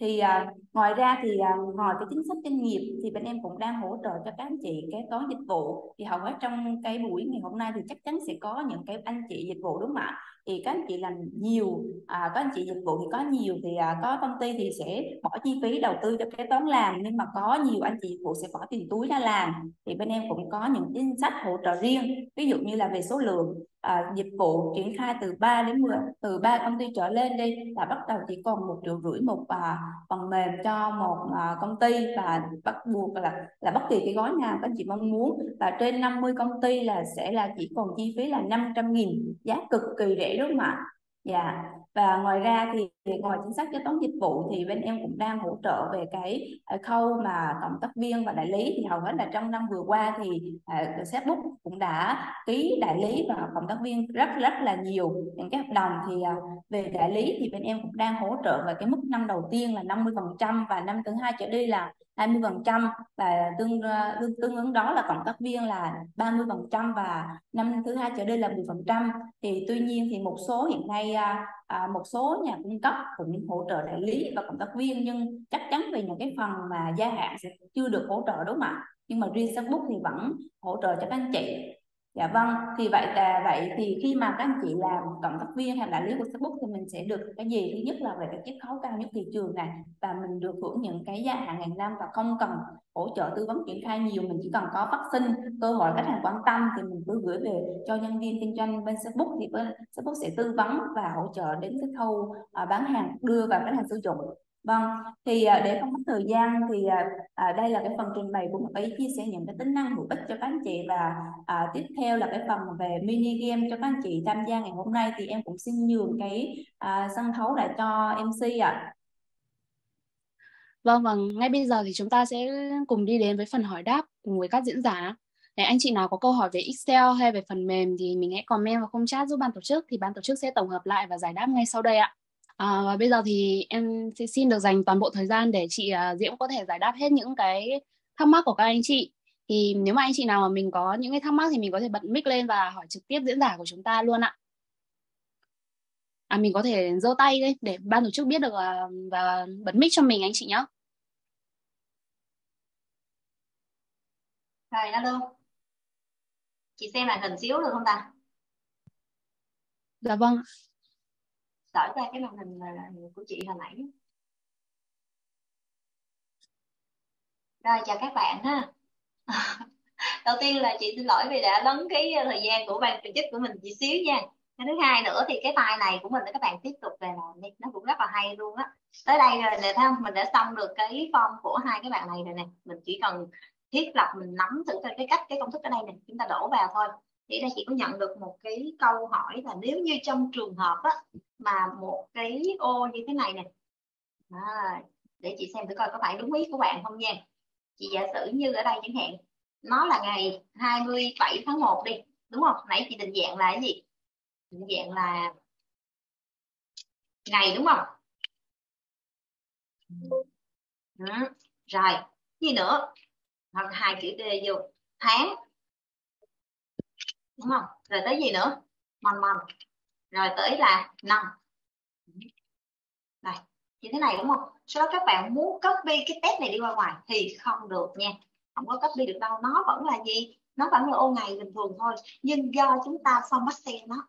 thì à, ngoài ra thì à, ngoài cái chính sách doanh nghiệp thì bên em cũng đang hỗ trợ cho các anh chị kế toán dịch vụ. Thì hầu hết trong cái buổi ngày hôm nay thì chắc chắn sẽ có những cái anh chị dịch vụ đúng không ạ? Thì các anh chị làm nhiều à, có anh chị dịch vụ thì có nhiều thì à, có công ty thì sẽ bỏ chi phí đầu tư cho kế toán làm nhưng mà có nhiều anh chị dịch vụ sẽ bỏ tiền túi ra làm. Thì bên em cũng có những chính sách hỗ trợ riêng ví dụ như là về số lượng à, dịch vụ triển khai từ 3 đến 10 từ 3 công ty trở lên đi là bắt đầu chỉ còn một triệu rưỡi một à, phần mềm cho một à, công ty và bắt buộc là là bất kỳ cái gói nào các anh chị mong muốn. Và trên 50 công ty là sẽ là chỉ còn chi phí là 500 nghìn giá cực kỳ rẻ đúng không ạ Dạ. Và ngoài ra thì ngoài chính sách kế toán dịch vụ thì bên em cũng đang hỗ trợ về cái à, khâu mà cộng tác viên và đại lý. Thì hầu hết là trong năm vừa qua thì à, uh, Facebook cũng đã ký đại lý và cộng tác viên rất rất là nhiều những cái hợp đồng. Thì uh, về đại lý thì bên em cũng đang hỗ trợ về cái mức năm đầu tiên là 50% và năm thứ hai trở đi là 20% và tương tương, tương ứng đó là cộng tác viên là 30% và năm thứ hai trở đi là 10% thì tuy nhiên thì một số hiện nay à, một số nhà cung cấp cũng hỗ trợ đại lý và cộng tác viên nhưng chắc chắn về những cái phần mà gia hạn sẽ chưa được hỗ trợ đúng không ạ? Nhưng mà riêng Facebook thì vẫn hỗ trợ cho các anh chị. Dạ vâng, thì vậy là vậy thì khi mà các anh chị làm cộng tác viên hay đại lý của Facebook thì mình sẽ được cái gì? Thứ nhất là về cái chiết khấu cao nhất thị trường này và mình được hưởng những cái gia hạn ngàn năm và không cần hỗ trợ tư vấn triển khai nhiều, mình chỉ cần có phát sinh cơ hội khách hàng quan tâm thì mình cứ gửi về cho nhân viên kinh doanh bên Facebook thì bên Facebook sẽ tư vấn và hỗ trợ đến cái khâu à, bán hàng đưa vào khách hàng sử dụng Vâng, thì à, để không mất thời gian thì à, à, đây là cái phần trình bày của một ý chia sẻ những cái tính năng hữu ích cho các anh chị và à, tiếp theo là cái phần về mini game cho các anh chị tham gia ngày hôm nay thì em cũng xin nhường cái à, sân khấu lại cho MC ạ. À. Vâng, vâng, ngay bây giờ thì chúng ta sẽ cùng đi đến với phần hỏi đáp cùng với các diễn giả. Để anh chị nào có câu hỏi về Excel hay về phần mềm thì mình hãy comment vào không chat giúp ban tổ chức thì ban tổ chức sẽ tổng hợp lại và giải đáp ngay sau đây ạ. À, và bây giờ thì em sẽ xin được dành toàn bộ thời gian để chị uh, Diễm có thể giải đáp hết những cái thắc mắc của các anh chị. Thì nếu mà anh chị nào mà mình có những cái thắc mắc thì mình có thể bật mic lên và hỏi trực tiếp diễn giả của chúng ta luôn ạ. À mình có thể giơ tay lên để ban tổ chức biết được uh, và bật mic cho mình anh chị nhé. Rồi alo. Chị xem màn hình xíu được không ta? Dạ vâng. Đổi ra cái màn hình của chị hồi nãy. Rồi chào các bạn ha. [LAUGHS] Đầu tiên là chị xin lỗi vì đã lấn cái thời gian của ban tổ chức của mình chị xíu nha. Cái thứ hai nữa thì cái file này của mình các bạn tiếp tục về làm đi, nó cũng rất là hay luôn á. Tới đây rồi nè thấy không? Mình đã xong được cái form của hai cái bạn này rồi nè. Mình chỉ cần thiết lập mình nắm thử cái cách cái công thức ở đây nè, chúng ta đổ vào thôi nghĩ đây chị có nhận được một cái câu hỏi là nếu như trong trường hợp á, mà một cái ô như thế này nè. À, để chị xem thử coi có phải đúng ý của bạn không nha. Chị giả sử như ở đây chẳng hạn nó là ngày 27 tháng 1 đi đúng không? Nãy chị định dạng là cái gì? Định dạng là ngày đúng không? Ừ. rồi gì nữa? Hoặc hai chữ D vô tháng đúng không? Rồi tới gì nữa? Mòn mòn. Rồi tới là năm này như thế này đúng không? Sau đó các bạn muốn copy cái test này đi qua ngoài thì không được nha. Không có copy được đâu. Nó vẫn là gì? Nó vẫn là ô ngày bình thường thôi. Nhưng do chúng ta format cell nó.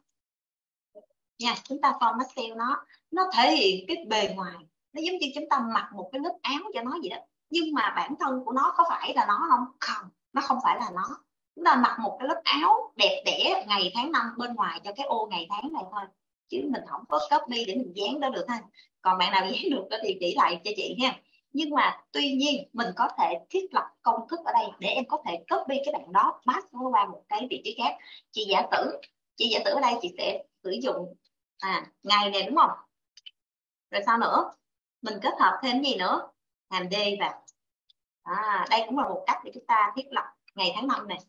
Nha, chúng ta format cell nó nó thể hiện cái bề ngoài. Nó giống như chúng ta mặc một cái lớp áo cho nó vậy đó. Nhưng mà bản thân của nó có phải là nó không? Không, nó không phải là nó chúng ta mặc một cái lớp áo đẹp đẽ ngày tháng năm bên ngoài cho cái ô ngày tháng này thôi. Chứ mình không có copy để mình dán đó được ha. Còn bạn nào [LAUGHS] dán được đó thì chỉ lại cho chị nha nhưng mà tuy nhiên mình có thể thiết lập công thức ở đây để em có thể copy cái bạn đó pass nó qua một cái vị trí khác. Chị giả sử chị giả sử ở đây chị sẽ sử dụng à ngày này đúng không? Rồi sao nữa? Mình kết hợp thêm gì nữa? Hàm d và à, đây cũng là một cách để chúng ta thiết lập ngày tháng năm này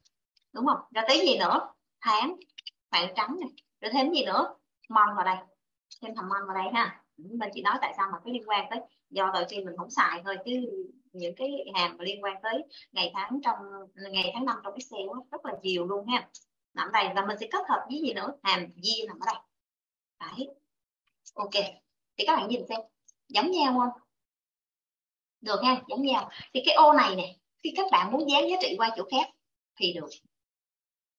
đúng không? Rồi tí gì nữa? Tháng khoảng trắng này. Rồi thêm gì nữa? Mon vào đây. Thêm thầm mon vào đây ha. Mình chỉ nói tại sao mà cái liên quan tới do đầu tiên mình không xài thôi, chứ những cái hàm mà liên quan tới ngày tháng trong ngày tháng năm trong Excel rất là nhiều luôn ha. Nằm đây và mình sẽ kết hợp với gì nữa? Hàm year nằm ở đây. Đấy. Ok. Thì các bạn nhìn xem. Giống nhau không? Được ha, giống nhau. Thì cái ô này nè, khi các bạn muốn dán giá trị qua chỗ khác thì được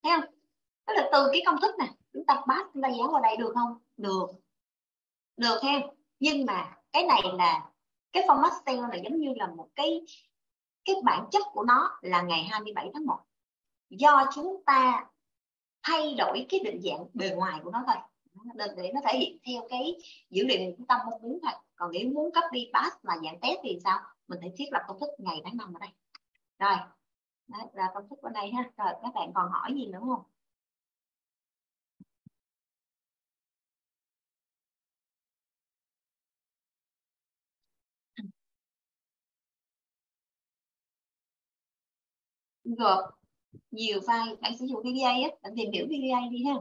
thấy không? Tức là từ cái công thức này chúng ta pass, chúng ta dán vào đây được không? Được. Được ha. Nhưng mà cái này là, cái format cell là giống như là một cái cái bản chất của nó là ngày 27 tháng 1 do chúng ta thay đổi cái định dạng bề ngoài của nó thôi. Để nó thể hiện theo cái dữ liệu chúng ta mong muốn thôi. Còn nếu muốn copy pass mà dạng test thì sao? Mình phải thiết lập công thức ngày tháng năm ở đây. Rồi. Đấy, là công thức bên đây ha. Rồi các bạn còn hỏi gì nữa không? Gộp nhiều file bạn sử dụng VBA á bạn tìm hiểu VBA đi ha.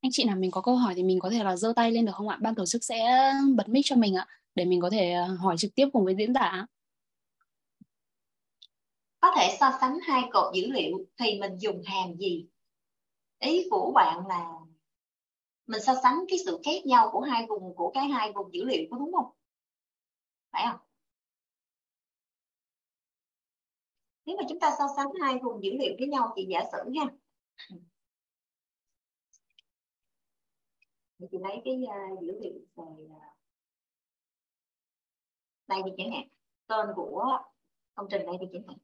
Anh chị nào mình có câu hỏi thì mình có thể là giơ tay lên được không ạ? Ban tổ chức sẽ bật mic cho mình ạ để mình có thể ờ, hỏi trực tiếp cùng với diễn giả. Có thể so sánh hai cột dữ liệu thì mình dùng hàm gì? Ý của bạn là mình so sánh cái sự khác nhau của hai vùng của cái hai vùng dữ liệu có đúng không? Phải không? Nếu mà chúng ta so sánh hai vùng dữ liệu với nhau thì giả sử nha. Thì chị lấy cái uh, dữ liệu về uh, đây thì chẳng hạn. Tên của công trình đây thì chẳng hạn.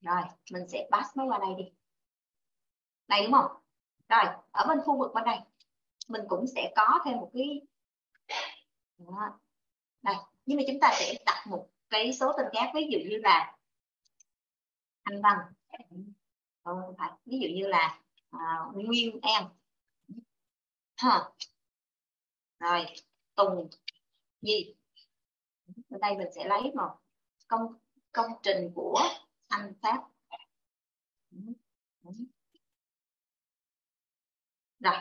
Rồi mình sẽ pass nó qua đây đi. Đây đúng không? Rồi ở bên khu vực bên đây mình cũng sẽ có thêm một cái Đó. đây nhưng mà chúng ta sẽ đặt một cái số tên khác. Ví dụ như là anh văn. Không phải. Ví dụ như là uh, nguyên em ha. Rồi tùng. Gì? Ở đây mình sẽ lấy một công công trình của anh pháp. Rồi,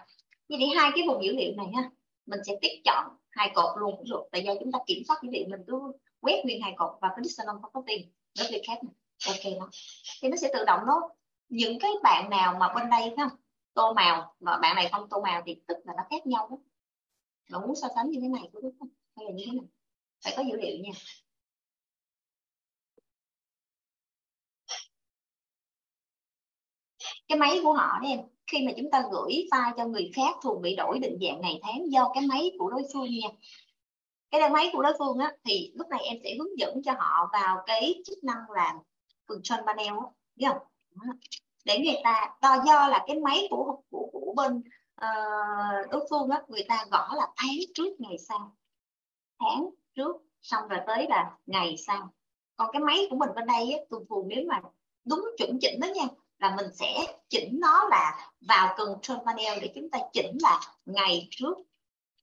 như vậy hai cái vùng dữ liệu này ha, mình sẽ tiết chọn hai cột luôn cũng được, tại do chúng ta kiểm soát dữ liệu mình cứ quét nguyên hai cột và cái dictionary formatting duplicate này ok nó thì nó sẽ tự động nó những cái bạn nào mà bên đây không tô màu, mà bạn này không tô màu thì tức là nó khác nhau đó. Bạn muốn so sánh như thế này có đúng không? Hay là như thế này phải có dữ liệu nha. Cái máy của họ đấy em khi mà chúng ta gửi file cho người khác thường bị đổi định dạng ngày tháng do cái máy của đối phương nha. Cái máy của đối phương á thì lúc này em sẽ hướng dẫn cho họ vào cái chức năng là control panel á biết không? Để người ta do do là cái máy của của, của bên uh, đối phương á người ta gõ là tháng trước ngày sau. Tháng trước, xong rồi tới là ngày sau. Còn cái máy của mình bên đây á, thường thường nếu mà đúng chuẩn chỉnh đó nha, là mình sẽ chỉnh nó là vào control panel để chúng ta chỉnh là ngày trước,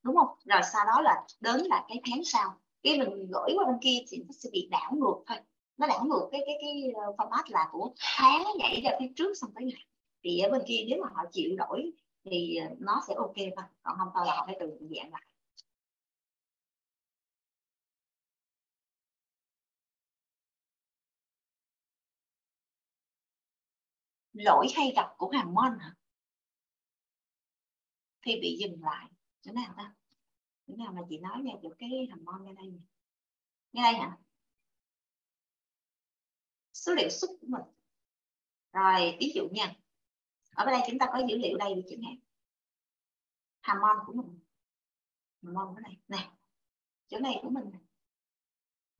đúng không? Rồi sau đó là đến là cái tháng sau. Khi mình gửi qua bên kia thì nó sẽ bị đảo ngược thôi. Nó đảo ngược cái cái cái ờ, format là của tháng nhảy ra phía trước xong tới ngày. Thì ở bên kia nếu mà họ chịu đổi thì ờ, nó sẽ ok thôi. Còn không thôi là họ phải tự dạng lại. Lỗi hay gặp của hàng mon hả? Thì bị dừng lại. Chỗ nào ta? Chỗ nào mà chị nói ra được cái hàng mon ngay đây nè ngay đây hả? Số liệu xuất của mình. Rồi, ví dụ nha. Ở đây chúng ta có dữ liệu đây chẳng hạn hàm mon của mình. Hàm mon ở này. Nè, chỗ này của mình này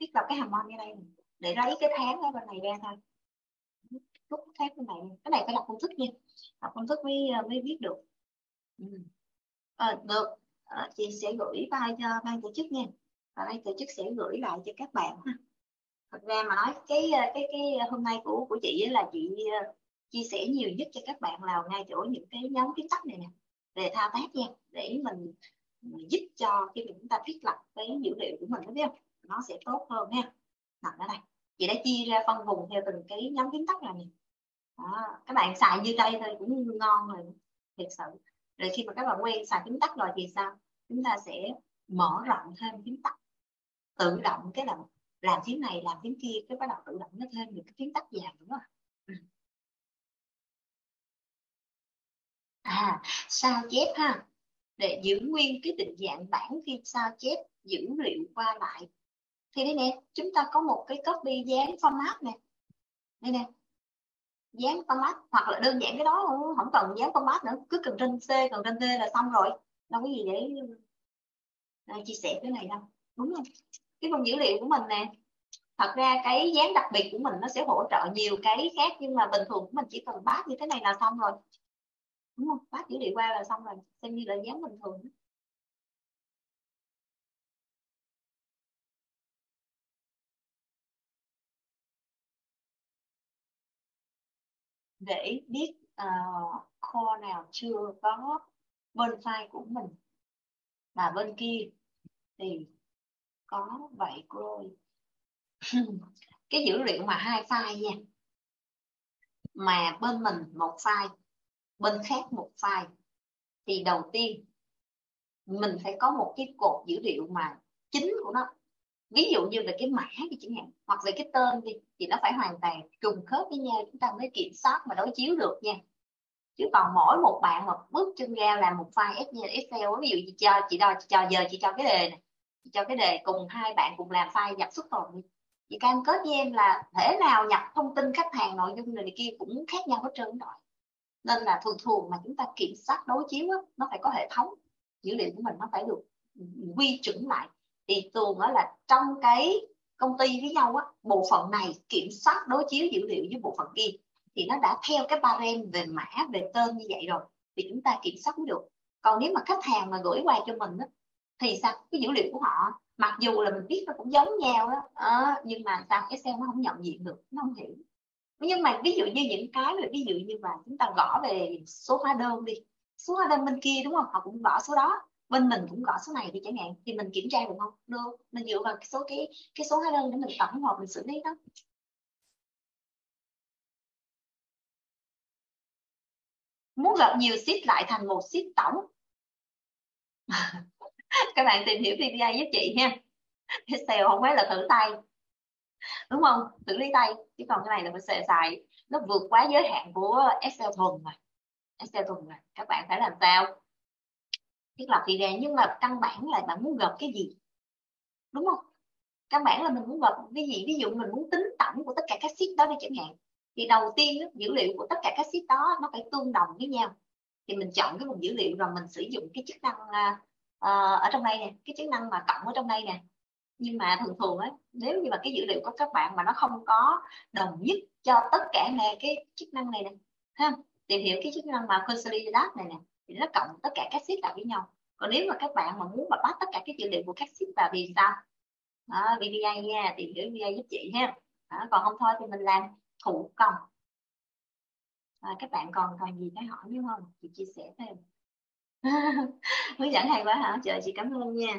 thiết lập cái hàm mon ngay đây này. để lấy cái tháng ở bên này ra thôi rút thép cái này cái này phải đọc công thức nha. Đọc công thức mới mới biết được. Ừ. à, được. À, chị sẽ gửi file cho ban tổ chức nha. Và ban tổ chức sẽ gửi lại cho các bạn ha. Thật ra mà nói cái ờ, cái cái hôm nay của của chị là chị chia sẻ nhiều nhất cho các bạn là ngay chỗ những cái nhóm viết tắt này nè. Về thao tác nha. Để mình giúp cho khi chúng ta thiết lập cái dữ liệu của mình biết không? Nó sẽ tốt hơn ha. Nằm ở đây chị đã chia ra phân vùng theo từng cái nhóm kiến thức này nè đó. các bạn xài như đây thôi cũng ngon rồi thật sự rồi khi mà các bạn quen xài kiến tắc rồi thì sao chúng ta sẽ mở rộng thêm kiến tắc tự động cái là làm tiếng này, làm tiếng kia, cái bắt đầu tự động nó thêm những cái kiến tắt dài nữa ừ. à sao chép ha để giữ nguyên cái định dạng bản khi sao chép dữ liệu qua lại thì đây nè chúng ta có một cái copy dán format nè. Đây nè dán format hoặc là đơn giản cái đó không cần dán format nữa cứ cần trên C cần trên T là xong rồi. Đâu có gì để à, chia sẻ cái này đâu đúng không? Cái phần dữ liệu của mình nè thật ra cái dán đặc biệt của mình nó sẽ hỗ trợ nhiều cái khác nhưng mà bình thường của mình chỉ cần bát như thế này là xong rồi. Đúng không? Bát dữ liệu qua là xong rồi xem như là dán bình thường. Để biết uh, kho nào chưa có bên file của mình. Mà bên kia thì có vậy cô ơi [CLEARS THROAT] cái dữ liệu mà hai file nha. Mà bên mình một file bên khác một file. Thì đầu tiên mình phải có một cái cột dữ liệu mà chính của nó ví dụ như về cái mã thì chẳng hạn hoặc về cái tên đi thì nó phải hoàn toàn trùng khớp với nhau chúng ta mới kiểm soát mà đối chiếu được nha. Chứ còn mỗi một bạn mà bước chân ra làm một file Excel ví dụ chị cho chị đo cho giờ chị cho cái đề này chị cho cái đề cùng hai bạn cùng làm file nhập xuất tồn đi chị cam kết với em là thể nào nhập thông tin khách hàng nội dung này, này kia cũng khác nhau hết trơn rồi. Nên là thường thường mà chúng ta kiểm soát đối chiếu đó, nó phải có hệ thống dữ liệu của mình nó phải được quy chuẩn lại thì thường đó là trong cái công ty với nhau á bộ phận này kiểm soát đối chiếu dữ liệu với bộ phận kia thì nó đã theo cái parent về mã về tên như vậy rồi thì chúng ta kiểm soát mới được. Còn nếu mà khách hàng mà gửi qua cho mình á, thì sao? Cái dữ liệu của họ mặc dù là mình biết nó cũng giống nhau đó à, ờ, nhưng mà sao Excel nó không nhận diện được nó không hiểu. Nhưng mà ví dụ như những cái mà ví dụ như là chúng ta gõ về số hóa đơn đi. Số hóa đơn bên kia đúng không? Họ cũng gõ số đó bên mình cũng gõ số này thì chẳng hạn, thì mình kiểm tra được không? Được mình dựa vào cái số, cái cái số hóa đơn để mình tổng hợp, mình xử lý đó muốn gặp nhiều sheet lại thành một sheet tổng. [LAUGHS] Các bạn tìm hiểu VBA với chị nha. Excel không phải là thử tay. Đúng không? Xử lý tay, chứ còn cái này là mình sẽ xài nó vượt quá giới hạn của Excel thuần mà. Excel thuần mà. Các bạn phải làm sao? Thiết lập video nhưng mà căn bản là bạn muốn gộp cái gì? Đúng không? Căn bản là mình muốn gộp cái gì? Ví dụ mình muốn tính tổng của tất cả các sheet đó đi chẳng hạn thì đầu tiên dữ liệu của tất cả các sheet đó nó phải tương đồng với nhau. Thì mình chọn cái vùng dữ liệu rồi mình sử dụng cái chức năng uh, ở trong đây nè cái chức năng mà cộng ở trong đây nè. Nhưng mà thường thường ấy nếu như mà cái dữ liệu của các bạn mà nó không có đồng nhất cho tất cả này cái chức năng này nè ha tìm hiểu cái chức năng mà consolidate này nè thì nó cộng tất cả các sheet lại với nhau. Còn nếu mà các bạn mà muốn mà bắt tất cả các dữ liệu của các sheet vào thì sao? Đó, VBA nha tìm hiểu VBA giúp chị ha. Đó, còn không thôi thì mình làm thủ công. À, các bạn còn còn gì phải hỏi nữa không? Chị chia sẻ thêm. [LAUGHS] Hướng dẫn hay quá hả? Trời chị cảm ơn nha.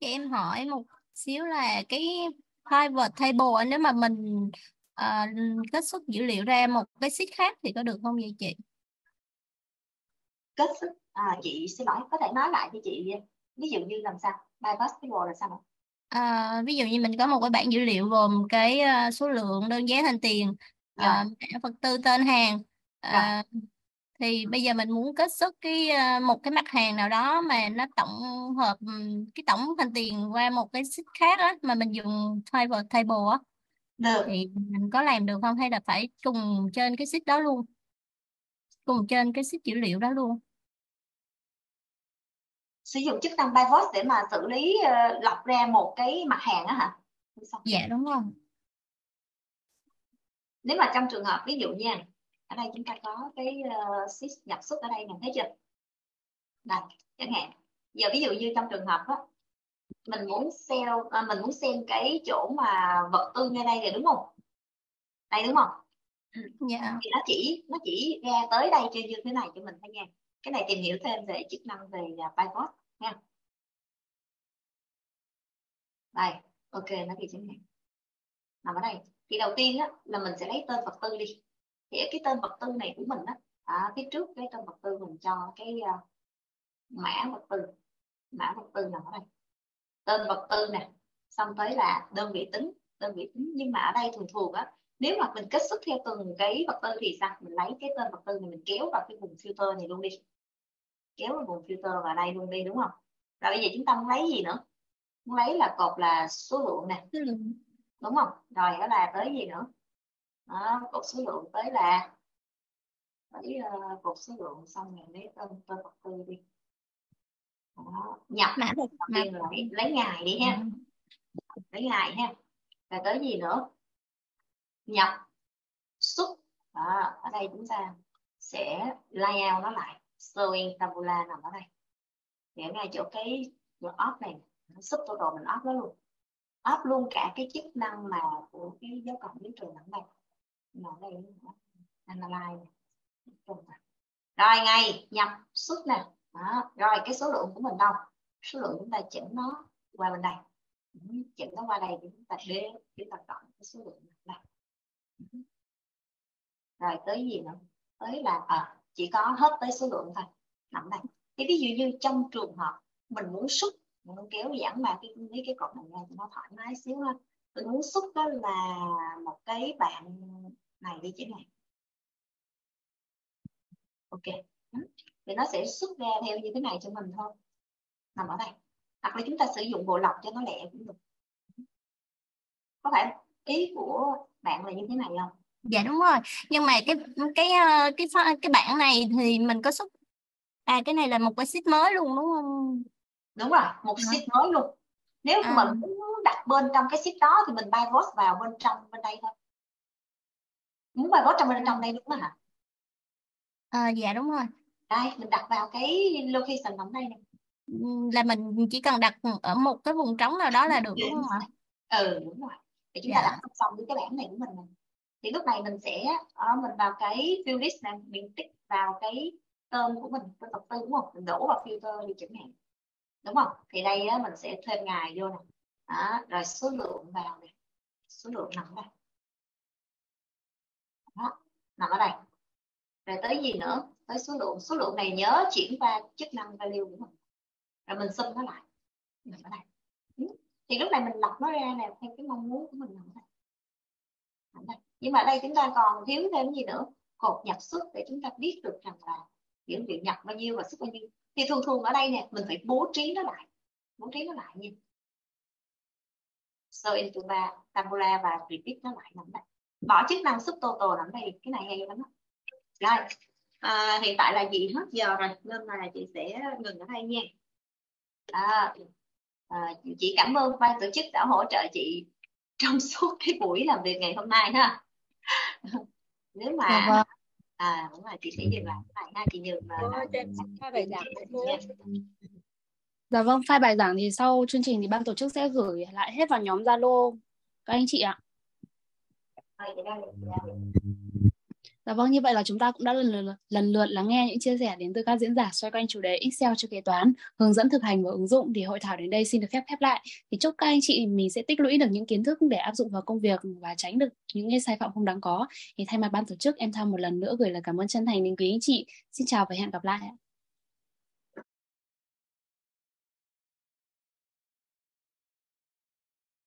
Chị em hỏi một xíu là cái private table nếu mà mình à, uh, kết xuất dữ liệu ra một cái sheet khác thì có được không vậy chị? Kết xuất à, chị xin lỗi có thể nói lại cho chị. Ví dụ như làm sao? Bypass table là sao À, ví dụ như mình có một cái bảng dữ liệu gồm cái uh, số lượng đơn giá thành tiền, à. uh, vật tư tên hàng. Uh, thì bây giờ mình muốn kết xuất cái uh, một cái mặt hàng nào đó mà nó tổng hợp um, cái tổng thành tiền qua một cái sheet khác á mà mình dùng pivot table á được. thì mình có làm được không? Hay là phải cùng trên cái sheet đó luôn cùng trên cái sheet dữ liệu đó luôn. Sử dụng chức năng pivot để mà xử lý uh, lọc ra một cái mặt hàng á hả? Dạ đúng rồi. Nếu mà trong trường hợp ví dụ nha ở đây chúng ta có cái uh, nhập xuất ở đây nè thấy chưa? Đây chẳng hạn giờ ví dụ như trong trường hợp á mình muốn sell à, mình muốn xem cái chỗ mà vật tư ngay đây rồi đúng không? Đây đúng không yeah. thì nó chỉ nó chỉ ra tới đây cho như thế này cho mình thôi nha. Cái này tìm hiểu thêm về chức năng về à, pivot nha đây ok nó thì chẳng này. Nằm ở đây. Thì đầu tiên á, là mình sẽ lấy tên vật tư đi. Thì cái tên vật tư này của mình á à, phía trước cái tên vật tư mình cho cái uh, mã vật tư. Mã vật tư nằm ở đây. Tên vật tư nè xong tới là đơn vị tính đơn vị tính. Nhưng mà ở đây thường thường á nếu mà mình kết xuất theo từng cái vật tư thì sao? Mình lấy cái tên vật tư này mình kéo vào cái vùng filter này luôn đi. Kéo vào vùng filter vào đây luôn đi đúng không? Rồi bây giờ chúng ta muốn lấy gì nữa? Muốn lấy là cột là số lượng nè. Đúng không? Rồi đó là tới gì nữa? Đó, cột số lượng tới là lấy uh, cột số lượng xong rồi lấy tên tên vật tư đi. Đó. nhập. Mã đầu tiên lấy, lấy ngày đi ha. Lấy ngày ha. Rồi tới gì nữa nhập xuất. Đó, ở đây chúng ta sẽ layout nó lại showing tabula nằm ở đây. Để ngay chỗ cái chỗ off này sub total mình off nó luôn. Off luôn cả cái chức năng mà của cái dấu cộng biến trường nằm đây nằm đây analyze rồi. Ngày nhập xuất nè. Đó. rồi cái số lượng của mình đâu? Số lượng chúng ta chỉnh nó qua bên đây. Chỉnh nó qua đây thì chúng ta để chúng ta chọn cái số lượng này rồi tới gì nữa? Tới là à, chỉ có hết tới số lượng thôi. Nằm đây. Thì ví dụ như trong trường hợp mình muốn xúc mình muốn kéo giãn mà cái cái cái cột này ra cho nó thoải mái xíu ha. Mình muốn xúc đó là một cái bạn này đi chứ này. Ok. Thì nó sẽ xuất ra theo như thế này cho mình thôi. Nằm ở đây. Hoặc là chúng ta sử dụng bộ lọc cho nó lẹ cũng được. Có phải ý của bạn là như thế này không? Dạ đúng rồi. Nhưng mà cái cái ờ, cái cái, cái bảng này thì mình có xuất à cái này là một cái sheet mới luôn đúng không? Đúng rồi một à. sheet mới luôn. Nếu à. mình muốn đặt bên trong cái sheet đó thì mình pivot vào bên trong bên đây thôi. Muốn pivot trong bên trong đây đúng không hả à, dạ đúng rồi. Đây mình đặt vào cái location nằm đây này là mình chỉ cần đặt ở một cái vùng trống nào đó là được đúng không ạ? Ừ đúng rồi thì chúng dạ. ta đặt song song với cái bảng này của mình này. thì lúc này mình sẽ uh, mình vào cái fill list này mình tích vào cái tên của mình tên tập tư đúng không? Mình đổ vào filter đi chẳng hạn đúng không? Thì đây á, mình sẽ thêm ngày vô nè. Đó, rồi số lượng vào này số lượng nằm đây. Đó, nằm ở đây. Rồi tới gì nữa? Tới số lượng. Số lượng này nhớ chuyển qua chức năng value của mình. Rồi mình xâm nó lại. Nằm ở đây thì lúc này mình lọc nó ra nè theo cái mong muốn của mình nằm đây. Nhưng mà ở đây chúng ta còn thiếu thêm gì nữa? Cột nhập xuất để chúng ta biết được rằng là những việc nhập bao nhiêu và xuất bao nhiêu. Thì thường thường ở đây nè mình phải bố trí nó lại. Bố trí nó lại nha. So into ba tabula và repeat nó lại nằm đây. Bỏ chức năng subtotal nằm đây cái này hay lắm đó. rồi à, hiện tại là gì hết giờ rồi? Nên là chị sẽ ngừng ở đây nha. À, à, chị cảm ơn ban tổ chức đã hỗ trợ chị trong [LAUGHS] suốt cái buổi làm việc ngày hôm nay ha [LAUGHS] nếu mà Dạ vâng. à đúng rồi chị sẽ dừng lại này ha chị nhường là, là, hai bài giảng. Dạ vâng, file bài giảng thì sau chương trình thì ban tổ chức sẽ gửi lại hết vào nhóm Zalo các anh chị ạ. Rồi, Dạ vâng, như vậy là chúng ta cũng đã lần lượt, lần lượt lắng nghe những chia sẻ đến từ các diễn giả xoay quanh chủ đề Excel cho kế toán, hướng dẫn thực hành và ứng dụng thì hội thảo đến đây xin được phép khép lại. Thì chúc các anh chị mình sẽ tích lũy được những kiến thức để áp dụng vào công việc và tránh được những cái sai phạm không đáng có. Thì thay mặt ban tổ chức em tham một lần nữa gửi lời cảm ơn chân thành đến quý anh chị. Xin chào và hẹn gặp lại ạ.